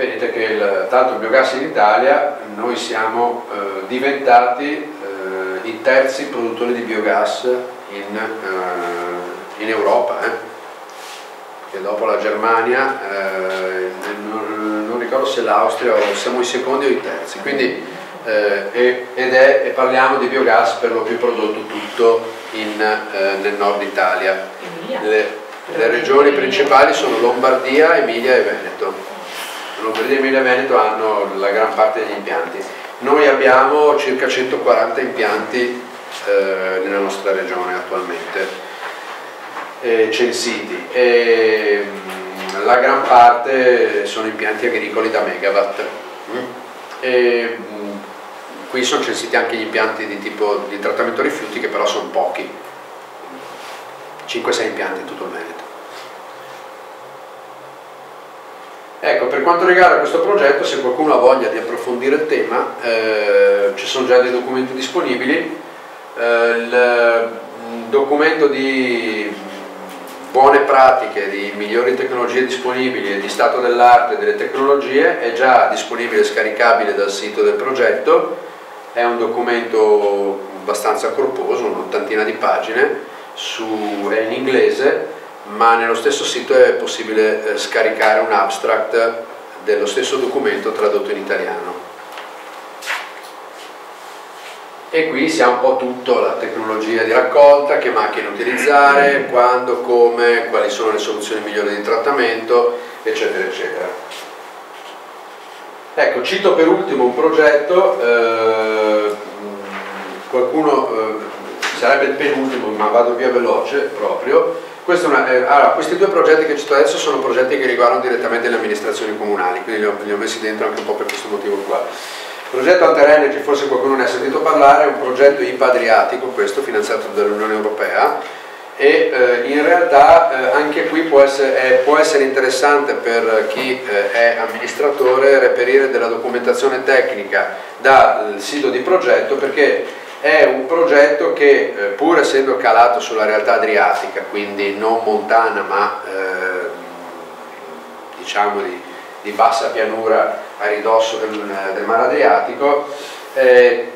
Vedete che il, tanto il biogas in Italia noi siamo eh, diventati eh, i terzi produttori di biogas in, eh, in Europa eh. che dopo la Germania eh, non, non, ricordo se l'Austria o siamo i secondi o i terzi. Quindi eh, ed è, e parliamo di biogas per lo più prodotto tutto in, nel nord Italia. Le, le regioni principali sono Lombardia, Emilia e Veneto Lombardia e Emilia Veneto hanno la gran parte degli impianti. Noi abbiamo circa 140 impianti eh, nella nostra regione attualmente, eh, censiti. E, mh, mm, la gran parte sono impianti agricoli da megawatt. Mm. E, mh, mm, qui sono censiti anche gli impianti di tipo di trattamento rifiuti che però sono pochi, 5-6 impianti in tutto il Veneto. Ecco, per quanto riguarda questo progetto, se qualcuno ha voglia di approfondire il tema, eh, ci sono già dei documenti disponibili. Eh, il documento di buone pratiche, di migliori tecnologie disponibili e di stato dell'arte delle tecnologie è già disponibile e scaricabile dal sito del progetto. È un documento abbastanza corposo, un'ottantina di pagine, su, è in inglese ma nello stesso sito è possibile eh, scaricare un abstract dello stesso documento tradotto in italiano. e qui si ha un po' tutto, la tecnologia di raccolta, che macchine utilizzare, quando, come, quali sono le soluzioni migliori di trattamento, eccetera, eccetera. Ecco, cito per ultimo un progetto, eh, qualcuno eh, sarebbe il penultimo, ma vado via veloce proprio. Una, eh, allora, questi due progetti che cito adesso sono progetti che riguardano direttamente le amministrazioni comunali, quindi li ho, li ho messi dentro anche un po' per questo motivo qua. Il progetto Alter Energy, forse qualcuno ne ha sentito parlare, è un progetto IPA Adriatico, questo finanziato dall'Unione Europea e eh, in realtà eh, anche qui può essere, è, può essere, interessante per chi eh, è amministratore reperire della documentazione tecnica dal sito di progetto perché è un progetto che eh, pur essendo calato sulla realtà adriatica, quindi non montana ma eh, diciamo di, di bassa pianura a ridosso del, del mare Adriatico, eh,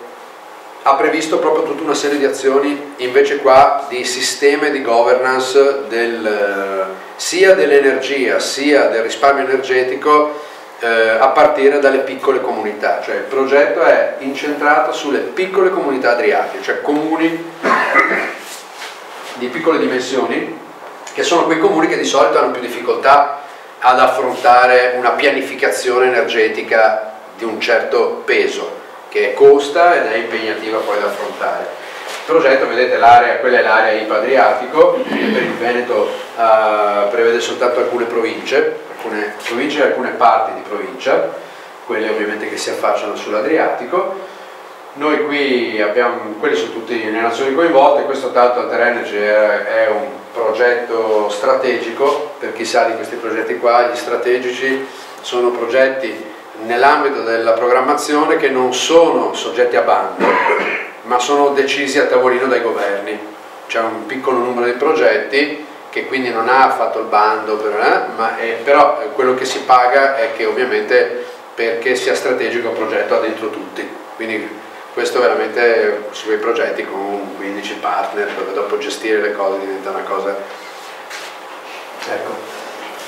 ha previsto proprio tutta una serie di azioni invece qua di sistemi di governance del, sia dell'energia sia del risparmio energetico eh, a partire dalle piccole comunità, cioè il progetto è incentrato sulle piccole comunità adriatiche, cioè comuni di piccole dimensioni che sono quei comuni che di solito hanno più difficoltà ad affrontare una pianificazione energetica di un certo peso che costa ed è impegnativa poi da affrontare. Il progetto, vedete, quella è l'area IPA Adriatico, che per il Veneto uh, prevede soltanto alcune province, alcune province e alcune parti di provincia, quelle ovviamente che si affacciano sull'Adriatico. Noi qui abbiamo, quelli sono tutte le nazioni coinvolte, questo tanto Alter Energy è un progetto strategico, per chi sa di questi progetti qua, gli strategici sono progetti nell'ambito della programmazione che non sono soggetti a bando, ma sono decisi a tavolino dai governi. C'è un piccolo numero di progetti che quindi non ha fatto il bando, eh, ma è, però quello che si paga è che ovviamente perché sia strategico il progetto ha dentro tutti. Quindi questo veramente su quei progetti con 15 partner dove dopo gestire le cose diventa una cosa ecco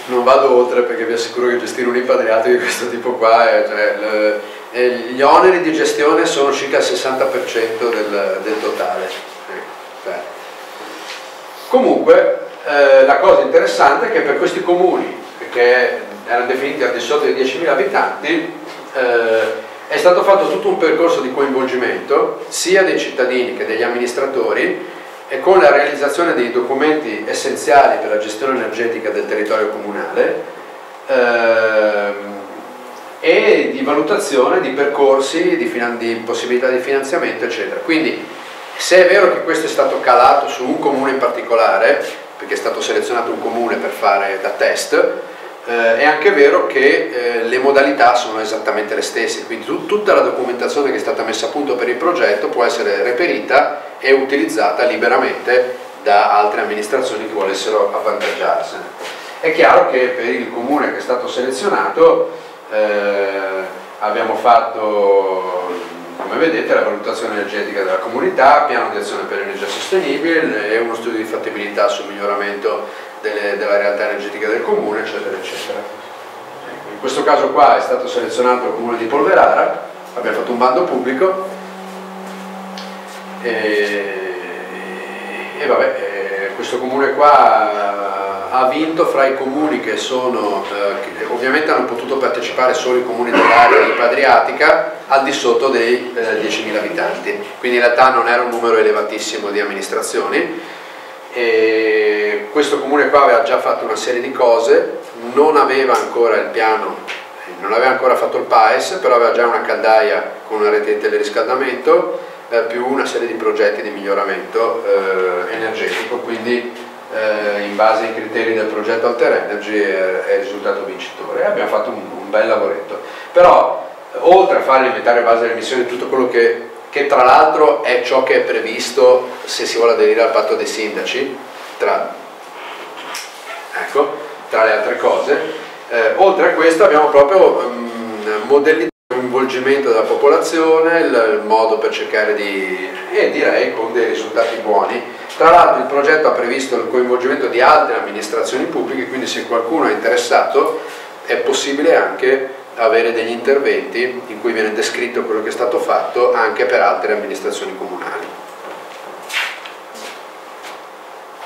non vado oltre perché vi assicuro che gestire un impatriato di questo tipo qua è, cioè, le, e gli oneri di gestione sono circa il 60% del, del totale ecco, cioè. comunque eh, la cosa interessante è che per questi comuni che erano definiti al di sotto dei 10.000 abitanti eh, è stato fatto tutto un percorso di coinvolgimento sia dei cittadini che degli amministratori e con la realizzazione dei documenti essenziali per la gestione energetica del territorio comunale ehm, e di valutazione di percorsi, di, di possibilità di finanziamento eccetera. Quindi se è vero che questo è stato calato su un comune in particolare, perché è stato selezionato un comune per fare da test, eh, è anche vero che eh, le modalità sono esattamente le stesse, quindi tu, tutta la documentazione che è stata messa a punto per il progetto può essere reperita e utilizzata liberamente da altre amministrazioni che volessero avvantaggiarsene. È chiaro che per il comune che è stato selezionato eh, abbiamo fatto, come vedete, la valutazione energetica della comunità, piano di azione per l'energia sostenibile e uno studio di fattibilità sul miglioramento delle, della realtà energetica del comune, eccetera, eccetera. Ecco, in questo caso qua è stato selezionato il comune di Polverara, abbiamo fatto un bando pubblico e, e vabbè, questo comune qua ha vinto fra i comuni che sono, eh, che ovviamente hanno potuto partecipare solo i comuni dell'area ipadriatica al di sotto dei eh, 10.000 abitanti, quindi in realtà non era un numero elevatissimo di amministrazioni. E questo comune qua aveva già fatto una serie di cose, non aveva ancora il piano, non aveva ancora fatto il PAES, però aveva già una caldaia con una rete di teleriscaldamento, eh, più una serie di progetti di miglioramento eh, energetico, quindi eh, in base ai criteri del progetto Alter Energy è, risultato vincitore abbiamo fatto un, un bel lavoretto. Però oltre a fare l'inventario base delle emissioni, tutto quello che che tra l'altro è ciò che è previsto se si vuole aderire al patto dei sindaci, tra, ecco, tra le altre cose. Eh, oltre a questo abbiamo proprio um, modellizzato il coinvolgimento della popolazione, il, modo per cercare di, e direi con dei risultati buoni. Tra l'altro il progetto ha previsto il coinvolgimento di altre amministrazioni pubbliche, quindi se qualcuno è interessato è possibile anche avere degli interventi in cui viene descritto quello che è stato fatto anche per altre amministrazioni comunali.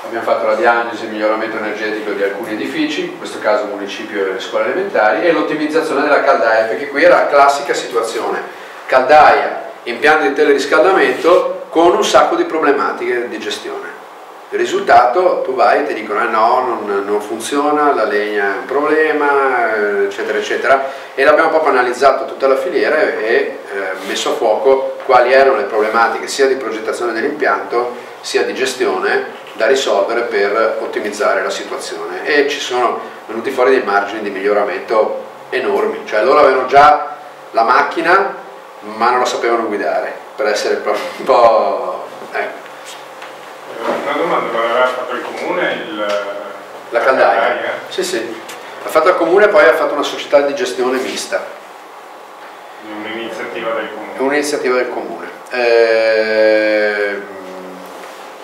Abbiamo fatto la diagnosi e il miglioramento energetico di alcuni edifici, in questo caso municipio e le scuole elementari, e l'ottimizzazione della caldaia, perché qui era la classica situazione, caldaia, impianti di teleriscaldamento con un sacco di problematiche di gestione. Il risultato, tu vai e ti dicono eh no, non, non, funziona, la legna è un problema, eccetera, eccetera, e l'abbiamo proprio analizzato tutta la filiera e eh, messo a fuoco quali erano le problematiche sia di progettazione dell'impianto sia di gestione da risolvere per ottimizzare la situazione e ci sono venuti fuori dei margini di miglioramento enormi, cioè loro avevano già la macchina ma non la sapevano guidare, per essere proprio un po'... Ecco. Una domanda, lo aveva fatto il comune? Il, la caldaia? Sì, sì. Ha fatto il comune e poi ha fatto una società di gestione mista. Un'iniziativa del comune? Un'iniziativa del comune. Eh,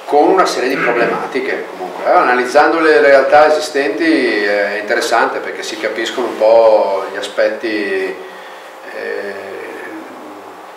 con una serie di problematiche comunque. Eh, analizzando le realtà esistenti è interessante perché si capiscono un po' gli aspetti eh,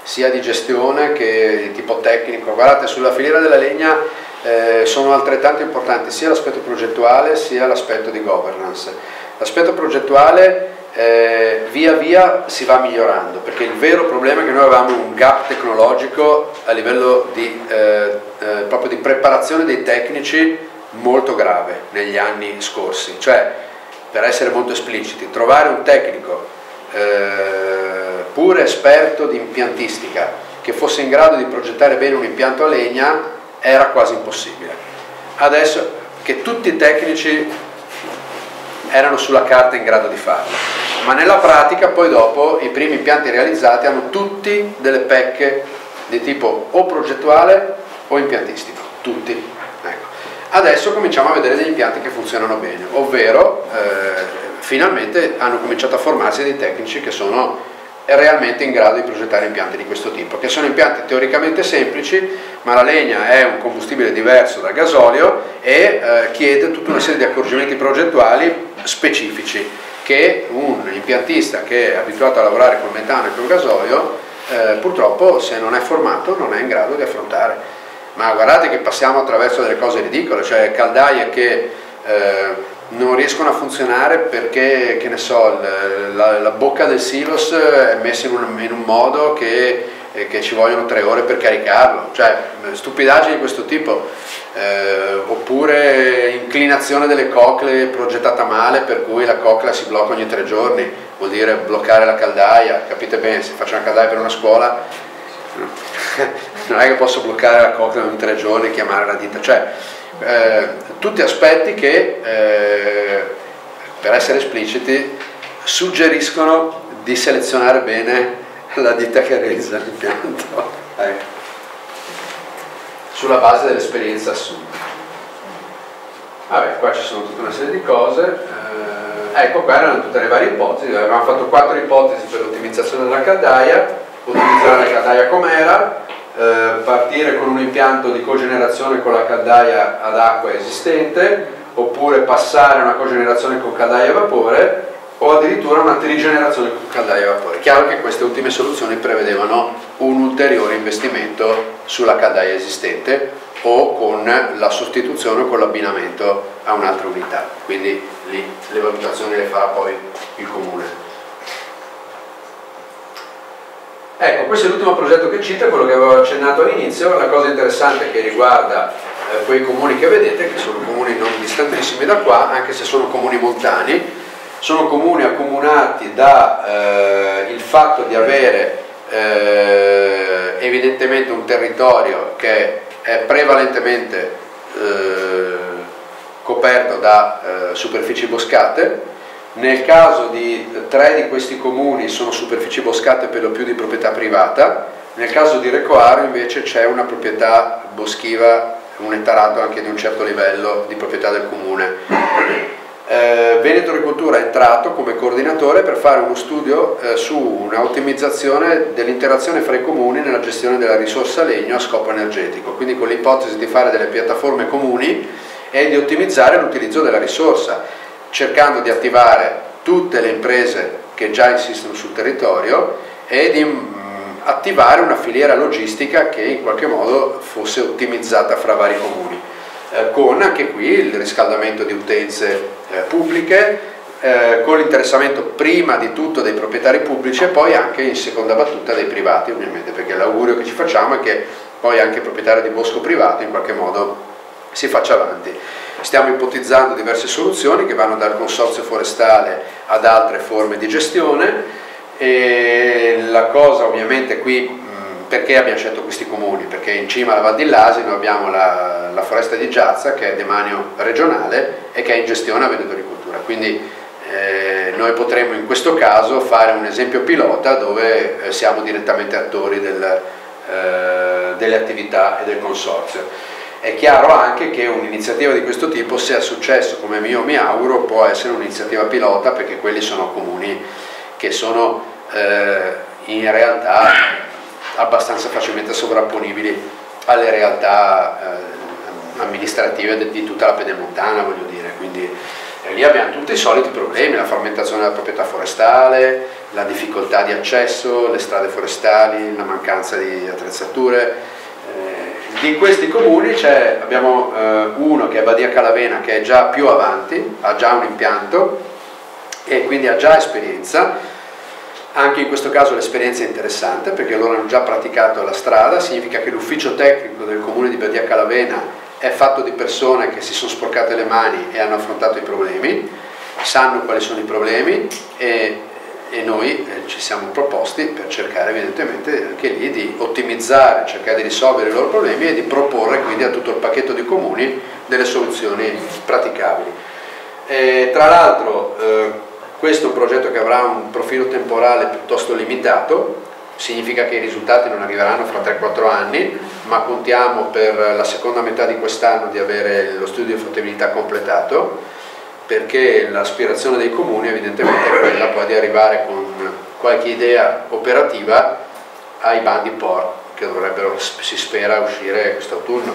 sia di gestione che di tipo tecnico. Guardate, sulla filiera della legna eh, sono altrettanto importanti sia l'aspetto progettuale sia l'aspetto di governance. L'aspetto progettuale eh, via via si va migliorando perché il vero problema è che noi avevamo un gap tecnologico a livello di, eh, eh, proprio di preparazione dei tecnici molto grave negli anni scorsi. Cioè per essere molto espliciti trovare un tecnico eh, pure esperto di impiantistica che fosse in grado di progettare bene un impianto a legna era quasi impossibile. Adesso che tutti i tecnici erano sulla carta in grado di farlo, ma nella pratica poi dopo i primi impianti realizzati hanno tutti delle pecche di tipo o progettuale o impiantistico, tutti. Ecco. Adesso cominciamo a vedere degli impianti che funzionano bene, ovvero eh, finalmente hanno cominciato a formarsi dei tecnici che sono realmente in grado di progettare impianti di questo tipo, che sono impianti teoricamente semplici, ma la legna è un combustibile diverso dal gasolio e eh, chiede tutta una serie di accorgimenti progettuali specifici che un impiantista che è abituato a lavorare con metano e con gasolio eh, purtroppo se non è formato non è in grado di affrontare. Ma guardate che passiamo attraverso delle cose ridicole, cioè caldaie che eh, non riescono a funzionare perché, che ne so, la, la bocca del silos è messa in un, in un modo che, eh, che, ci vogliono tre ore per caricarlo, cioè stupidaggini di questo tipo, eh, oppure inclinazione delle cocle progettata male per cui la cocla si blocca ogni tre giorni, vuol dire bloccare la caldaia, capite bene, se faccio una caldaia per una scuola [laughs] non è che posso bloccare la cocla ogni tre giorni e chiamare la ditta, cioè eh, tutti aspetti che, eh, per essere espliciti, suggeriscono di selezionare bene la ditta che realizza l'impianto, ecco. sulla base dell'esperienza assunta. Vabbè, qua ci sono tutta una serie di cose. Eh, ecco, qua erano tutte le varie ipotesi. Avevamo fatto quattro ipotesi per l'ottimizzazione della caldaia, utilizzare la caldaia com'era, eh, partire con un impianto di cogenerazione con la caldaia ad acqua esistente oppure passare a una cogenerazione con caldaia a vapore o addirittura una trigenerazione con caldaia a vapore. Chiaro che queste ultime soluzioni prevedevano un ulteriore investimento sulla caldaia esistente o con la sostituzione o con l'abbinamento a un'altra unità, quindi lì le valutazioni le farà poi il comune. Ecco, questo è l'ultimo progetto che cita, quello che avevo accennato all'inizio, la cosa interessante che riguarda eh, quei comuni che vedete, che sono comuni non distantissimi da qua, anche se sono comuni montani, sono comuni accomunati da eh, fatto di avere eh, evidentemente un territorio che è prevalentemente eh, coperto da eh, superfici boscate, nel caso di tre di questi comuni sono superfici boscate per lo più di proprietà privata, nel caso di Recoaro invece c'è una proprietà boschiva, un ettarato anche di un certo livello di proprietà del comune. Eh, Veneto Agricoltura è entrato come coordinatore per fare uno studio eh, su un'ottimizzazione dell'interazione fra i comuni nella gestione della risorsa legno a scopo energetico, quindi con l'ipotesi di fare delle piattaforme comuni e di ottimizzare l'utilizzo della risorsa cercando di attivare tutte le imprese che già insistono sul territorio e di mh, attivare una filiera logistica che in qualche modo fosse ottimizzata fra vari comuni, eh, con anche qui il riscaldamento di utenze eh, pubbliche, eh, con l'interessamento prima di tutto dei proprietari pubblici e poi anche in seconda battuta dei privati ovviamente, perché l'augurio che ci facciamo è che poi anche il proprietario di bosco privato in qualche modo si faccia avanti. Stiamo ipotizzando diverse soluzioni che vanno dal consorzio forestale ad altre forme di gestione e la cosa ovviamente qui perché abbiamo scelto questi comuni? Perché in cima alla Val di Lasino abbiamo la, la, foresta di Giazza che è demanio regionale e che è in gestione a Veneto Agricoltura, quindi eh, noi potremmo in questo caso fare un esempio pilota dove eh, siamo direttamente attori del, eh, delle attività e del consorzio. È chiaro anche che un'iniziativa di questo tipo, se ha successo come io mi auguro, può essere un'iniziativa pilota perché quelli sono comuni che sono eh, in realtà abbastanza facilmente sovrapponibili alle realtà eh, amministrative di tutta la pedemontana, voglio dire. Quindi eh, lì abbiamo tutti i soliti problemi, la frammentazione della proprietà forestale, la difficoltà di accesso, le strade forestali, la mancanza di attrezzature di questi comuni abbiamo eh, uno che è Badia Calavena che è già più avanti, ha già un impianto e quindi ha già esperienza. Anche in questo caso l'esperienza è interessante perché loro hanno già praticato la strada, significa che l'ufficio tecnico del comune di Badia Calavena è fatto di persone che si sono sporcate le mani e hanno affrontato i problemi, sanno quali sono i problemi e e noi eh, ci siamo proposti per cercare evidentemente anche lì di ottimizzare, cercare di risolvere i loro problemi e di proporre quindi a tutto il pacchetto di comuni delle soluzioni praticabili. E, tra l'altro eh, questo è un progetto che avrà un profilo temporale piuttosto limitato, significa che i risultati non arriveranno fra 3-4 anni, ma contiamo per la seconda metà di quest'anno di avere lo studio di fattibilità completato perché l'aspirazione dei comuni evidentemente è quella poi di arrivare con qualche idea operativa ai bandi POR che dovrebbero, si spera, uscire quest'autunno,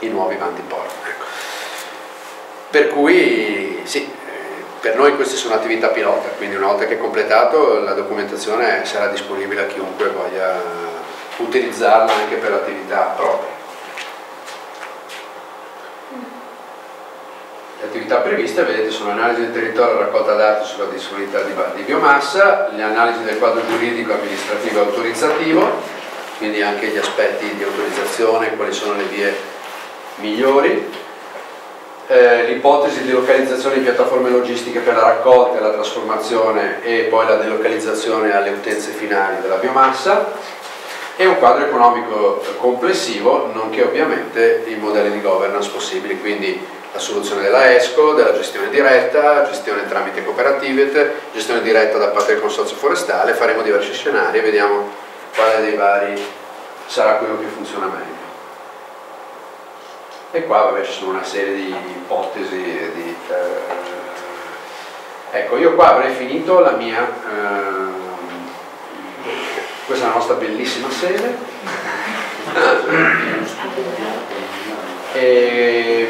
i nuovi bandi POR. Ecco. Per cui sì, per noi queste sono attività pilota, quindi una volta che è completato la documentazione sarà disponibile a chiunque voglia utilizzarla anche per attività proprie. Le attività previste, vedete, sono analisi del territorio, raccolta dati sulla disponibilità di, di biomassa, le analisi del quadro giuridico, amministrativo e autorizzativo, quindi anche gli aspetti di autorizzazione, quali sono le vie migliori, eh, l'ipotesi di localizzazione di piattaforme logistiche per la raccolta la trasformazione e poi la delocalizzazione alle utenze finali della biomassa. E un quadro economico complessivo, nonché ovviamente i modelli di governance possibili, quindi la soluzione della ESCO, della gestione diretta, gestione tramite cooperative, gestione diretta da parte del consorzio forestale, faremo diversi scenari e vediamo quale dei vari sarà quello che funziona meglio. E qua vabbè, ci sono una serie di ipotesi. Di, eh... Ecco, io qua avrei finito la mia... Eh... questa è la nostra bellissima sede. [laughs] e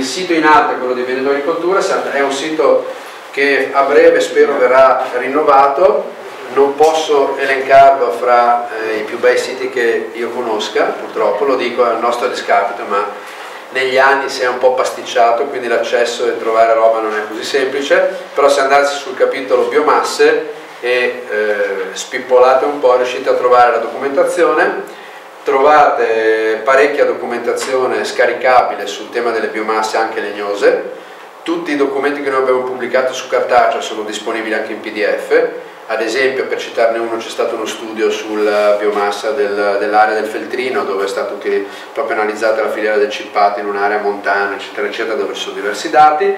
il sito in è quello di Veneto Agricoltura, è un sito che a breve spero verrà rinnovato, non posso elencarlo fra eh, i più bei siti che io conosca, purtroppo lo dico al nostro discapito, ma negli anni si è un po' pasticciato, quindi l'accesso e trovare roba non è così semplice, però se andate sul capitolo biomasse e eh, spippolate un po' riuscite a trovare la documentazione trovate parecchia documentazione scaricabile sul tema delle biomasse anche legnose, tutti i documenti che noi abbiamo pubblicato su cartaceo sono disponibili anche in pdf, ad esempio per citarne uno c'è stato uno studio sulla biomassa del, dell'area del Feltrino dove è stata proprio analizzata la filiera del cippato in un'area montana eccetera eccetera dove ci sono diversi dati.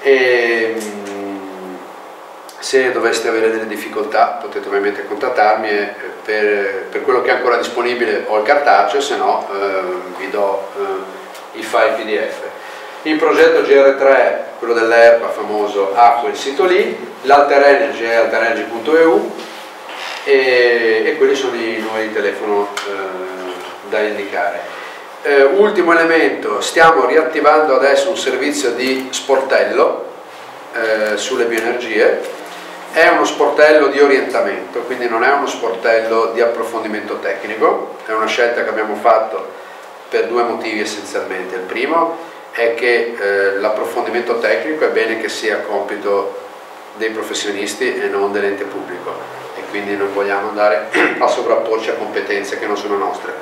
E, se doveste avere delle difficoltà potete ovviamente contattarmi e per, per quello che è ancora disponibile ho il cartaceo, se no eh, vi do eh, i file pdf. Il progetto GR3, quello dell'ERPA famoso, ha quel sito lì, l'Alter Energy è alterenergy.eu e, e, quelli sono i numeri di telefono eh, da indicare. Eh, ultimo elemento, stiamo riattivando adesso un servizio di sportello eh, sulle bioenergie è uno sportello di orientamento, quindi non è uno sportello di approfondimento tecnico, è una scelta che abbiamo fatto per due motivi essenzialmente. Il primo è che eh, l'approfondimento tecnico è bene che sia compito dei professionisti e non dell'ente pubblico e quindi non vogliamo andare [clears throat] a sovrapporci a competenze che non sono nostre.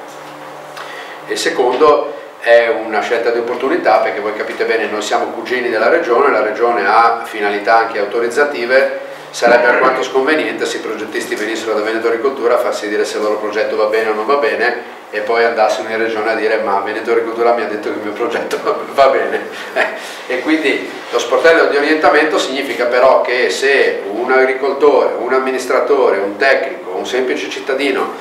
Il secondo è una scelta di opportunità perché voi capite bene noi siamo cugini della regione, la regione ha finalità anche autorizzative sarebbe alquanto sconveniente se i progettisti venissero da Veneto Agricoltura a farsi dire se il loro progetto va bene o non va bene e poi andassero in regione a dire ma Veneto Agricoltura mi ha detto che il mio progetto [laughs] va bene. Eh, e quindi lo sportello di orientamento significa però che se un agricoltore, un amministratore, un tecnico, un semplice cittadino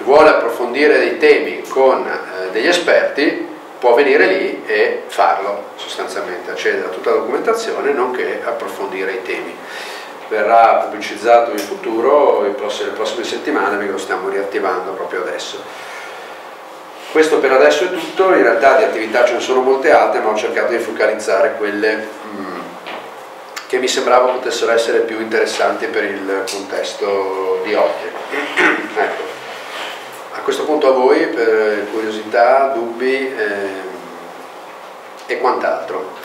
vuole approfondire dei temi con eh, degli esperti può venire lì e farlo sostanzialmente, accedere a tutta la documentazione nonché approfondire i temi verrà pubblicizzato in futuro le prossime, settimane perché lo stiamo riattivando proprio adesso. Questo per adesso è tutto, in realtà di attività ce ne sono molte altre ma ho cercato di focalizzare quelle mh, che mi sembrava potessero essere più interessanti per il contesto di oggi. [clears throat] ecco. A questo punto a voi per curiosità, dubbi eh, e quant'altro.